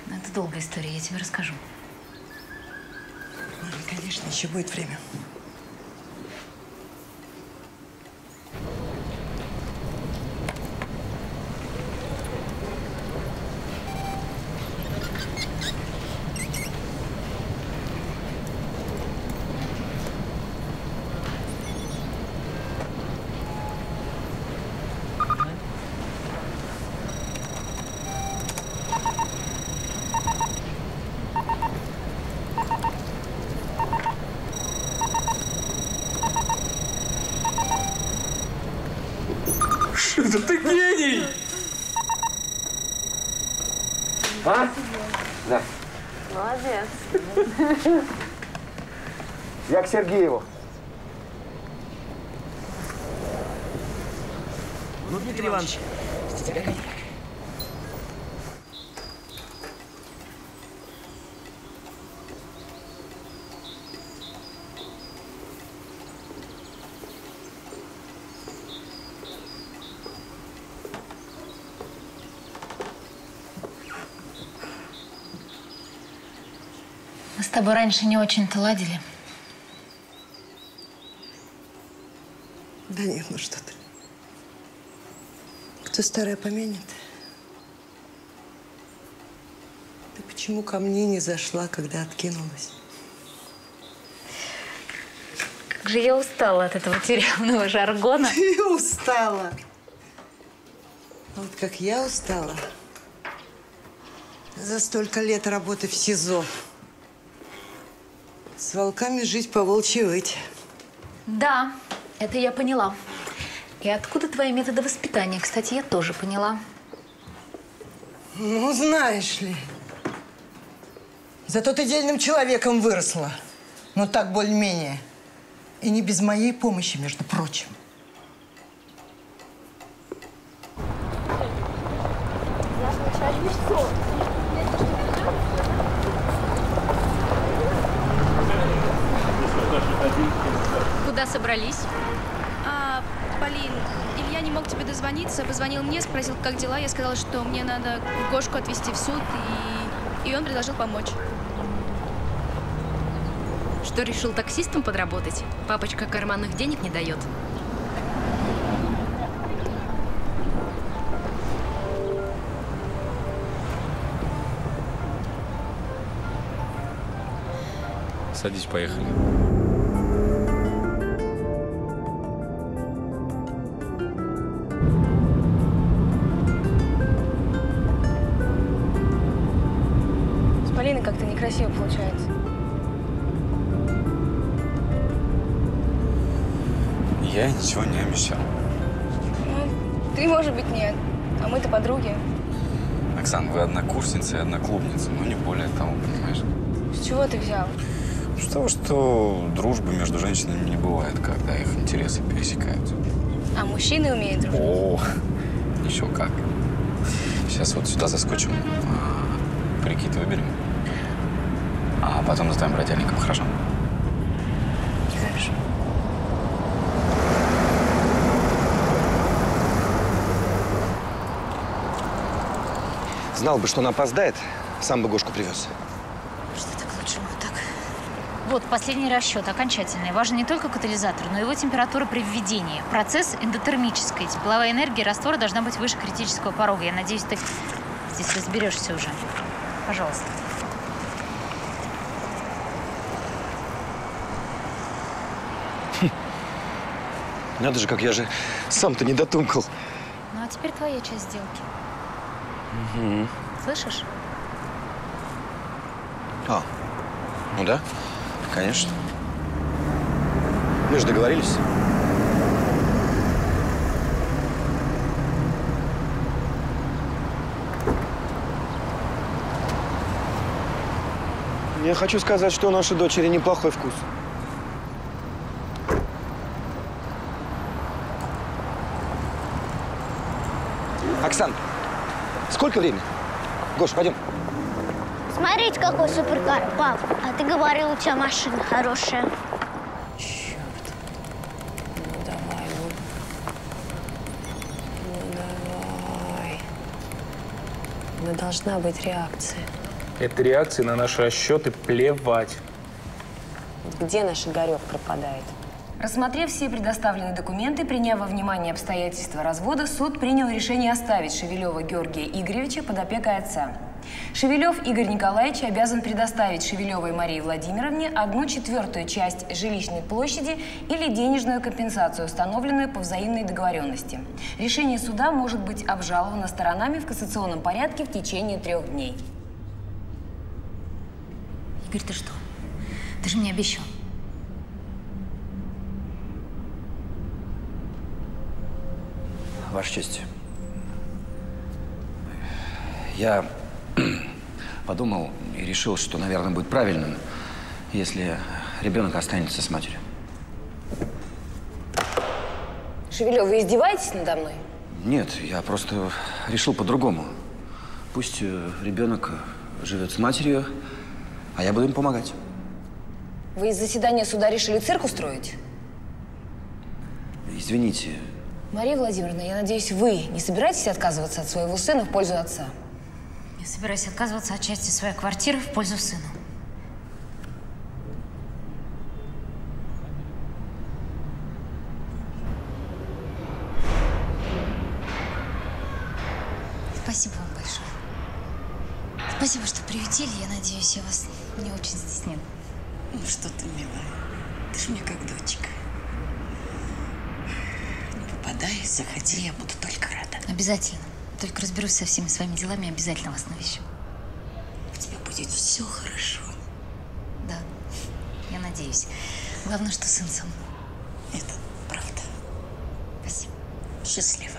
Но это долгая история, я тебе расскажу. Видишь, еще будет время. Что ты гений! А? Да. Молодец. Я к Сергееву. Ну, Дмитрий Иванович. Мы с тобой раньше не очень-то ладили. Да нет, ну что ты. Кто старое помянет? Ты почему ко мне не зашла, когда откинулась? Как же я устала от этого тюремного жаргона. Ты устала. А Вот как я устала. За столько лет работы в СИЗО. С волками жить по волчьи выть. Да, это я поняла. И откуда твои методы воспитания, кстати, я тоже поняла. Ну, знаешь ли. Зато ты дельным человеком выросла. Ну, так более-менее. И не без моей помощи, между прочим. Куда собрались? Полин, Илья не мог тебе дозвониться, позвонил мне, спросил, как дела. Я сказала, что мне надо Гошку отвезти в суд, и, и он предложил помочь. Что, решил таксистом подработать? Папочка карманных денег не дает. Садись, поехали. Ничего не обещал. Ну, ты, может быть, нет. А мы-то подруги. Оксан, вы однокурсница и одноклубница, но не более того, понимаешь? С чего ты взял? С того, что дружбы между женщинами не бывает, когда их интересы пересекаются. А мужчины умеют дружить. О, еще как. Сейчас вот сюда заскочим, а, прикид выберем, а потом за твоим брательником? Хорошо. Знал бы, что она опоздает, сам бы Гошку привез. Что так лучше вот так. Вот, последний расчет, окончательный. Важен не только катализатор, но и его температура при введении. Процесс эндотермический. Тепловая энергия раствора должна быть выше критического порога. Я надеюсь, ты здесь разберешься уже. Пожалуйста. Надо же, как я же сам-то не дотумкал. Ну, а теперь твоя часть сделки. Мгм. Слышишь? А, ну да, конечно. Мы же договорились. Я хочу сказать, что у нашей дочери неплохой вкус. Оксан, сколько времени? Гош, пойдем. Смотрите, какой суперкар, пап. А ты говорил, у тебя машина хорошая. Ну давай, ну. Ну давай. Ну должна быть реакция. Это реакции на наши расчеты плевать. Где наш Игорек пропадает? Рассмотрев все предоставленные документы, приняв во внимание обстоятельства развода, суд принял решение оставить Шевелева Георгия Игоревича под опекой отца. Шевелев Игорь Николаевич обязан предоставить Шевелевой Марии Владимировне одну четвертую часть жилищной площади или денежную компенсацию, установленную по взаимной договоренности. Решение суда может быть обжаловано сторонами в кассационном порядке в течение трех дней. Игорь, ты что? Ты же мне обещал. Ваша честь. Я подумал и решил, что, наверное, будет правильным, если ребенок останется с матерью. Шевелев, вы издеваетесь надо мной? Нет, я просто решил по-другому. Пусть э, ребенок живет с матерью, а я буду им помогать. Вы из заседания суда решили цирк устроить? Извините, Мария Владимировна, я надеюсь, вы не собираетесь отказываться от своего сына в пользу отца? Я собираюсь отказываться от части своей квартиры в пользу сына. Спасибо вам большое. Спасибо, что приютили. Я надеюсь, я вас не очень стеснила. Ну что ты, милая, ты же мне как дочка. Не попадай, заходи, я буду только рада. Обязательно. Только разберусь со всеми своими делами, обязательно вас навещу. У тебя будет все хорошо. Да, я надеюсь. Главное, что сын со мной. Это правда. Спасибо. Счастливо.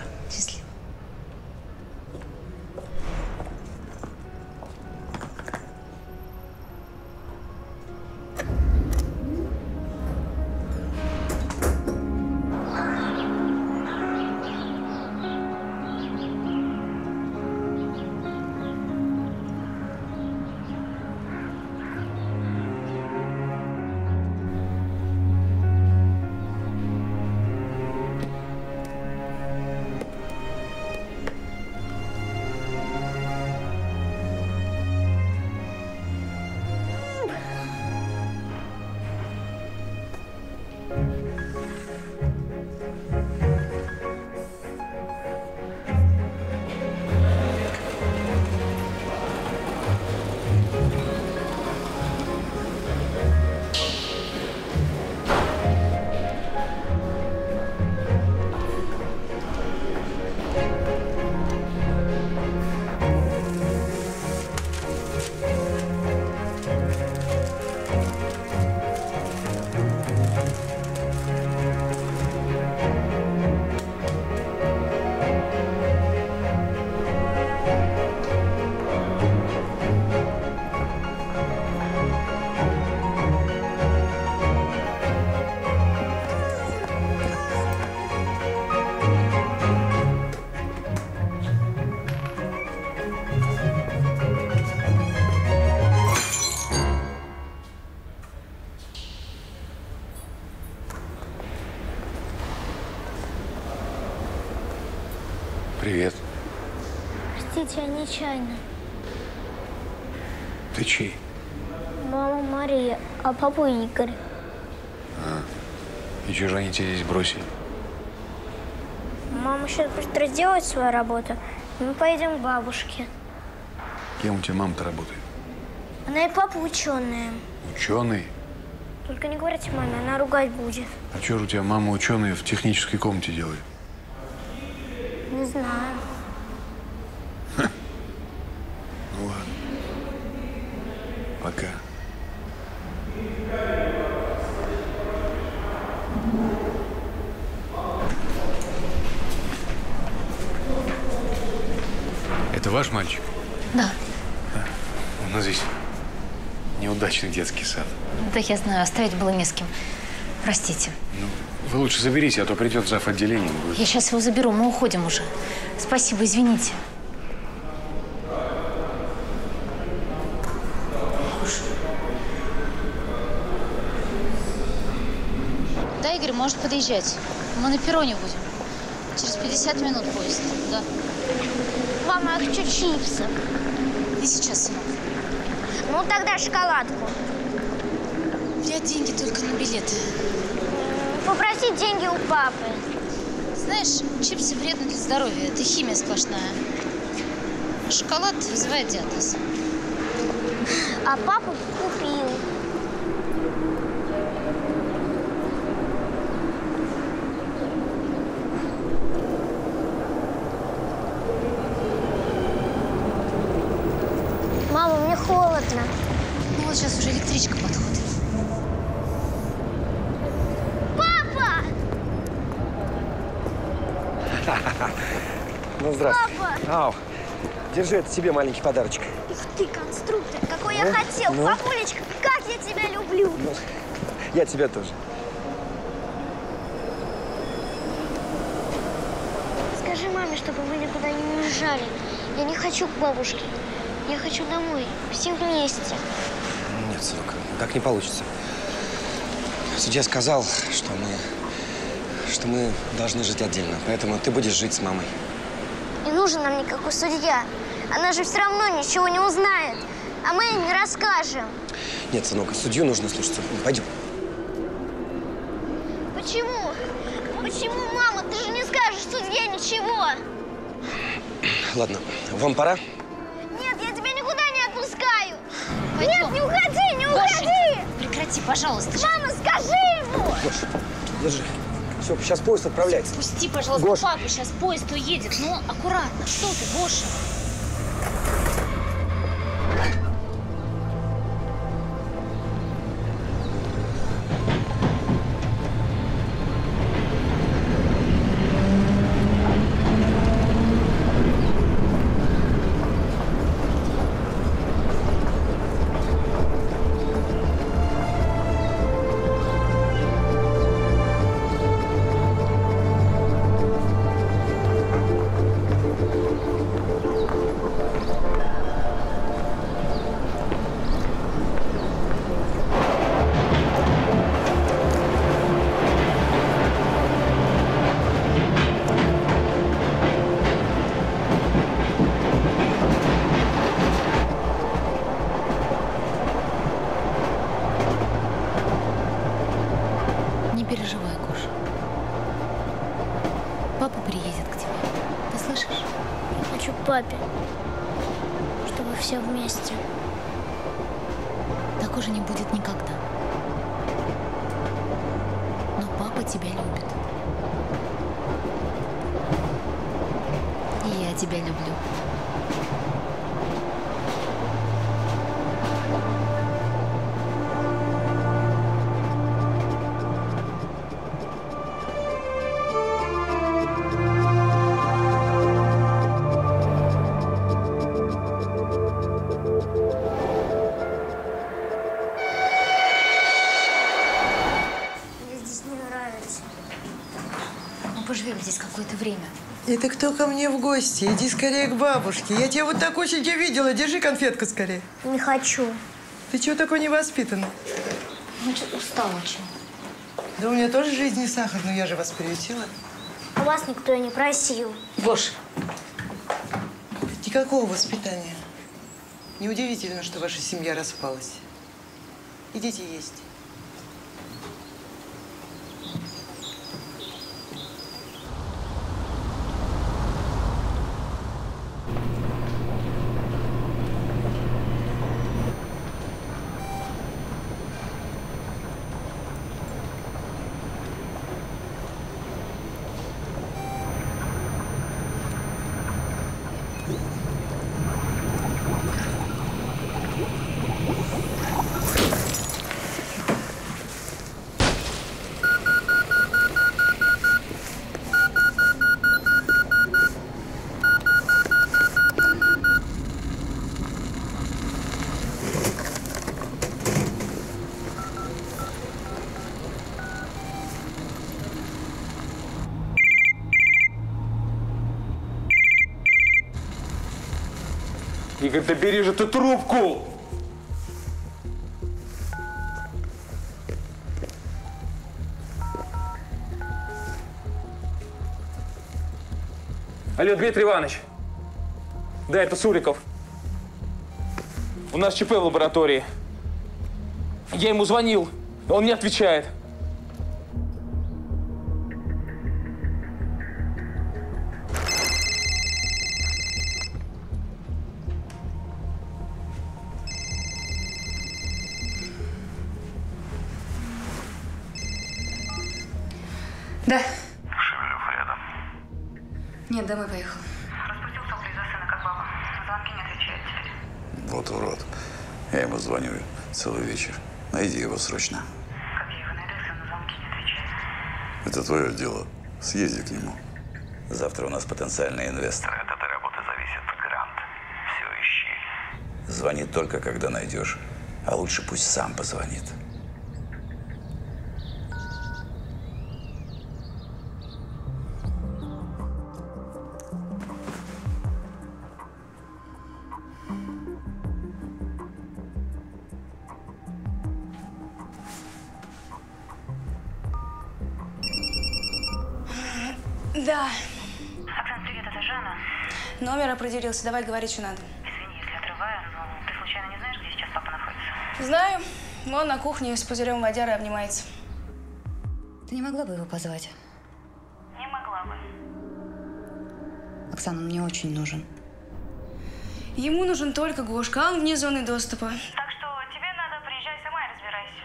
Нечаянно. Ты чей? Мама Мария, а папа Игорь. А. И чего же они тебя здесь бросили? Мама сейчас быстро сделает свою работу, мы поедем к бабушке. Кем у тебя мама-то работает? Она и папа ученые. Ученый? Только не говорите маме, она ругать будет. А что же у тебя мама ученый в технической комнате делает? Не знаю. Ну ладно. Пока. Это ваш мальчик? Да. У нас здесь неудачный детский сад. Да я знаю, оставить было не с кем. Простите. Вы лучше заберите, а то придет зав. отделением. будет. Я сейчас его заберу, мы уходим уже. Спасибо, извините. Да, Игорь, может подъезжать. Мы на перроне будем. Через 50 минут поезд. Да. Мама, а хочу чипсы. И сейчас, сынок. Ну, тогда шоколадку. Взять деньги только на билеты? Попросить деньги у папы. Знаешь, чипсы вредны для здоровья. Это химия сплошная. Шоколад вызывает диатез. А папа купил. Мама, мне холодно. Ну вот сейчас уже электричка подходит. Папа! Ну, здравствуй. Папа! Ау. Держи, это тебе маленький подарочек. Ух ты, конструктор, какой я Ну, хотел. ну. Папулечка, как я тебя люблю. Ну, я тебя тоже. Скажи маме, чтобы мы никуда не уезжали. Я не хочу к бабушке. Я хочу домой. Все вместе. Нет, сынок, так не получится. Судья сказал, что мы, что мы должны жить отдельно. Поэтому ты будешь жить с мамой. Не нужен нам никакой судья. Она же все равно ничего не узнает. А мы ей не расскажем. Нет, сынок, судью нужно слушаться. Пойдем. Почему? Почему, мама? Ты же не скажешь судье ничего. Ладно, вам пора? Нет, я тебя никуда не отпускаю. Пойдем. Нет, не уходи, не Гоша, уходи. Прекрати, пожалуйста. Мама, скажи ему. Гош, держи. Все, сейчас поезд отправляется. Пусти, пожалуйста, Гош. папу. Сейчас поезд уедет. Ну, аккуратно. Что ты, Гоша? Тебя люблю. Ты кто ко мне в гости? Иди скорее к бабушке. Я тебя вот так очень тебя видела. Держи конфетку скорее. Не хочу. Ты чего такой невоспитанный? Значит, устал очень. Да у меня тоже жизнь не сахар, но я же вас приютила. А вас никто и не просил. Гош. Никакого воспитания. Неудивительно, что ваша семья распалась. Идите есть. Игорь, да бери же ты трубку! Алло, Дмитрий Иванович. Да, это Суриков. У нас ЧП в лаборатории. Я ему звонил. Он не отвечает. А лучше пусть сам позвонит. Да. Оксан, привет, это Жанна. Номер определился. Давай говорить, что надо. Извини, если отрываю, но ты случайно не знаешь, где сейчас папа находится? Знаю. Он на кухне с пузырем водяры обнимается. Ты не могла бы его позвать? Не могла бы. Оксана, он мне очень нужен. Ему нужен только Гошка, а он вне зоны доступа. Так что тебе надо приезжай сама и разбирайся.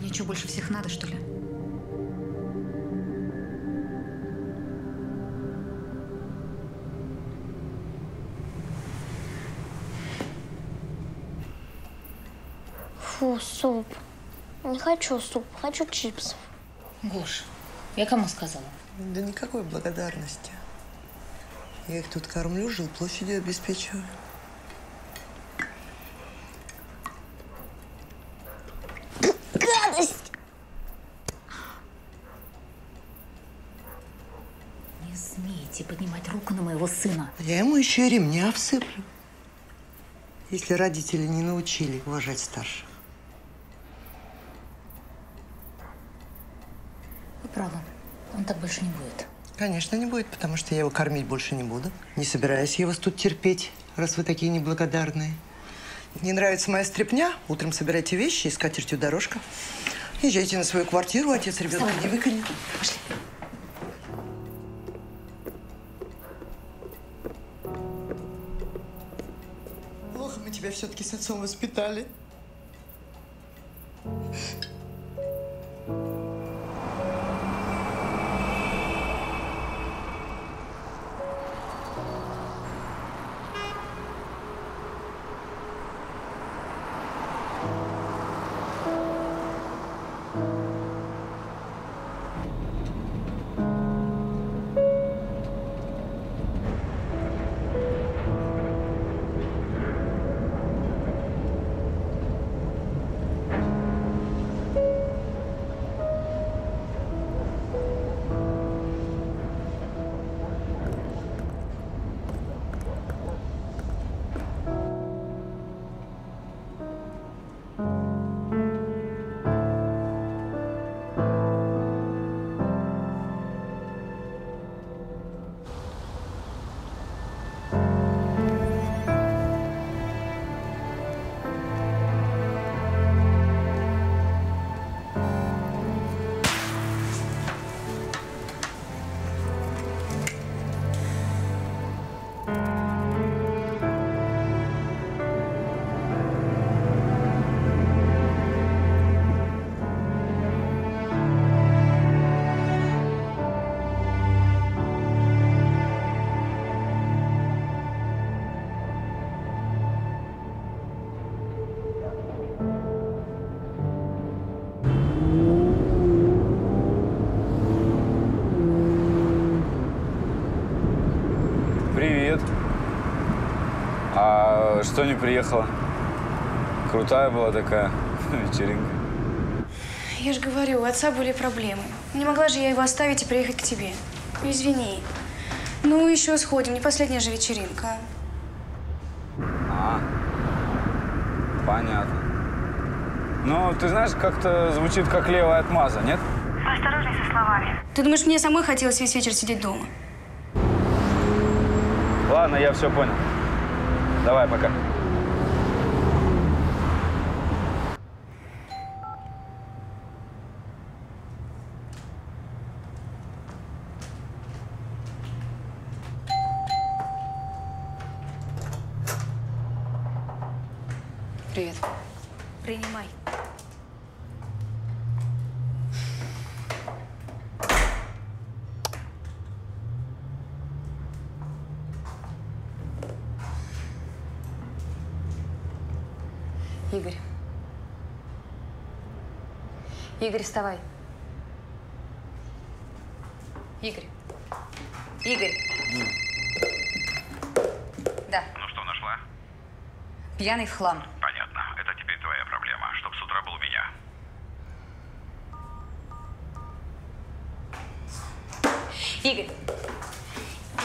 Мне что, больше всех надо, что ли? Фу, суп. Не хочу суп, хочу чипсов. Гош, я кому сказала? Да никакой благодарности. Я их тут кормлю, жилплощадью обеспечиваю. Гадость! Не смейте поднимать руку на моего сына. Я ему еще и ремня всыплю. Если родители не научили уважать старших. Вы правы. Он так больше не будет. Конечно, не будет, потому что я его кормить больше не буду. Не собираюсь я вас тут терпеть, раз вы такие неблагодарные. Не нравится моя стряпня? Утром собирайте вещи и с катертью дорожка. Езжайте на свою квартиру, отец ребенка не выкинет. Пошли. Плохо мы тебя все-таки с отцом воспитали. Привет. А что не приехала? Крутая была такая вечеринка. Я же говорю, у отца были проблемы. Не могла же я его оставить и приехать к тебе. Извини. Ну, еще сходим. Не последняя же вечеринка. А, понятно. Ну, ты знаешь, как-то звучит как левая отмаза, нет? Поосторожней со словами. Ты думаешь, мне самой хотелось весь вечер сидеть дома? Ладно, я все понял. Давай, пока. Привет. Принимай. Игорь. Игорь, вставай. Игорь. Игорь. Да, Ну что, нашла? пьяный в хлам. Понятно. Это теперь твоя проблема. Чтоб с утра был у меня. Игорь.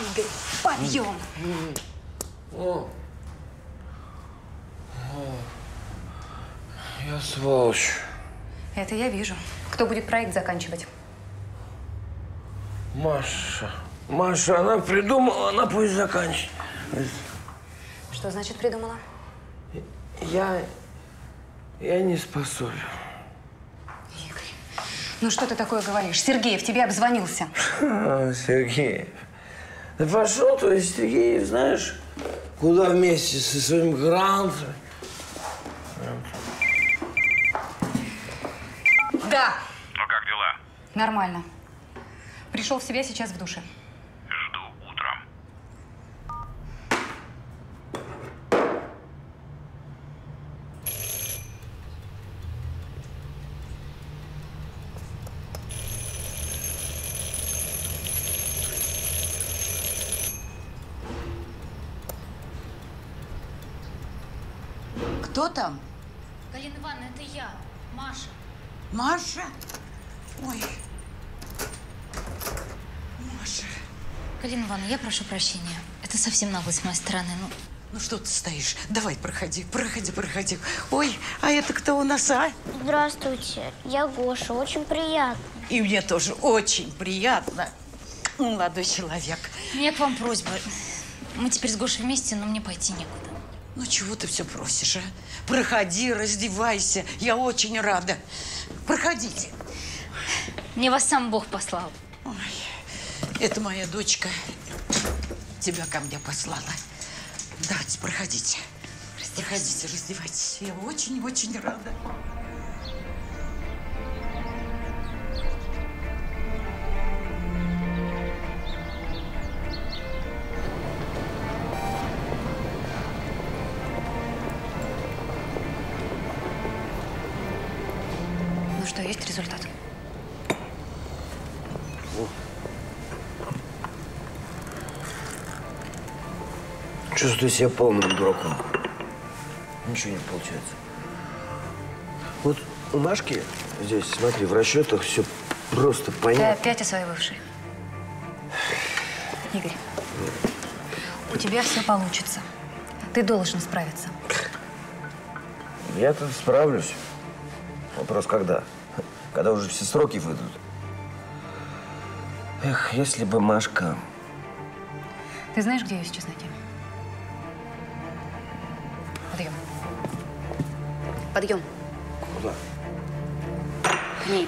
Игорь, подъем. О. О. Я сволочь. Это я вижу. Кто будет проект заканчивать? Маша. Маша, она придумала, она пусть заканчивает. Что значит придумала? Я... Я не способен. Ну что ты такое говоришь? Сергеев тебе обзвонился. Сергеев. Да пошел, есть Сергеев, знаешь, куда вместе со своим грантом. Да. Ну как дела? Нормально. Пришел в себя сейчас в душе. Жду утром. Кто там? Галина Ивановна, это я, Маша. Маша? Ой. Маша. Галина Ивановна, я прошу прощения. Это совсем наглость с моей стороны. Ну, Ну что ты стоишь? Давай, проходи, проходи, проходи. Ой, а это кто у нас, а? Здравствуйте, я Гоша, очень приятно. И мне тоже очень приятно. Молодой человек. у меня к вам просьба. Мы теперь с Гошей вместе, но мне пойти некуда. Ну чего ты все просишь, а? Проходи, раздевайся. Я очень рада. Проходите. Мне вас сам Бог послал. Это моя дочка тебя ко мне послала. Давайте, проходите. Проходите, раздевайтесь. Я очень-очень рада. Чувствую себя полным дураком. Ничего не получается. Вот у Машки здесь, смотри, в расчетах все просто Ты понятно. опять о своей бывшей. Игорь, у тебя все получится. Ты должен справиться. Я-то справлюсь. Вопрос когда? Когда уже все сроки выйдут. Эх, если бы Машка... Ты знаешь, где ее сейчас найти? Подъем. Куда? К ней.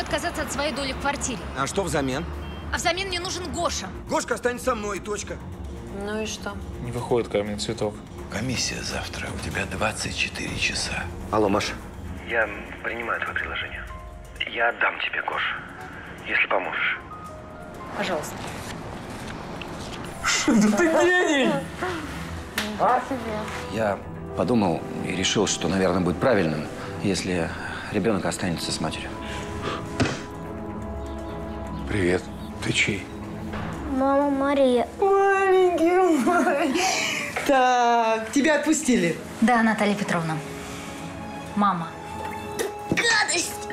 Хочу отказаться от своей доли в квартире. А что взамен? А взамен мне нужен Гоша. Гошка останется со мной, точка. Ну и что? Не выходит камень цветов. Комиссия завтра. У тебя 24 часа. Алло, Маша. Я принимаю твое предложение. Я отдам тебе Гош, если поможешь. Пожалуйста. Да ты гений! Я подумал и решил, что, наверное, будет правильным, если ребенок останется с матерью. Привет. Ты чей? Мама Мария. Маленький мой. Так, тебя отпустили. Да, Наталья Петровна. Мама. Гадость!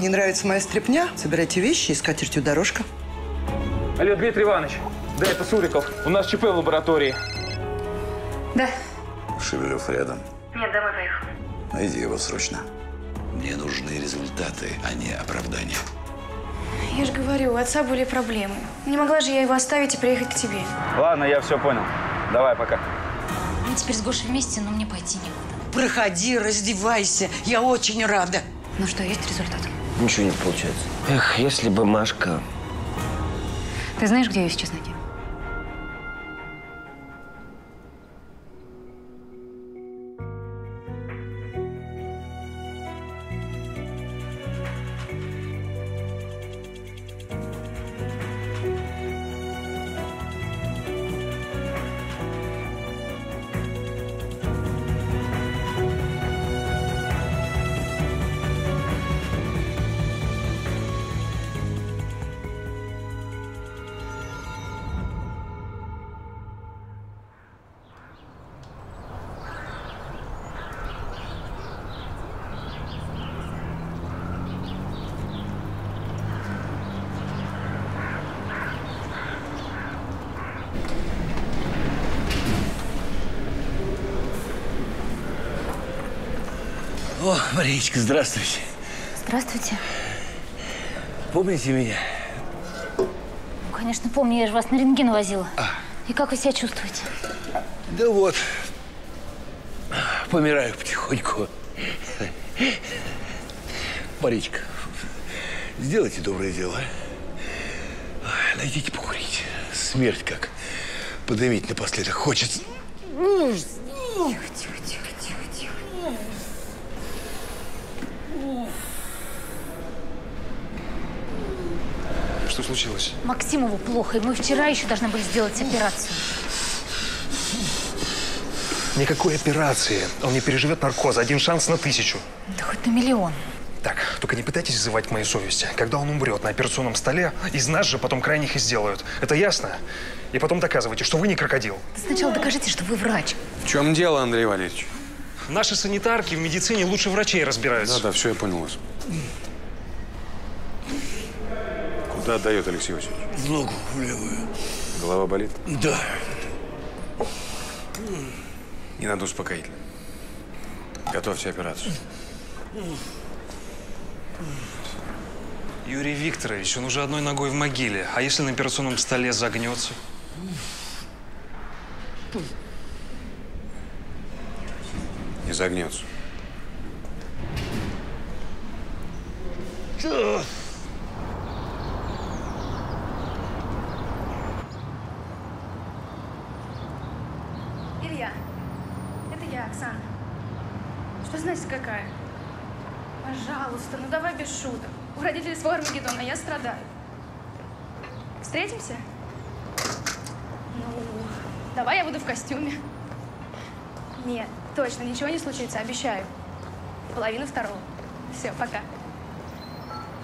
Не нравится моя стряпня? Собирайте вещи и скатертью дорожка. Алло, Дмитрий Иванович. Да, это Суриков. У нас ЧП в лаборатории. Да. Шевелев рядом. Нет, домой поехал. Найди его срочно. Мне нужны результаты, а не оправдания. Я же говорю, у отца были проблемы. Не могла же я его оставить и приехать к тебе. Ладно, я все понял. Давай, пока. Мы теперь с Гошей вместе, но мне пойти некуда. Проходи, раздевайся. Я очень рада. Ну что, есть результат? Ничего не получается. Эх, если бы Машка... Ты знаешь, где ее сейчас Мариечка, здравствуйте. Здравствуйте. Помните меня? Ну, конечно, помню, я же вас на рентген возила. И как вы себя чувствуете? Да вот, помираю потихоньку. Маричка, сделайте доброе дело. а? Найдите покурить. Смерть как подымить напоследок хочется. Тихо, тихо, тихо. Что случилось? Максимову плохо, и мы вчера еще должны были сделать операцию. Никакой операции. Он не переживет наркоз. Один шанс на тысячу. Да хоть на миллион. Так, только не пытайтесь вызывать к моей совести. Когда он умрет на операционном столе, из нас же потом крайних и сделают. Это ясно? И потом доказывайте, что вы не крокодил. Сначала докажите, что вы врач. В чем дело, Андрей Валерьевич? Наши санитарки в медицине лучше врачей разбираются. Да, да, все, я понял вас. Куда отдает Алексей Васильевич? В ногу, в левую. Голова болит? Да. Не надо успокоительно. Готовьте операцию. Юрий Викторович, он уже одной ногой в могиле. А если на операционном столе загнется? Не загнется. Илья, это я, Оксана. Что значит какая? Пожалуйста, ну давай без шуток. У родителей свой Армагеддон, а я страдаю. Встретимся? Ну, давай я буду в костюме. Нет, точно, ничего не случится, обещаю. Половина второго. Все, пока.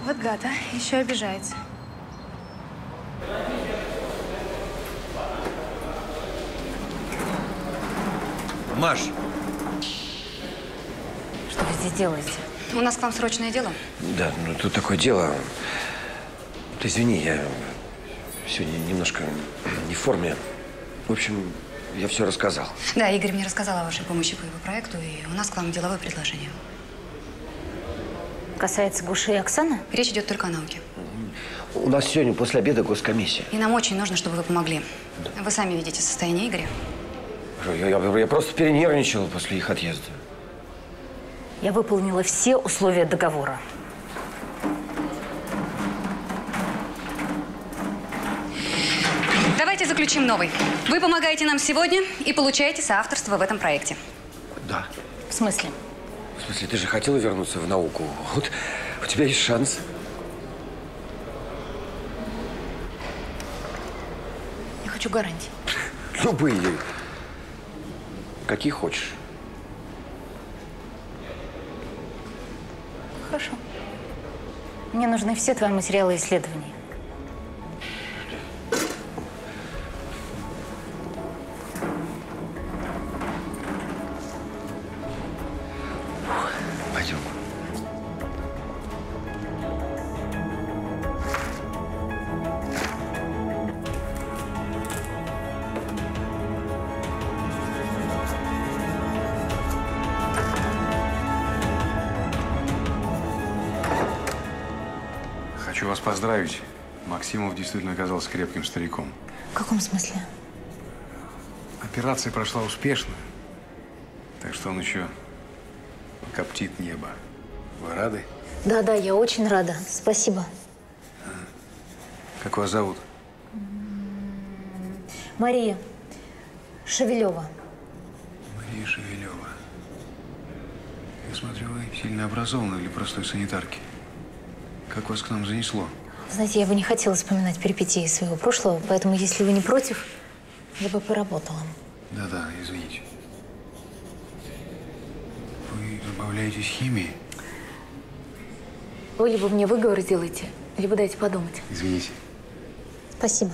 Вот гад, а? Еще обижается. Маш, Что вы здесь делаете? У нас к вам срочное дело. да, ну тут такое дело. Ты извини, я сегодня немножко не в форме. В общем, я все рассказал. Да, Игорь мне рассказал о вашей помощи по его проекту, и у нас к вам деловое предложение. Касается Гуши и Оксаны? Речь идет только о науке. У нас сегодня после обеда госкомиссия. И нам очень нужно, чтобы вы помогли. Вы сами видите состояние Игоря. Я, я, я просто перенервничал после их отъезда. Я выполнила все условия договора. Давайте заключим новый. Вы помогаете нам сегодня и получаете соавторство в этом проекте. Да. В смысле? В смысле, ты же хотела вернуться в науку. Вот у тебя есть шанс. Я хочу гарантии. Любые. Какие хочешь. Хорошо. Мне нужны все твои материалы исследований. Действительно оказался крепким стариком. В каком смысле? Операция прошла успешно. Так что он еще коптит небо. Вы рады? Да, да, я очень рада. Спасибо. Как вас зовут? Мария Шевелева. Мария Шевелева. Я смотрю, вы сильно образованы для простой санитарки. Как вас к нам занесло? Знаете, я бы не хотела вспоминать перипетии своего прошлого, поэтому, если вы не против, я бы поработала. Да-да, извините. Вы забавляетесь химией? Вы либо мне выговор сделаете, либо дайте подумать. Извините. Спасибо.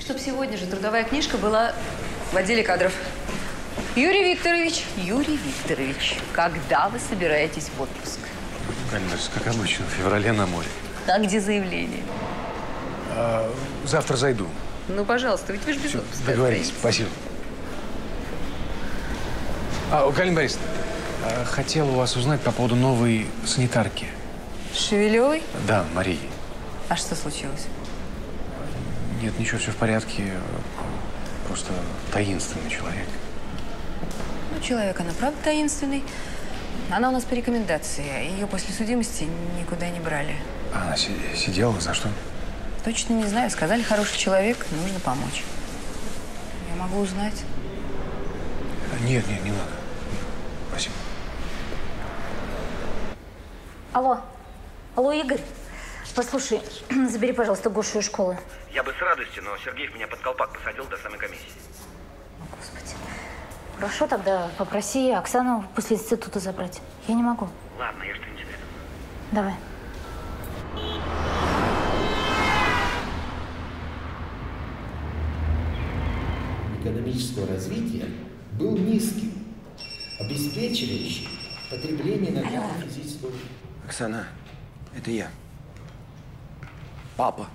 Чтоб сегодня же трудовая книжка была в отделе кадров. Юрий Викторович, Юрий Викторович, когда вы собираетесь в отпуск? Кальмарс, как обычно, в феврале на море. А где заявление? А, завтра зайду. Ну, пожалуйста, ведь вы же без отпуска. Договорились. Спасибо. А, Галина Борисовна, а, хотел у вас узнать по поводу новой санитарки. Шевелевой? Да, Марии. А что случилось? Нет, ничего, все в порядке. Просто таинственный человек. Ну, человек, она правда таинственный. Она у нас по рекомендации. Ее после судимости никуда не брали. А Она си- сидела за что? Точно не знаю. Сказали, хороший человек, нужно помочь. Я могу узнать. Нет, нет, не надо. Спасибо. Алло. Алло, Игорь. Послушай, забери, пожалуйста, Гошу из школы. Я бы с радостью, но Сергеев меня под колпак посадил до самой комиссии. Хорошо, тогда попроси Оксану после института забрать. Я не могу. Ладно, я что-нибудь придумаю. Давай. экономического развития был низким, обеспечивающим потребление нормального физического... Оксана, это я. Папа.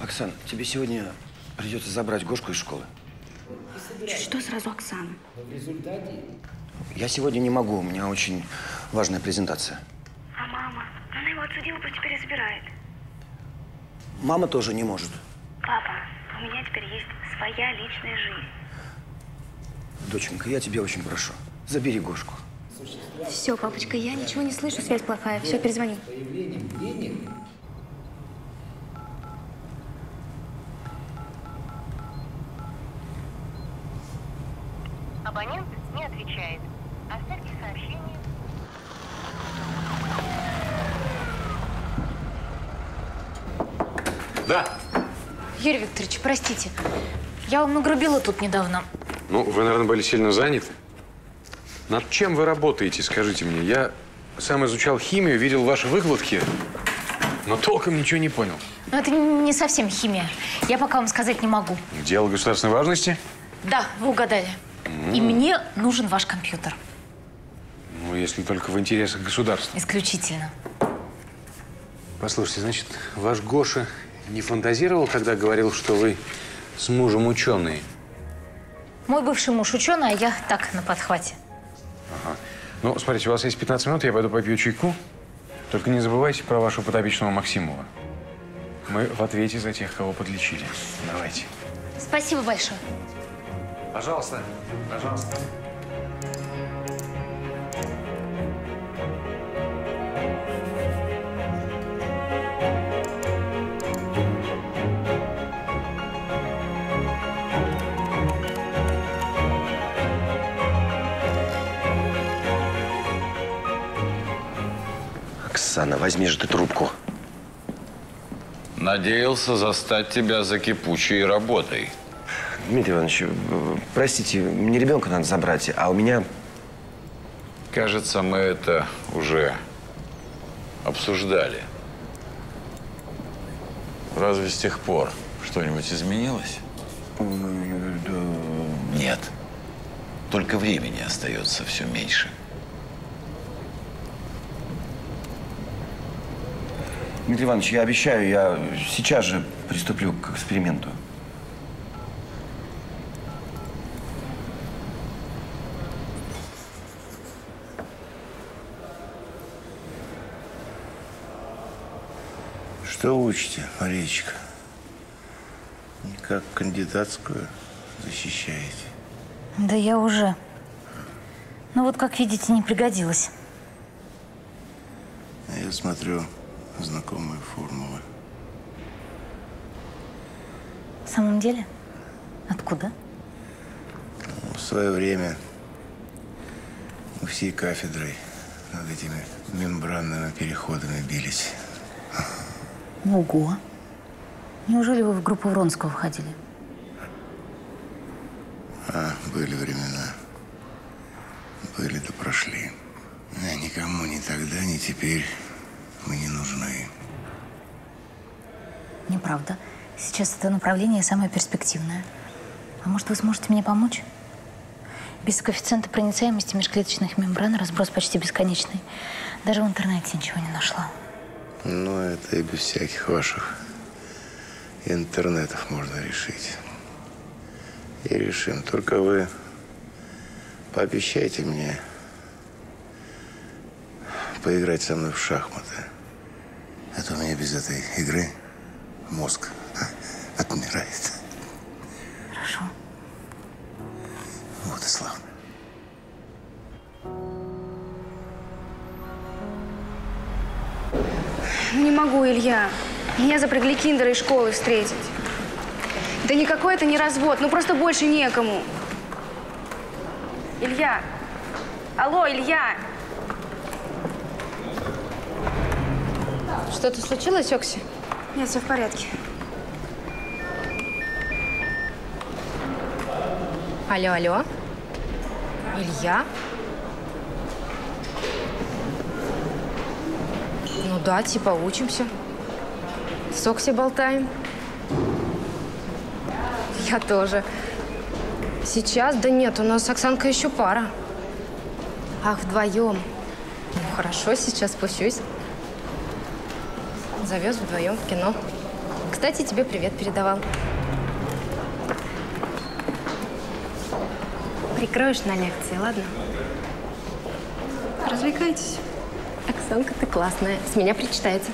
Оксан, тебе сегодня придется забрать Гошку из школы. Что сразу Оксана? В результате Я сегодня не могу, у меня очень важная презентация. А мама? Она его отсудила, пусть теперь и забирает. Мама тоже не может. Папа, у меня теперь есть своя личная жизнь. Доченька, я тебя очень прошу, забери Гошку. Все, папочка, я ничего не слышу, связь плохая. Все, перезвони. появлением денег Абонент не отвечает. Оставьте сообщение. Да. Юрий Викторович, простите. Я вам нагрубила тут недавно. Ну, вы, наверное, были сильно заняты. Над чем вы работаете, скажите мне? Я сам изучал химию, видел ваши выкладки, но толком ничего не понял. Но это не совсем химия. Я пока вам сказать не могу. Дело государственной важности? Да, вы угадали. И мне нужен ваш компьютер. Ну, если только в интересах государства. Исключительно. Послушайте, значит, ваш Гоша не фантазировал, когда говорил, что вы с мужем ученые? Мой бывший муж ученый, а я так, на подхвате. Ага. Ну, смотрите, у вас есть 15 минут, я пойду попью чайку. Только не забывайте про вашего подопечного Максимова. Мы в ответе за тех, кого подлечили. Давайте. Спасибо большое. Пожалуйста, пожалуйста. Оксана, возьми же ты трубку. Надеялся застать тебя за кипучей работой. Дмитрий Иванович, э, простите, мне ребенка надо забрать, а у меня... Кажется, мы это уже обсуждали. Разве с тех пор что-нибудь изменилось? Нет. Только времени остается все меньше. Дмитрий Иванович, я обещаю, я сейчас же приступлю к эксперименту. Что учите, Мариечка? Никак кандидатскую защищаете. Да я уже. Ну вот, как видите, не пригодилась. Я смотрю знакомые формулы. В самом деле? Откуда? В свое время мы всей кафедрой над этими мембранными переходами бились. Ого. Неужели вы в группу Вронского входили? А, были времена. Были да прошли. А никому ни тогда, ни теперь мы не нужны. Неправда. Сейчас это направление самое перспективное. А может, вы сможете мне помочь? Без коэффициента проницаемости межклеточных мембран разброс почти бесконечный. Даже в интернете ничего не нашла. Ну, это и без всяких ваших интернетов можно решить. И решим. Только вы пообещайте мне поиграть со мной в шахматы. А то у меня без этой игры мозг отмирает. Хорошо. Вот и славно. Не могу, Илья. Меня запрягли киндера из школы встретить. Да никакой это не развод, ну просто больше некому. Илья! Алло, Илья! Что-то случилось, Окси? Нет, все в порядке. Алло, алло. Илья? Да, типа учимся. С Окси болтаем. Я тоже. Сейчас? Да нет, у нас Оксанка еще пара. Ах, вдвоем. Ну, хорошо, сейчас спущусь. Завез вдвоем в кино. Кстати, тебе привет передавал. Прикроешь на лекции, ладно? Развлекайтесь. Оксанка, ты классная. С меня причитается.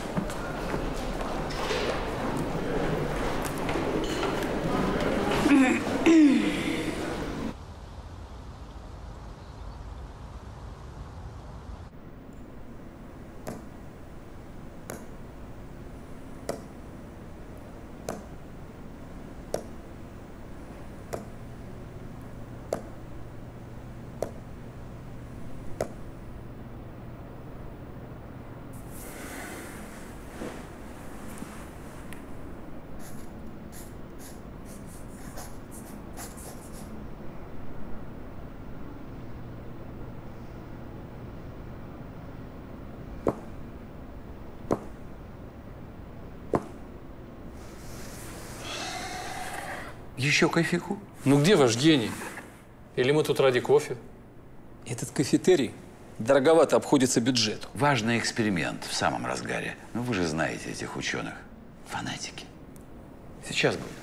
Еще кофейку? Ну где ваш гений? Или мы тут ради кофе? Этот кафетерий дороговато обходится бюджету. Важный эксперимент в самом разгаре. Ну, вы же знаете этих ученых. Фанатики. Сейчас будет.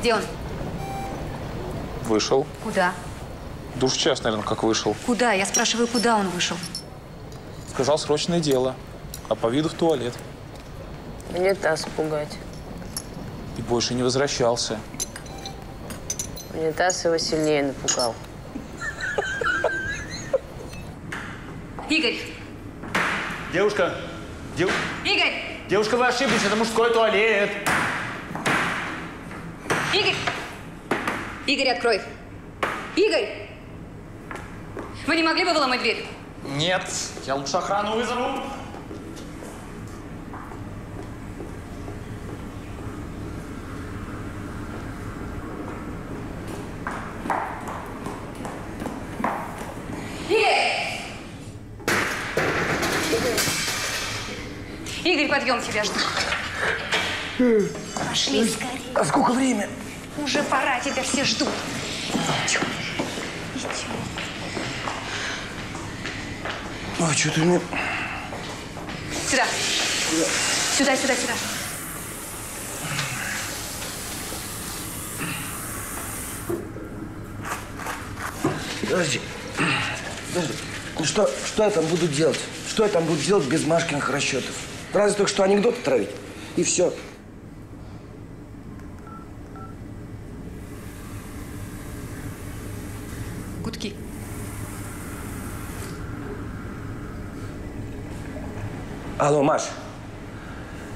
Где он? Вышел. Куда? Душ час, наверное, как вышел. Куда? Я спрашиваю, куда он вышел? Сказал срочное дело. А по виду в туалет. Мне таз пугать. И больше не возвращался. Унитаз его сильнее напугал. Игорь! Девушка, дев- Игорь! девушка, вы ошиблись, это мужской туалет. Игорь! Игорь, открой! Игорь! Вы не могли бы выломать дверь? Нет, я лучше охрану вызову. Игорь! Игорь, подъем, тебя ждут. Пошли скорее. А сколько время? Уже пора, тебя все ждут. Идем. Идем. Ой, что-то мне... Сюда. Сюда, сюда, сюда. Подожди. Подожди. Ну что, что я там буду делать? Что я там буду делать без Машкиных расчетов? Разве только что анекдоты травить? И все. Алло, Маш.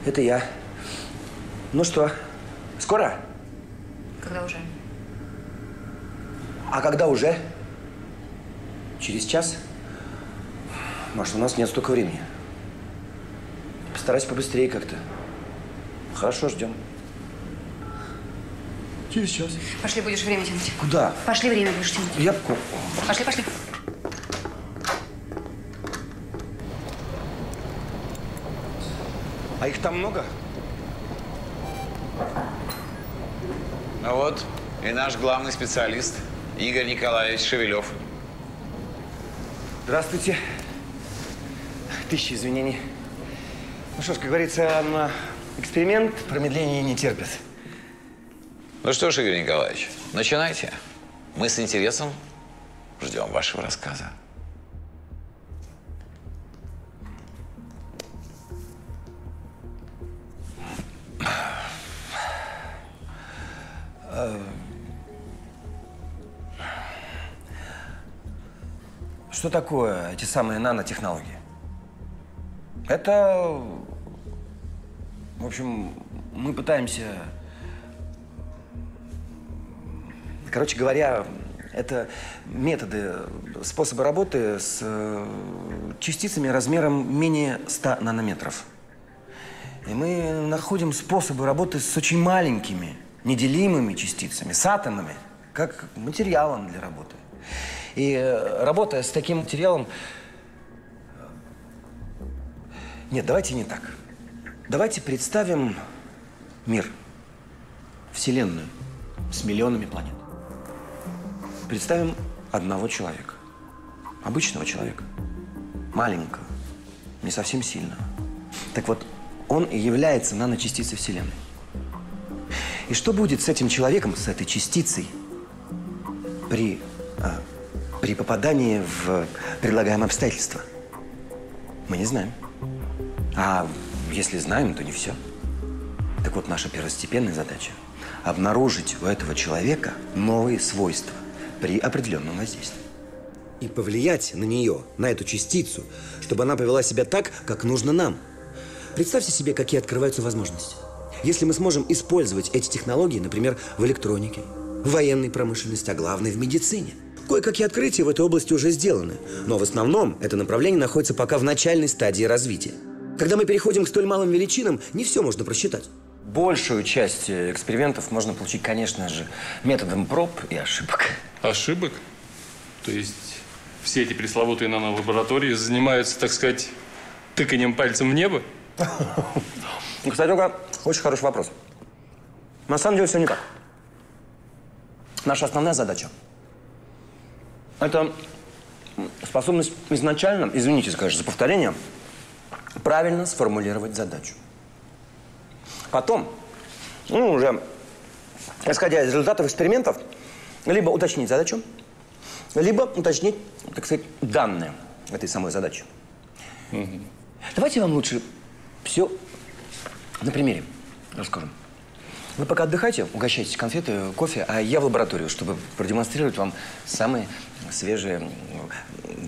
Это я. Ну что, скоро? Когда уже? А когда уже? Через час? Маш, у нас нет столько времени. Постарайся побыстрее как-то. Хорошо, ждем. Через час. Пошли, будешь время тянуть. Куда? Пошли, время будешь тянуть. Я... Пошли, пошли. А их там много? Ну вот, и наш главный специалист Игорь Николаевич Шевелев. Здравствуйте. Тысячи извинений. Ну что ж, как говорится, на эксперимент промедления не терпит. Ну что ж, Игорь Николаевич, начинайте. Мы с интересом ждем вашего рассказа. Что такое эти самые нанотехнологии? Это, в общем, мы пытаемся, короче говоря, это методы, способы работы с э, частицами размером менее 100 нанометров. И мы находим способы работы с очень маленькими, неделимыми частицами, с атомами, как материалом для работы. И э, работая с таким материалом... Нет, давайте не так. Давайте представим мир, Вселенную с миллионами планет. Представим одного человека, обычного человека, маленького, не совсем сильного. Так вот, он и является наночастицей Вселенной. И что будет с этим человеком, с этой частицей при, а, при попадании в предлагаемые обстоятельства? Мы не знаем. А если знаем, то не все. Так вот, наша первостепенная задача – обнаружить у этого человека новые свойства при определенном воздействии. И повлиять на нее, на эту частицу, чтобы она повела себя так, как нужно нам. Представьте себе, какие открываются возможности. Если мы сможем использовать эти технологии, например, в электронике, в военной промышленности, а главное в медицине. Кое-какие открытия в этой области уже сделаны, но в основном это направление находится пока в начальной стадии развития. Когда мы переходим к столь малым величинам, не все можно просчитать. Большую часть э, экспериментов можно получить, конечно же, методом проб и ошибок. Ошибок? То есть все эти пресловутые нанолаборатории занимаются, так сказать, тыканием пальцем в небо? Ну, Кстати, Ольга, очень хороший вопрос. На самом деле все не так. Наша основная задача – это способность изначально, извините, конечно, за повторение, правильно сформулировать задачу. Потом, ну, уже исходя из результатов экспериментов, либо уточнить задачу, либо уточнить, так сказать, данные этой самой задачи. Давайте я вам лучше все на примере расскажу. Вы пока отдыхайте, угощайтесь конфеты, кофе, а я в лабораторию, чтобы продемонстрировать вам самые свежие м,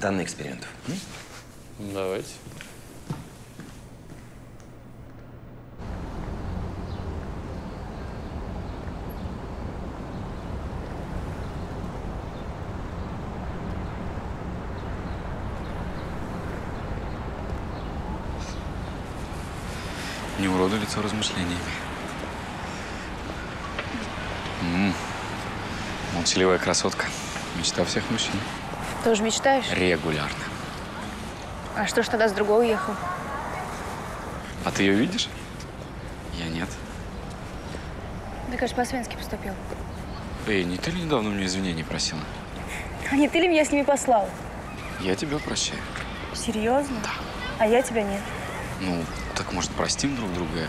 данные экспериментов. М? Давайте. Не уродуй лицо размышлениями. М, Молчаливая красотка. Мечта всех мужчин. Тоже мечтаешь? Регулярно. А что ж тогда с другой уехал? А ты ее видишь? Я нет. Да, конечно, по-свински поступил. Эй, не ты ли недавно меня извинений просила? А не ты ли меня с ними послал? Я тебя прощаю. Серьезно? Да. А я тебя нет. Ну, так может простим друг друга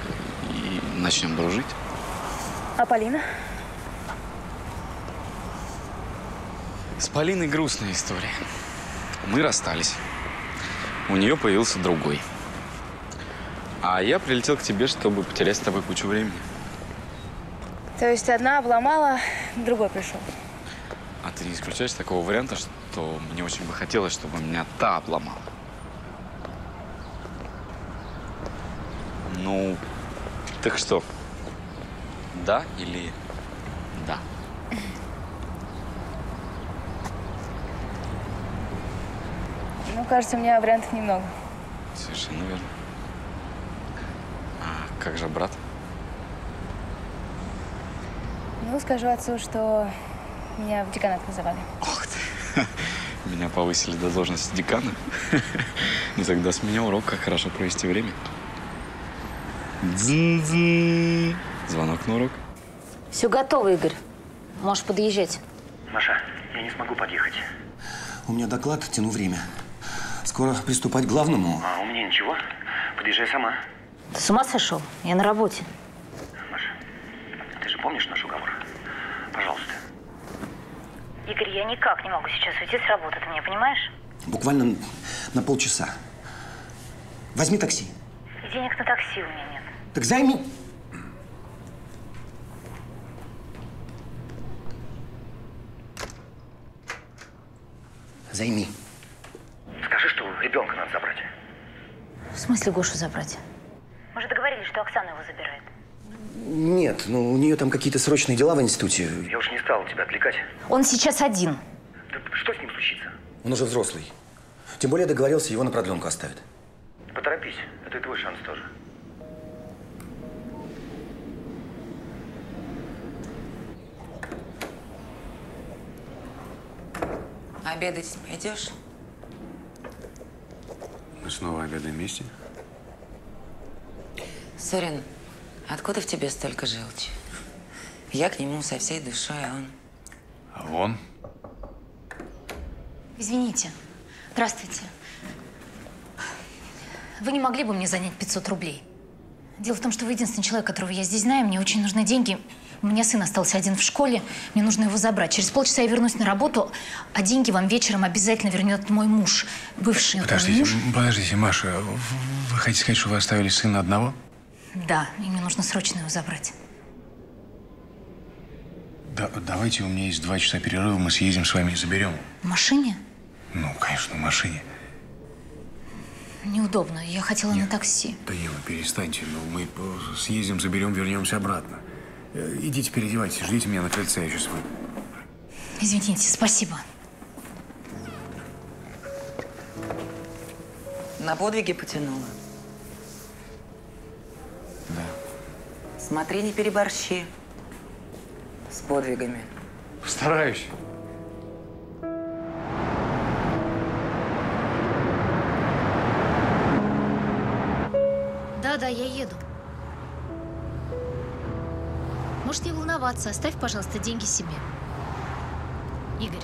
и начнем дружить? А Полина? С Полиной грустная история. Мы расстались. У нее появился другой. А я прилетел к тебе, чтобы потерять с тобой кучу времени. То есть одна обломала, другой пришел. А ты не исключаешь такого варианта, что мне очень бы хотелось, чтобы меня та обломала? Ну, так что? Да или да? Ну, кажется, у меня вариантов немного. Совершенно верно. А как же брат? Ну, скажу отцу, что меня в деканат вызывали. Меня повысили до должности декана. Ну тогда с меня урок, как хорошо провести время. Звонок на урок. Все готово, Игорь. Можешь подъезжать. Маша, я не смогу подъехать. У меня доклад, тяну время. Скоро приступать к главному. А у меня ничего. Подъезжай сама. Ты с ума сошел? Я на работе. Маша, ты же помнишь наш уговор? Пожалуйста. Игорь, я никак не могу сейчас уйти с работы, ты меня понимаешь? Буквально на полчаса. Возьми такси. И денег на такси у меня нет. Так займи. Займи. Скажи, что ребенка надо забрать. В смысле Гошу забрать? Мы же договорились, что Оксана его забирает. Нет, ну у нее там какие-то срочные дела в институте. Я уж не стал тебя отвлекать. Он сейчас один. Да что с ним случится? Он уже взрослый. Тем более договорился, его на продленку оставят. Поторопись, это и твой шанс тоже. Обедать пойдешь? Мы снова обедаем вместе? Сорин, откуда в тебе столько желчи? Я к нему со всей душой, а он... А он? Извините. Здравствуйте. Вы не могли бы мне занять 500 рублей? Дело в том, что вы единственный человек, которого я здесь знаю. Мне очень нужны деньги. У меня сын остался один в школе. Мне нужно его забрать. Через полчаса я вернусь на работу, а деньги вам вечером обязательно вернет мой муж. Бывший Подождите, муж. подождите, Маша, вы- хотите сказать, что вы оставили сына одного? Да, и мне нужно срочно его забрать. Да, давайте, у меня есть два часа перерыва, мы съездим с вами и заберем. В машине? Ну, конечно, в машине. Неудобно. Я хотела на такси. Да, Ева, перестаньте. Ну, мы съездим, заберем, вернемся обратно. Э, Идите, переодевайтесь, ждите меня на крыльце, я сейчас выйду. Извините, спасибо. На подвиги потянула? Да. Смотри, не переборщи с подвигами. Стараюсь. Да, да, я еду. Можешь не волноваться. Оставь, пожалуйста, деньги себе. Игорь,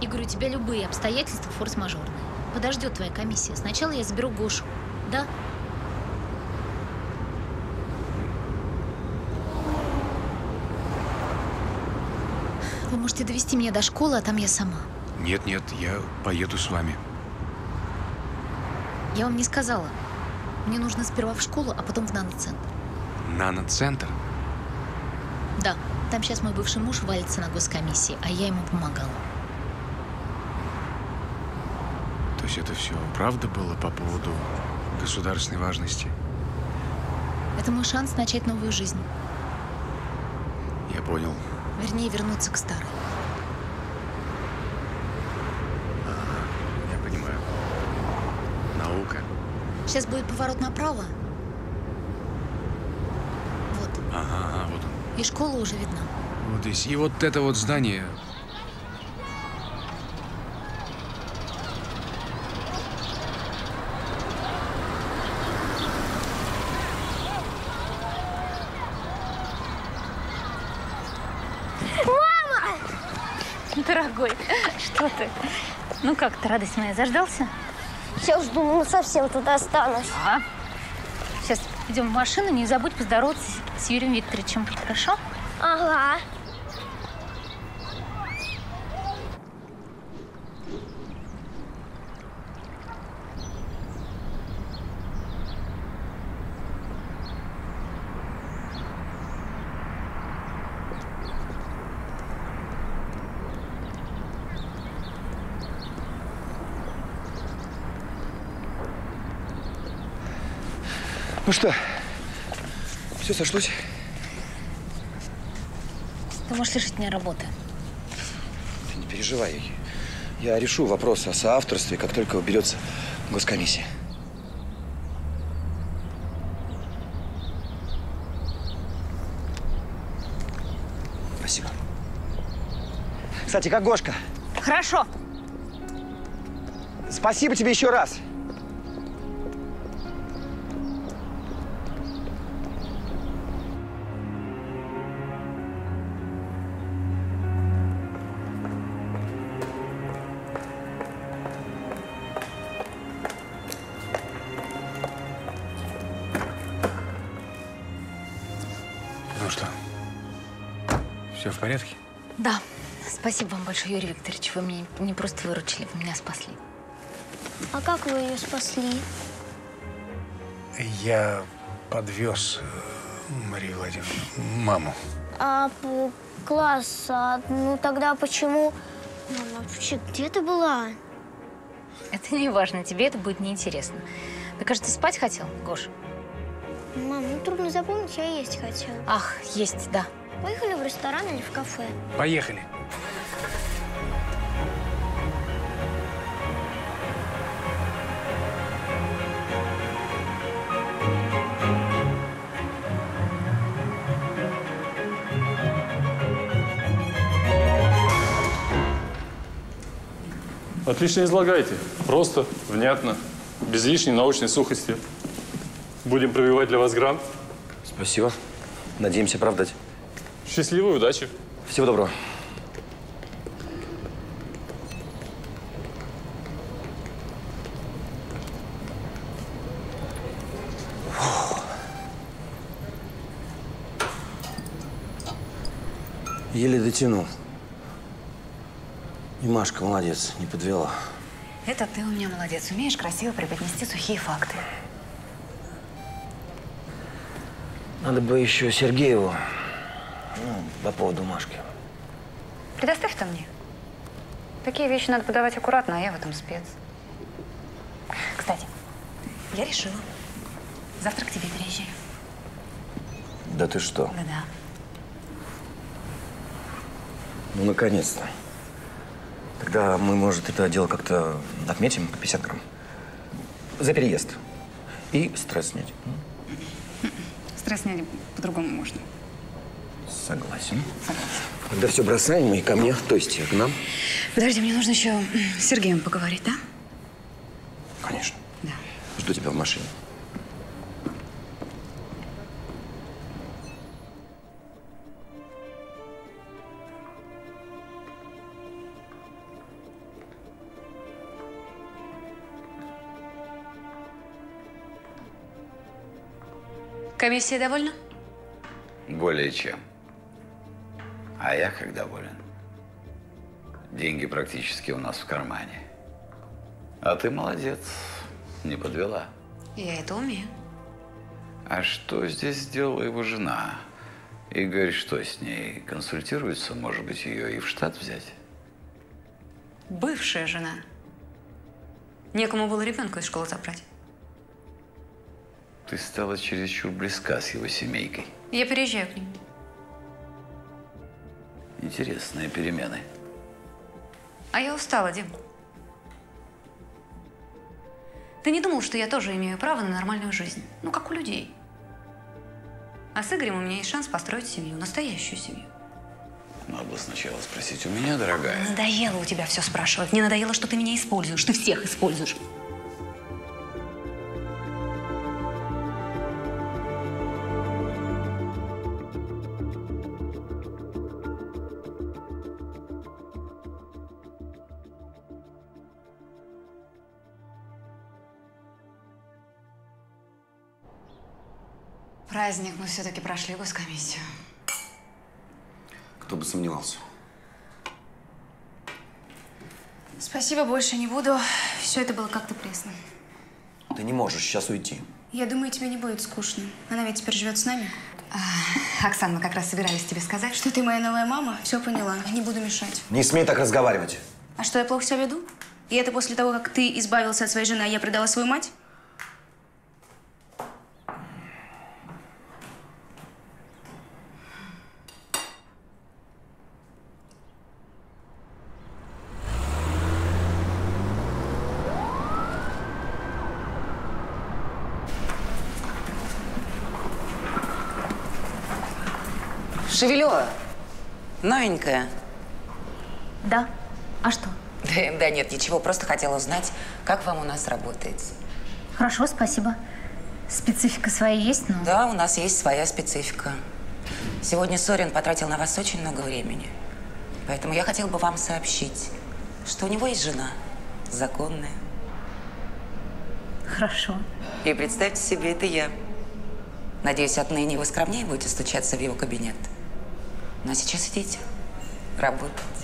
Игорь, у тебя любые обстоятельства форс-мажорные. Подождет твоя комиссия. Сначала я заберу Гошу. Да? Вы можете довести меня до школы, а там я сама. Нет, нет, я поеду с вами. Я вам не сказала. Мне нужно сперва в школу, а потом в наноцентр. Наноцентр? Да, там сейчас мой бывший муж валится на госкомиссии, а я ему помогала. То есть это все правда было по поводу государственной важности? Это мой шанс начать новую жизнь. Я понял. Вернее, вернуться к старой. Я понимаю. Наука. Сейчас будет поворот направо, Ага, ага, вот он. И школа уже видна. Вот здесь. И вот это вот здание. Мама! Дорогой, что ты? Ну как ты, радость моя, заждался? Я уж думала, совсем туда останусь. А? Сейчас идем в машину, не забудь поздороваться с Юрием Викторовичем, хорошо? Ага. Ну что, все сошлось? Ты можешь лишить меня работы. Ты не переживай. Я решу вопрос о соавторстве, как только уберется госкомиссия. Спасибо. Кстати, как Гошка? Хорошо. Спасибо тебе еще раз. Порядке? Да. Спасибо вам большое, Юрий Викторович. Вы меня не просто выручили, вы меня спасли. А как вы ее спасли? Я подвез э, Марию Владимировну, маму. А класс, а, ну тогда почему... Мама, вообще, где ты была? Это не важно, тебе это будет неинтересно. Ты, кажется, спать хотел, Гош? Мам, ну трудно запомнить, я есть хотела. Ах, есть, да. Поехали в ресторан или в кафе? Поехали. Отлично излагайте. Просто, внятно, без лишней научной сухости. Будем пробивать для вас грант. Спасибо. Надеемся оправдать. Счастливой удачи. Всего доброго. Еле дотянул. И Машка молодец, не подвела. Это ты у меня молодец. Умеешь красиво преподнести сухие факты. Надо бы еще Сергееву, ну, по поводу Машки. Предоставь-то мне. Такие вещи надо подавать аккуратно, а я в этом спец. Кстати, я решила. Завтра к тебе переезжаю. Да ты что? Да-да. Ну, наконец-то. Тогда мы, может, это дело как-то отметим, 50 грамм. За переезд. И стресс снять. Стресс снять по-другому можно. Согласен. Тогда все бросаем и ко мне, то есть к нам. Подожди, мне нужно еще с Сергеем поговорить, да? Конечно. Да. Жду тебя в машине. Комиссия довольна? Более чем. А я как доволен. Деньги практически у нас в кармане. А ты молодец, не подвела. Я это умею. А что здесь сделала его жена? Игорь что с ней? Консультируется? Может быть, ее и в штат взять? Бывшая жена. Некому было ребенка из школы забрать. Ты стала чересчур близка с его семейкой. Я переезжаю к нему. Интересные перемены. А я устала, Дим. Ты не думал, что я тоже имею право на нормальную жизнь? Ну, как у людей. А с Игорем у меня есть шанс построить семью, настоящую семью. Надо было сначала спросить у меня, дорогая. Надоело у тебя все спрашивать. Мне надоело, что ты меня используешь. Ты всех используешь. Праздник мы все-таки прошли госкомиссию. Кто бы сомневался. Спасибо, больше не буду. Все это было как-то пресно. Ты не можешь сейчас уйти. Я думаю, тебе не будет скучно. Она ведь теперь живет с нами. Оксана, мы как раз собирались тебе сказать. Что ты моя новая мама? Все поняла. Не буду мешать. Не смей так разговаривать. А что, я плохо себя веду? И это после того, как ты избавился от своей жены, а я предала свою мать? Шевелева, новенькая. Да. А что? Да, да нет, ничего, просто хотела узнать, как вам у нас работает. Хорошо, спасибо. Специфика своя есть, но... Да, у нас есть своя специфика. Сегодня Сорин потратил на вас очень много времени. Поэтому я хотела бы вам сообщить, что у него есть жена, законная. Хорошо. И представьте себе, это я. Надеюсь, отныне вы скромнее будете стучаться в его кабинет. А сейчас идите, работайте.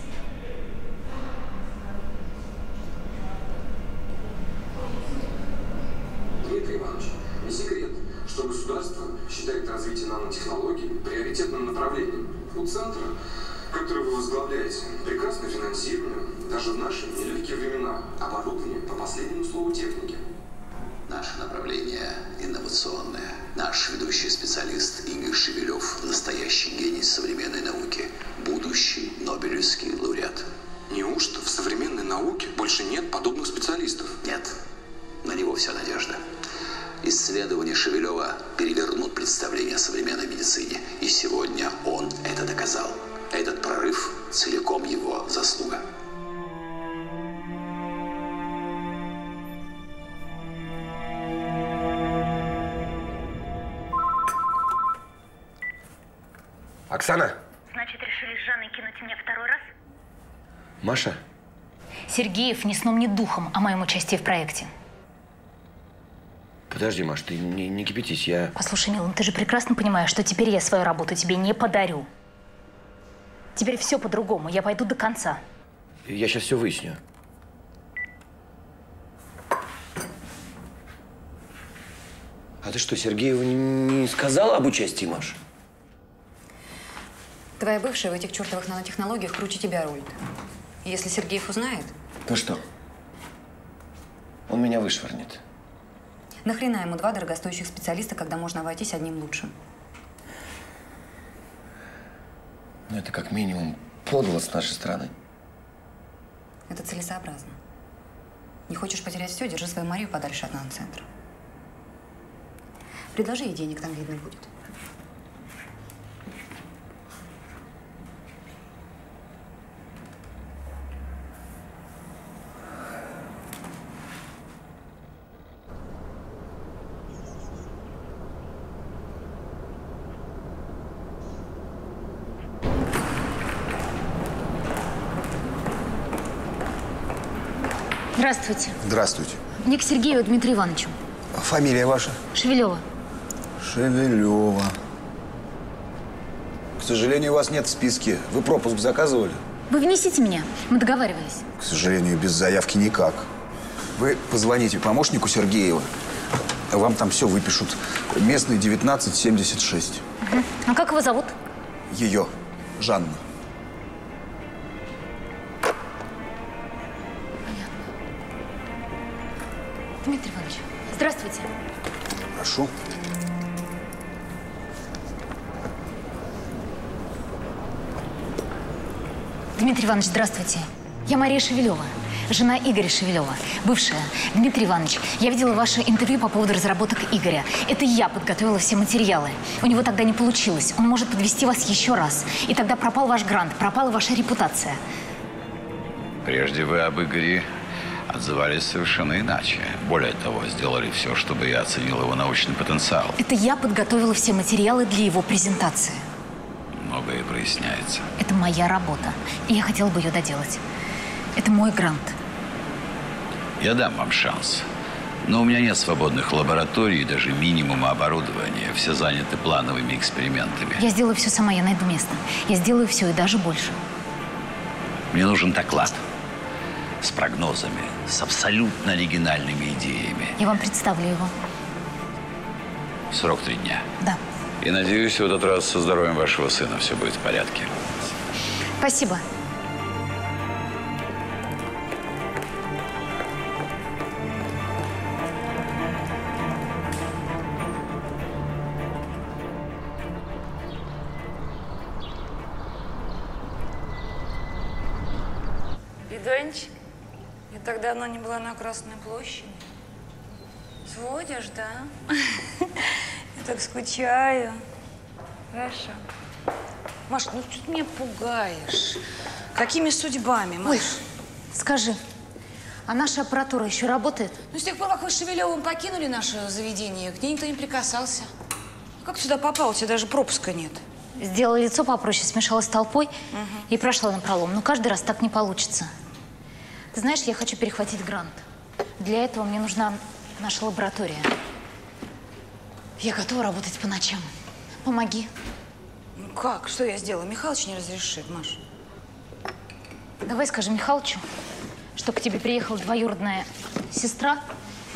Участии в проекте. Подожди, Маш, ты не, не кипятись, я... Послушай, Милан, ты же прекрасно понимаешь, что теперь я свою работу тебе не подарю. Теперь все по-другому. Я пойду до конца. Я сейчас все выясню. А ты что, Сергееву не, не сказала об участии, Маш? Твоя бывшая в этих чертовых нанотехнологиях круче тебя рулит. Если Сергеев узнает, Ну что? Он меня вышвырнет. нахрена ему два дорогостоящих специалиста, когда можно обойтись одним лучшим? Ну, это как минимум подло с нашей стороны. Это целесообразно. Не хочешь потерять все, держи свою Марию подальше от нанцентра. Предложи ей денег, там видно будет. Здравствуйте. Здравствуйте. Мне к Сергею Дмитрию Ивановичу. Фамилия ваша? Шевелева. Шевелева. К сожалению, вас нет в списке. Вы пропуск заказывали? Вы внесите меня. Мы договаривались. К сожалению, без заявки никак. Вы позвоните помощнику Сергеева. Вам там все выпишут. Местный 1976. Мгм. А как его зовут? Ее, Жанну. Дмитрий Иванович, здравствуйте. Прошу. Дмитрий Иванович, здравствуйте. Я Мария Шевелева, жена Игоря Шевелева, бывшая. Дмитрий Иванович, я видела ваше интервью по поводу разработок Игоря. Это я подготовила все материалы. У него тогда не получилось. Он может подвести вас еще раз. И тогда пропал ваш грант, пропала ваша репутация. Прежде вы об Игоре отзывались совершенно иначе. Более того, сделали все, чтобы я оценил его научный потенциал. Это я подготовила все материалы для его презентации. Многое проясняется. Это моя работа, и я хотела бы ее доделать. Это мой грант. Я дам вам шанс. Но у меня нет свободных лабораторий и даже минимума оборудования. Все заняты плановыми экспериментами. Я сделаю все сама, я найду место. Я сделаю все и даже больше. Мне нужен доклад с прогнозами, с абсолютно оригинальными идеями. Я вам представлю его. Срок три дня. Да. И надеюсь, в этот раз со здоровьем вашего сына все будет в порядке. Спасибо. Давно не была на Красной площади. Сводишь, да? Я так скучаю. Хорошо. Маш, ну ты меня пугаешь. Какими судьбами, Маш? Ой, скажи, а наша аппаратура еще работает? Ну, с тех пор, как вы с Шевелевым покинули наше заведение, к ней никто не прикасался. Как ты сюда попал? У тебя даже пропуска нет. Сделала лицо попроще, смешалась с толпой и прошла на пролом. Но каждый раз так не получится. Ты знаешь, я хочу перехватить грант. Для этого мне нужна наша лаборатория. Я готова работать по ночам. Помоги. Ну как? Что я сделала? Михалыч не разрешит, Маш. Давай скажем Михалычу, что к тебе приехала двоюродная сестра.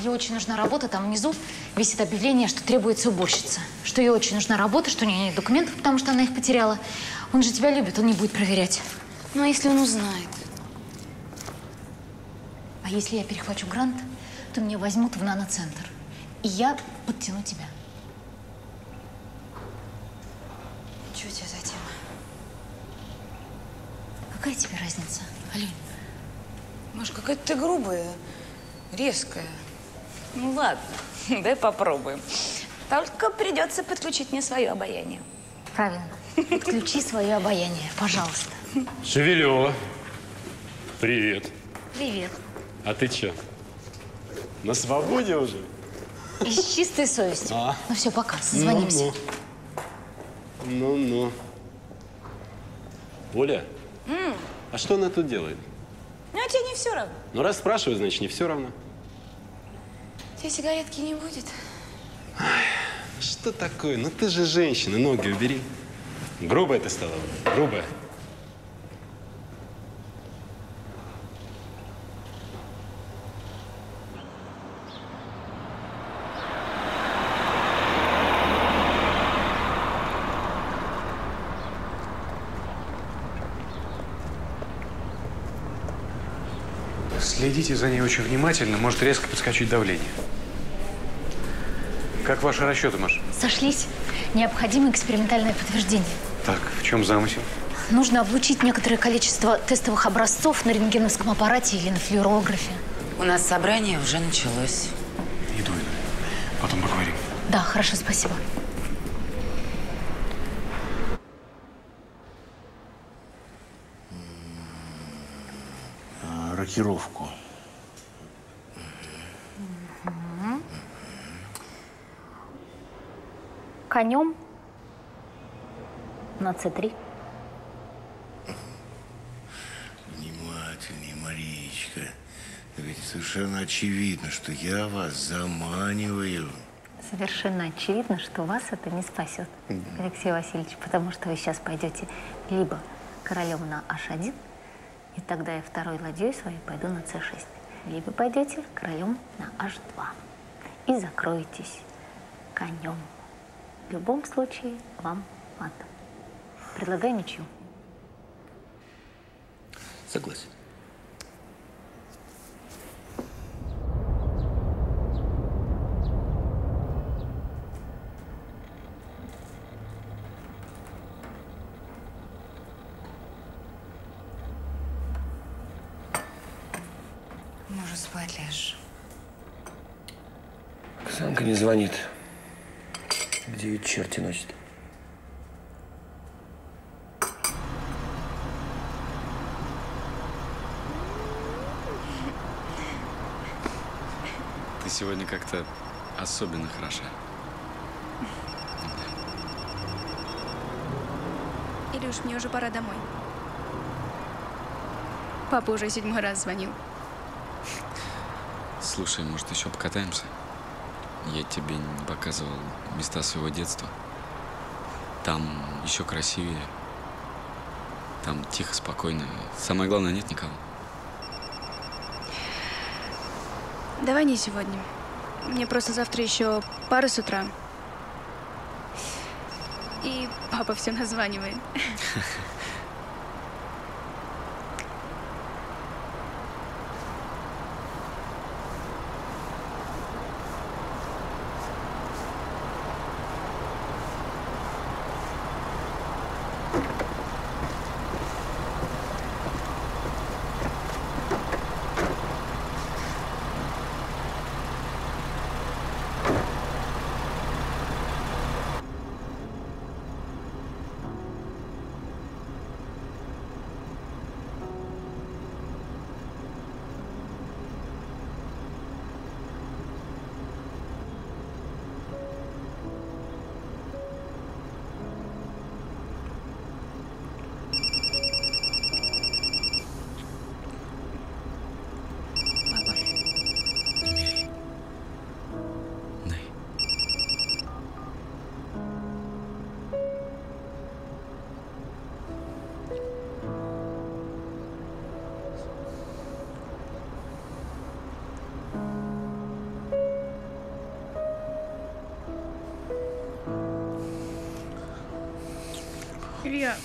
Ей очень нужна работа. Там внизу висит объявление, что требуется уборщица. Что ей очень нужна работа, что у нее нет документов, потому что она их потеряла. Он же тебя любит, он не будет проверять. Ну, а если он узнает? А если я перехвачу грант, то меня возьмут в наноцентр. И я подтяну тебя. Чего у тебя за тема? Какая тебе разница, Алин? Маш, какая-то ты грубая, резкая. Ну ладно, дай попробуем. Только придется подключить мне свое обаяние. Правильно. Подключи свое обаяние, пожалуйста. Шевелева. Привет. Привет. А ты чё? На свободе уже? С чистой совестью. А. Ну все, пока, созвонимся. Ну-ну. Оля, М, а что она тут делает? Ну, а тебе не все равно. Ну, раз спрашиваю, значит, не все равно. Тебе сигаретки не будет? Что такое? Ну ты же женщина, ноги убери. Грубая ты стала, грубая. Следите за ней очень внимательно, может резко подскочить давление. Как ваши расчеты, Маш? Сошлись. Необходимо экспериментальное подтверждение. Так, в чем замысел? Нужно облучить некоторое количество тестовых образцов на рентгеновском аппарате или на флюорографе. У нас собрание уже началось. Иду, иду. Потом поговорим. Да, хорошо, спасибо. А, рокировку. Конем на С3. Внимательней, Мариечка. Ведь совершенно очевидно, что я вас заманиваю. Совершенно очевидно, что вас это не спасет, Алексей Васильевич, потому что вы сейчас пойдете либо королем на H1, и тогда я второй ладьей своей пойду на C6, либо пойдете королем на H2 и закроетесь конем. В любом случае вам мат. Предлагаю ничью. Согласен. Может, спать ляжешь? Оксанка не звонит. Черти носит? Ты сегодня как-то особенно хороша. Илюш, мне уже пора домой. Папа уже седьмой раз звонил. Слушай, может, еще покатаемся? Я тебе не показывал места своего детства. Там еще красивее. Там тихо, спокойно. Самое главное, нет никого. Давай не сегодня. Мне просто завтра еще пара с утра. И папа все названивает. Илья,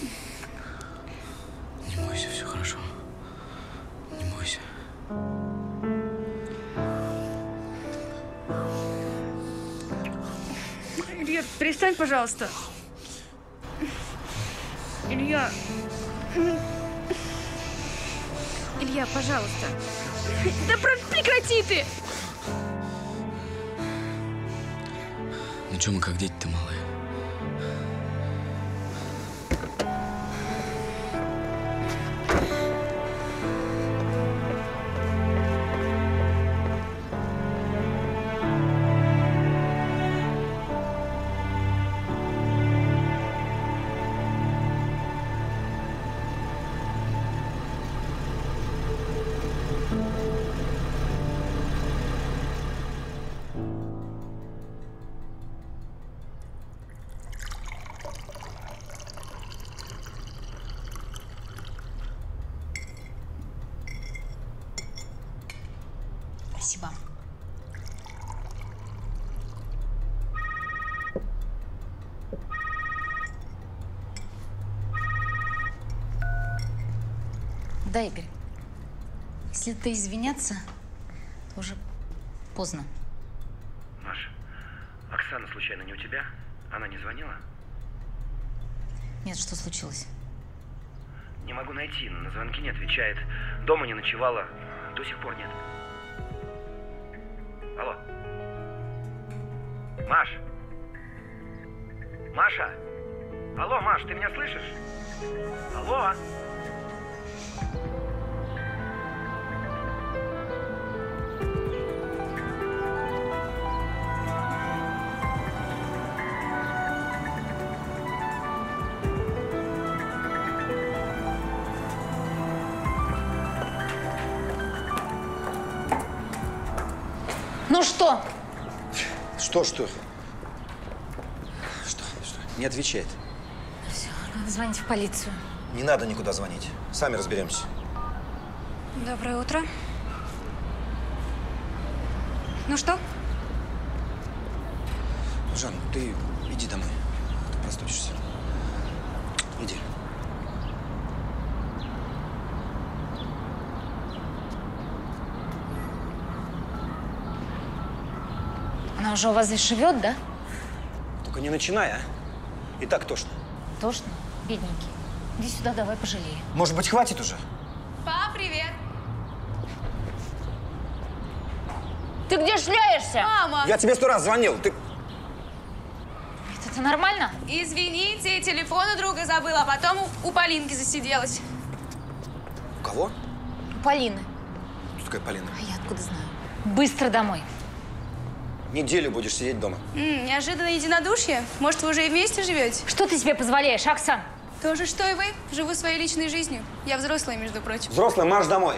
Не бойся, все хорошо. Не бойся. Илья, перестань, пожалуйста. Илья. Илья, пожалуйста. Да прекрати ты! Ну че мы как дети-то малые? Да, Игорь. Если ты извиняться, то уже поздно. Маш, Оксана случайно не у тебя? Она не звонила? Нет, что случилось? Не могу найти, на звонки не отвечает. Дома не ночевала, до сих пор нет. Ну что? Что, что? Что, что? Не отвечает. Все, надо звонить в полицию. Не надо никуда звонить. Сами разберемся. Доброе утро. Ну что? Жан, ты иди домой. Ты простудишься. Иди. Уже у вас здесь живет, да? Только не начинай, а? И так тошно. Тошно? Бедненький. Иди сюда, давай пожалеем. Может быть, хватит уже? Пап, привет. Ты где шляешься? Мама. Я тебе сто раз звонил. Ты Это, это нормально? Извините, телефон у друга забыла, а потом у, у Полинки засиделась. у кого? У Полины. Что такое Полина? А я откуда знаю? Быстро домой. Неделю будешь сидеть дома. М, неожиданное единодушие. Может, вы уже и вместе живете? Что ты себе позволяешь, Оксан? То же, что и вы. Живу своей личной жизнью. Я взрослая, между прочим. Взрослый, марш домой.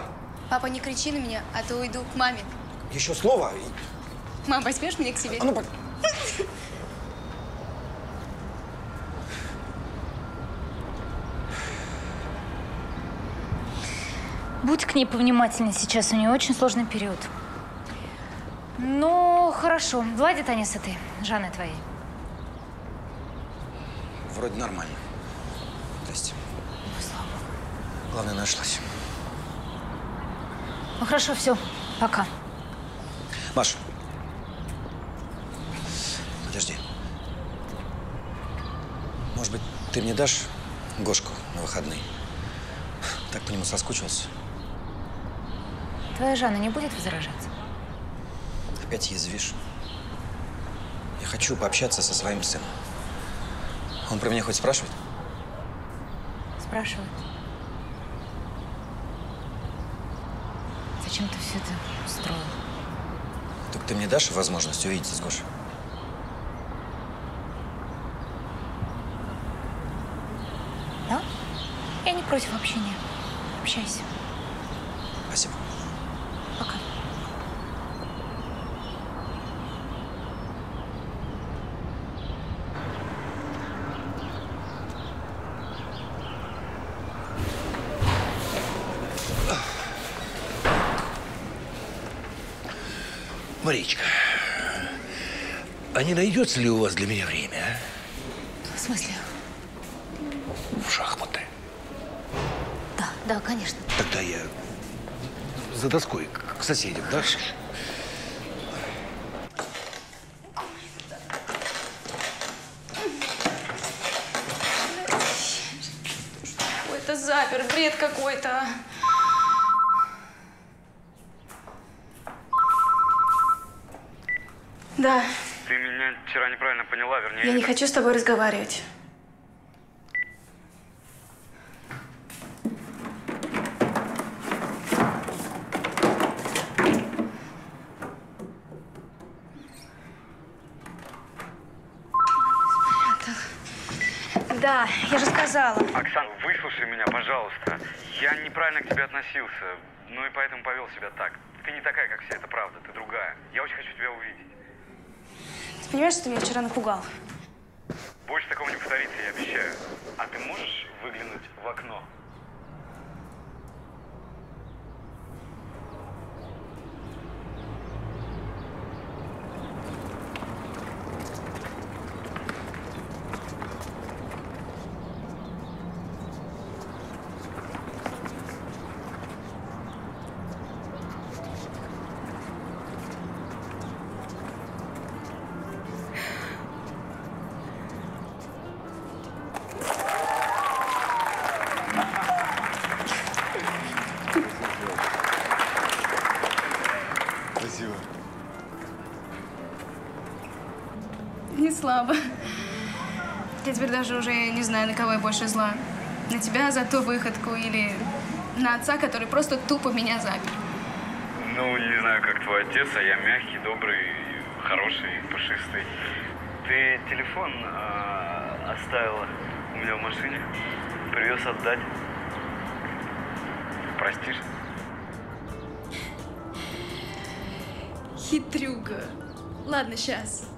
Папа, не кричи на меня, а то уйду к маме. Еще слово. и- Мам, возьмешь меня к себе? А ну, по- Будь к ней повнимательней сейчас, у нее очень сложный период. Ну, хорошо. Ладит они с этой Жанной твоей? Вроде нормально. Здрасте. Главное, нашлась. Ну, хорошо, все. Пока. Маш. Подожди. Может быть, ты мне дашь Гошку на выходные? Так по нему соскучился. Твоя Жанна не будет возражать? Опять язвишь. Я хочу пообщаться со своим сыном. Он про меня хоть спрашивает? Спрашивают. Зачем ты все это устроил? Так ты мне дашь возможность увидеться с Гошей? Да? Я не против общения. Общайся. Спасибо. Пока. Маричка, а не найдется ли у вас для меня время, В смысле? а? В шахматы. Да, да, конечно. Тогда я за доской к соседям, да? Какой-то запер, бред какой-то. Да, Ты меня вчера неправильно поняла, вернее... я не хочу с тобой разговаривать. Да, я же сказала. Оксан, выслушай меня, пожалуйста. Я неправильно к тебе относился, ну и поэтому повел себя так. Ты не такая, как все, это правда, ты другая. Я очень хочу тебя увидеть. Ты понимаешь, что ты меня вчера напугал? Больше такого не повторится, я обещаю. А ты можешь выглянуть в окно? Не знаю, на кого я больше зла. На тебя за ту выходку или на отца, который просто тупо меня запер. Ну, не знаю, как твой отец, а я мягкий, добрый, хороший, пушистый. Ты телефон а, оставила у меня в машине. Привез отдать. Простишь? Хитрюга. Ладно, сейчас.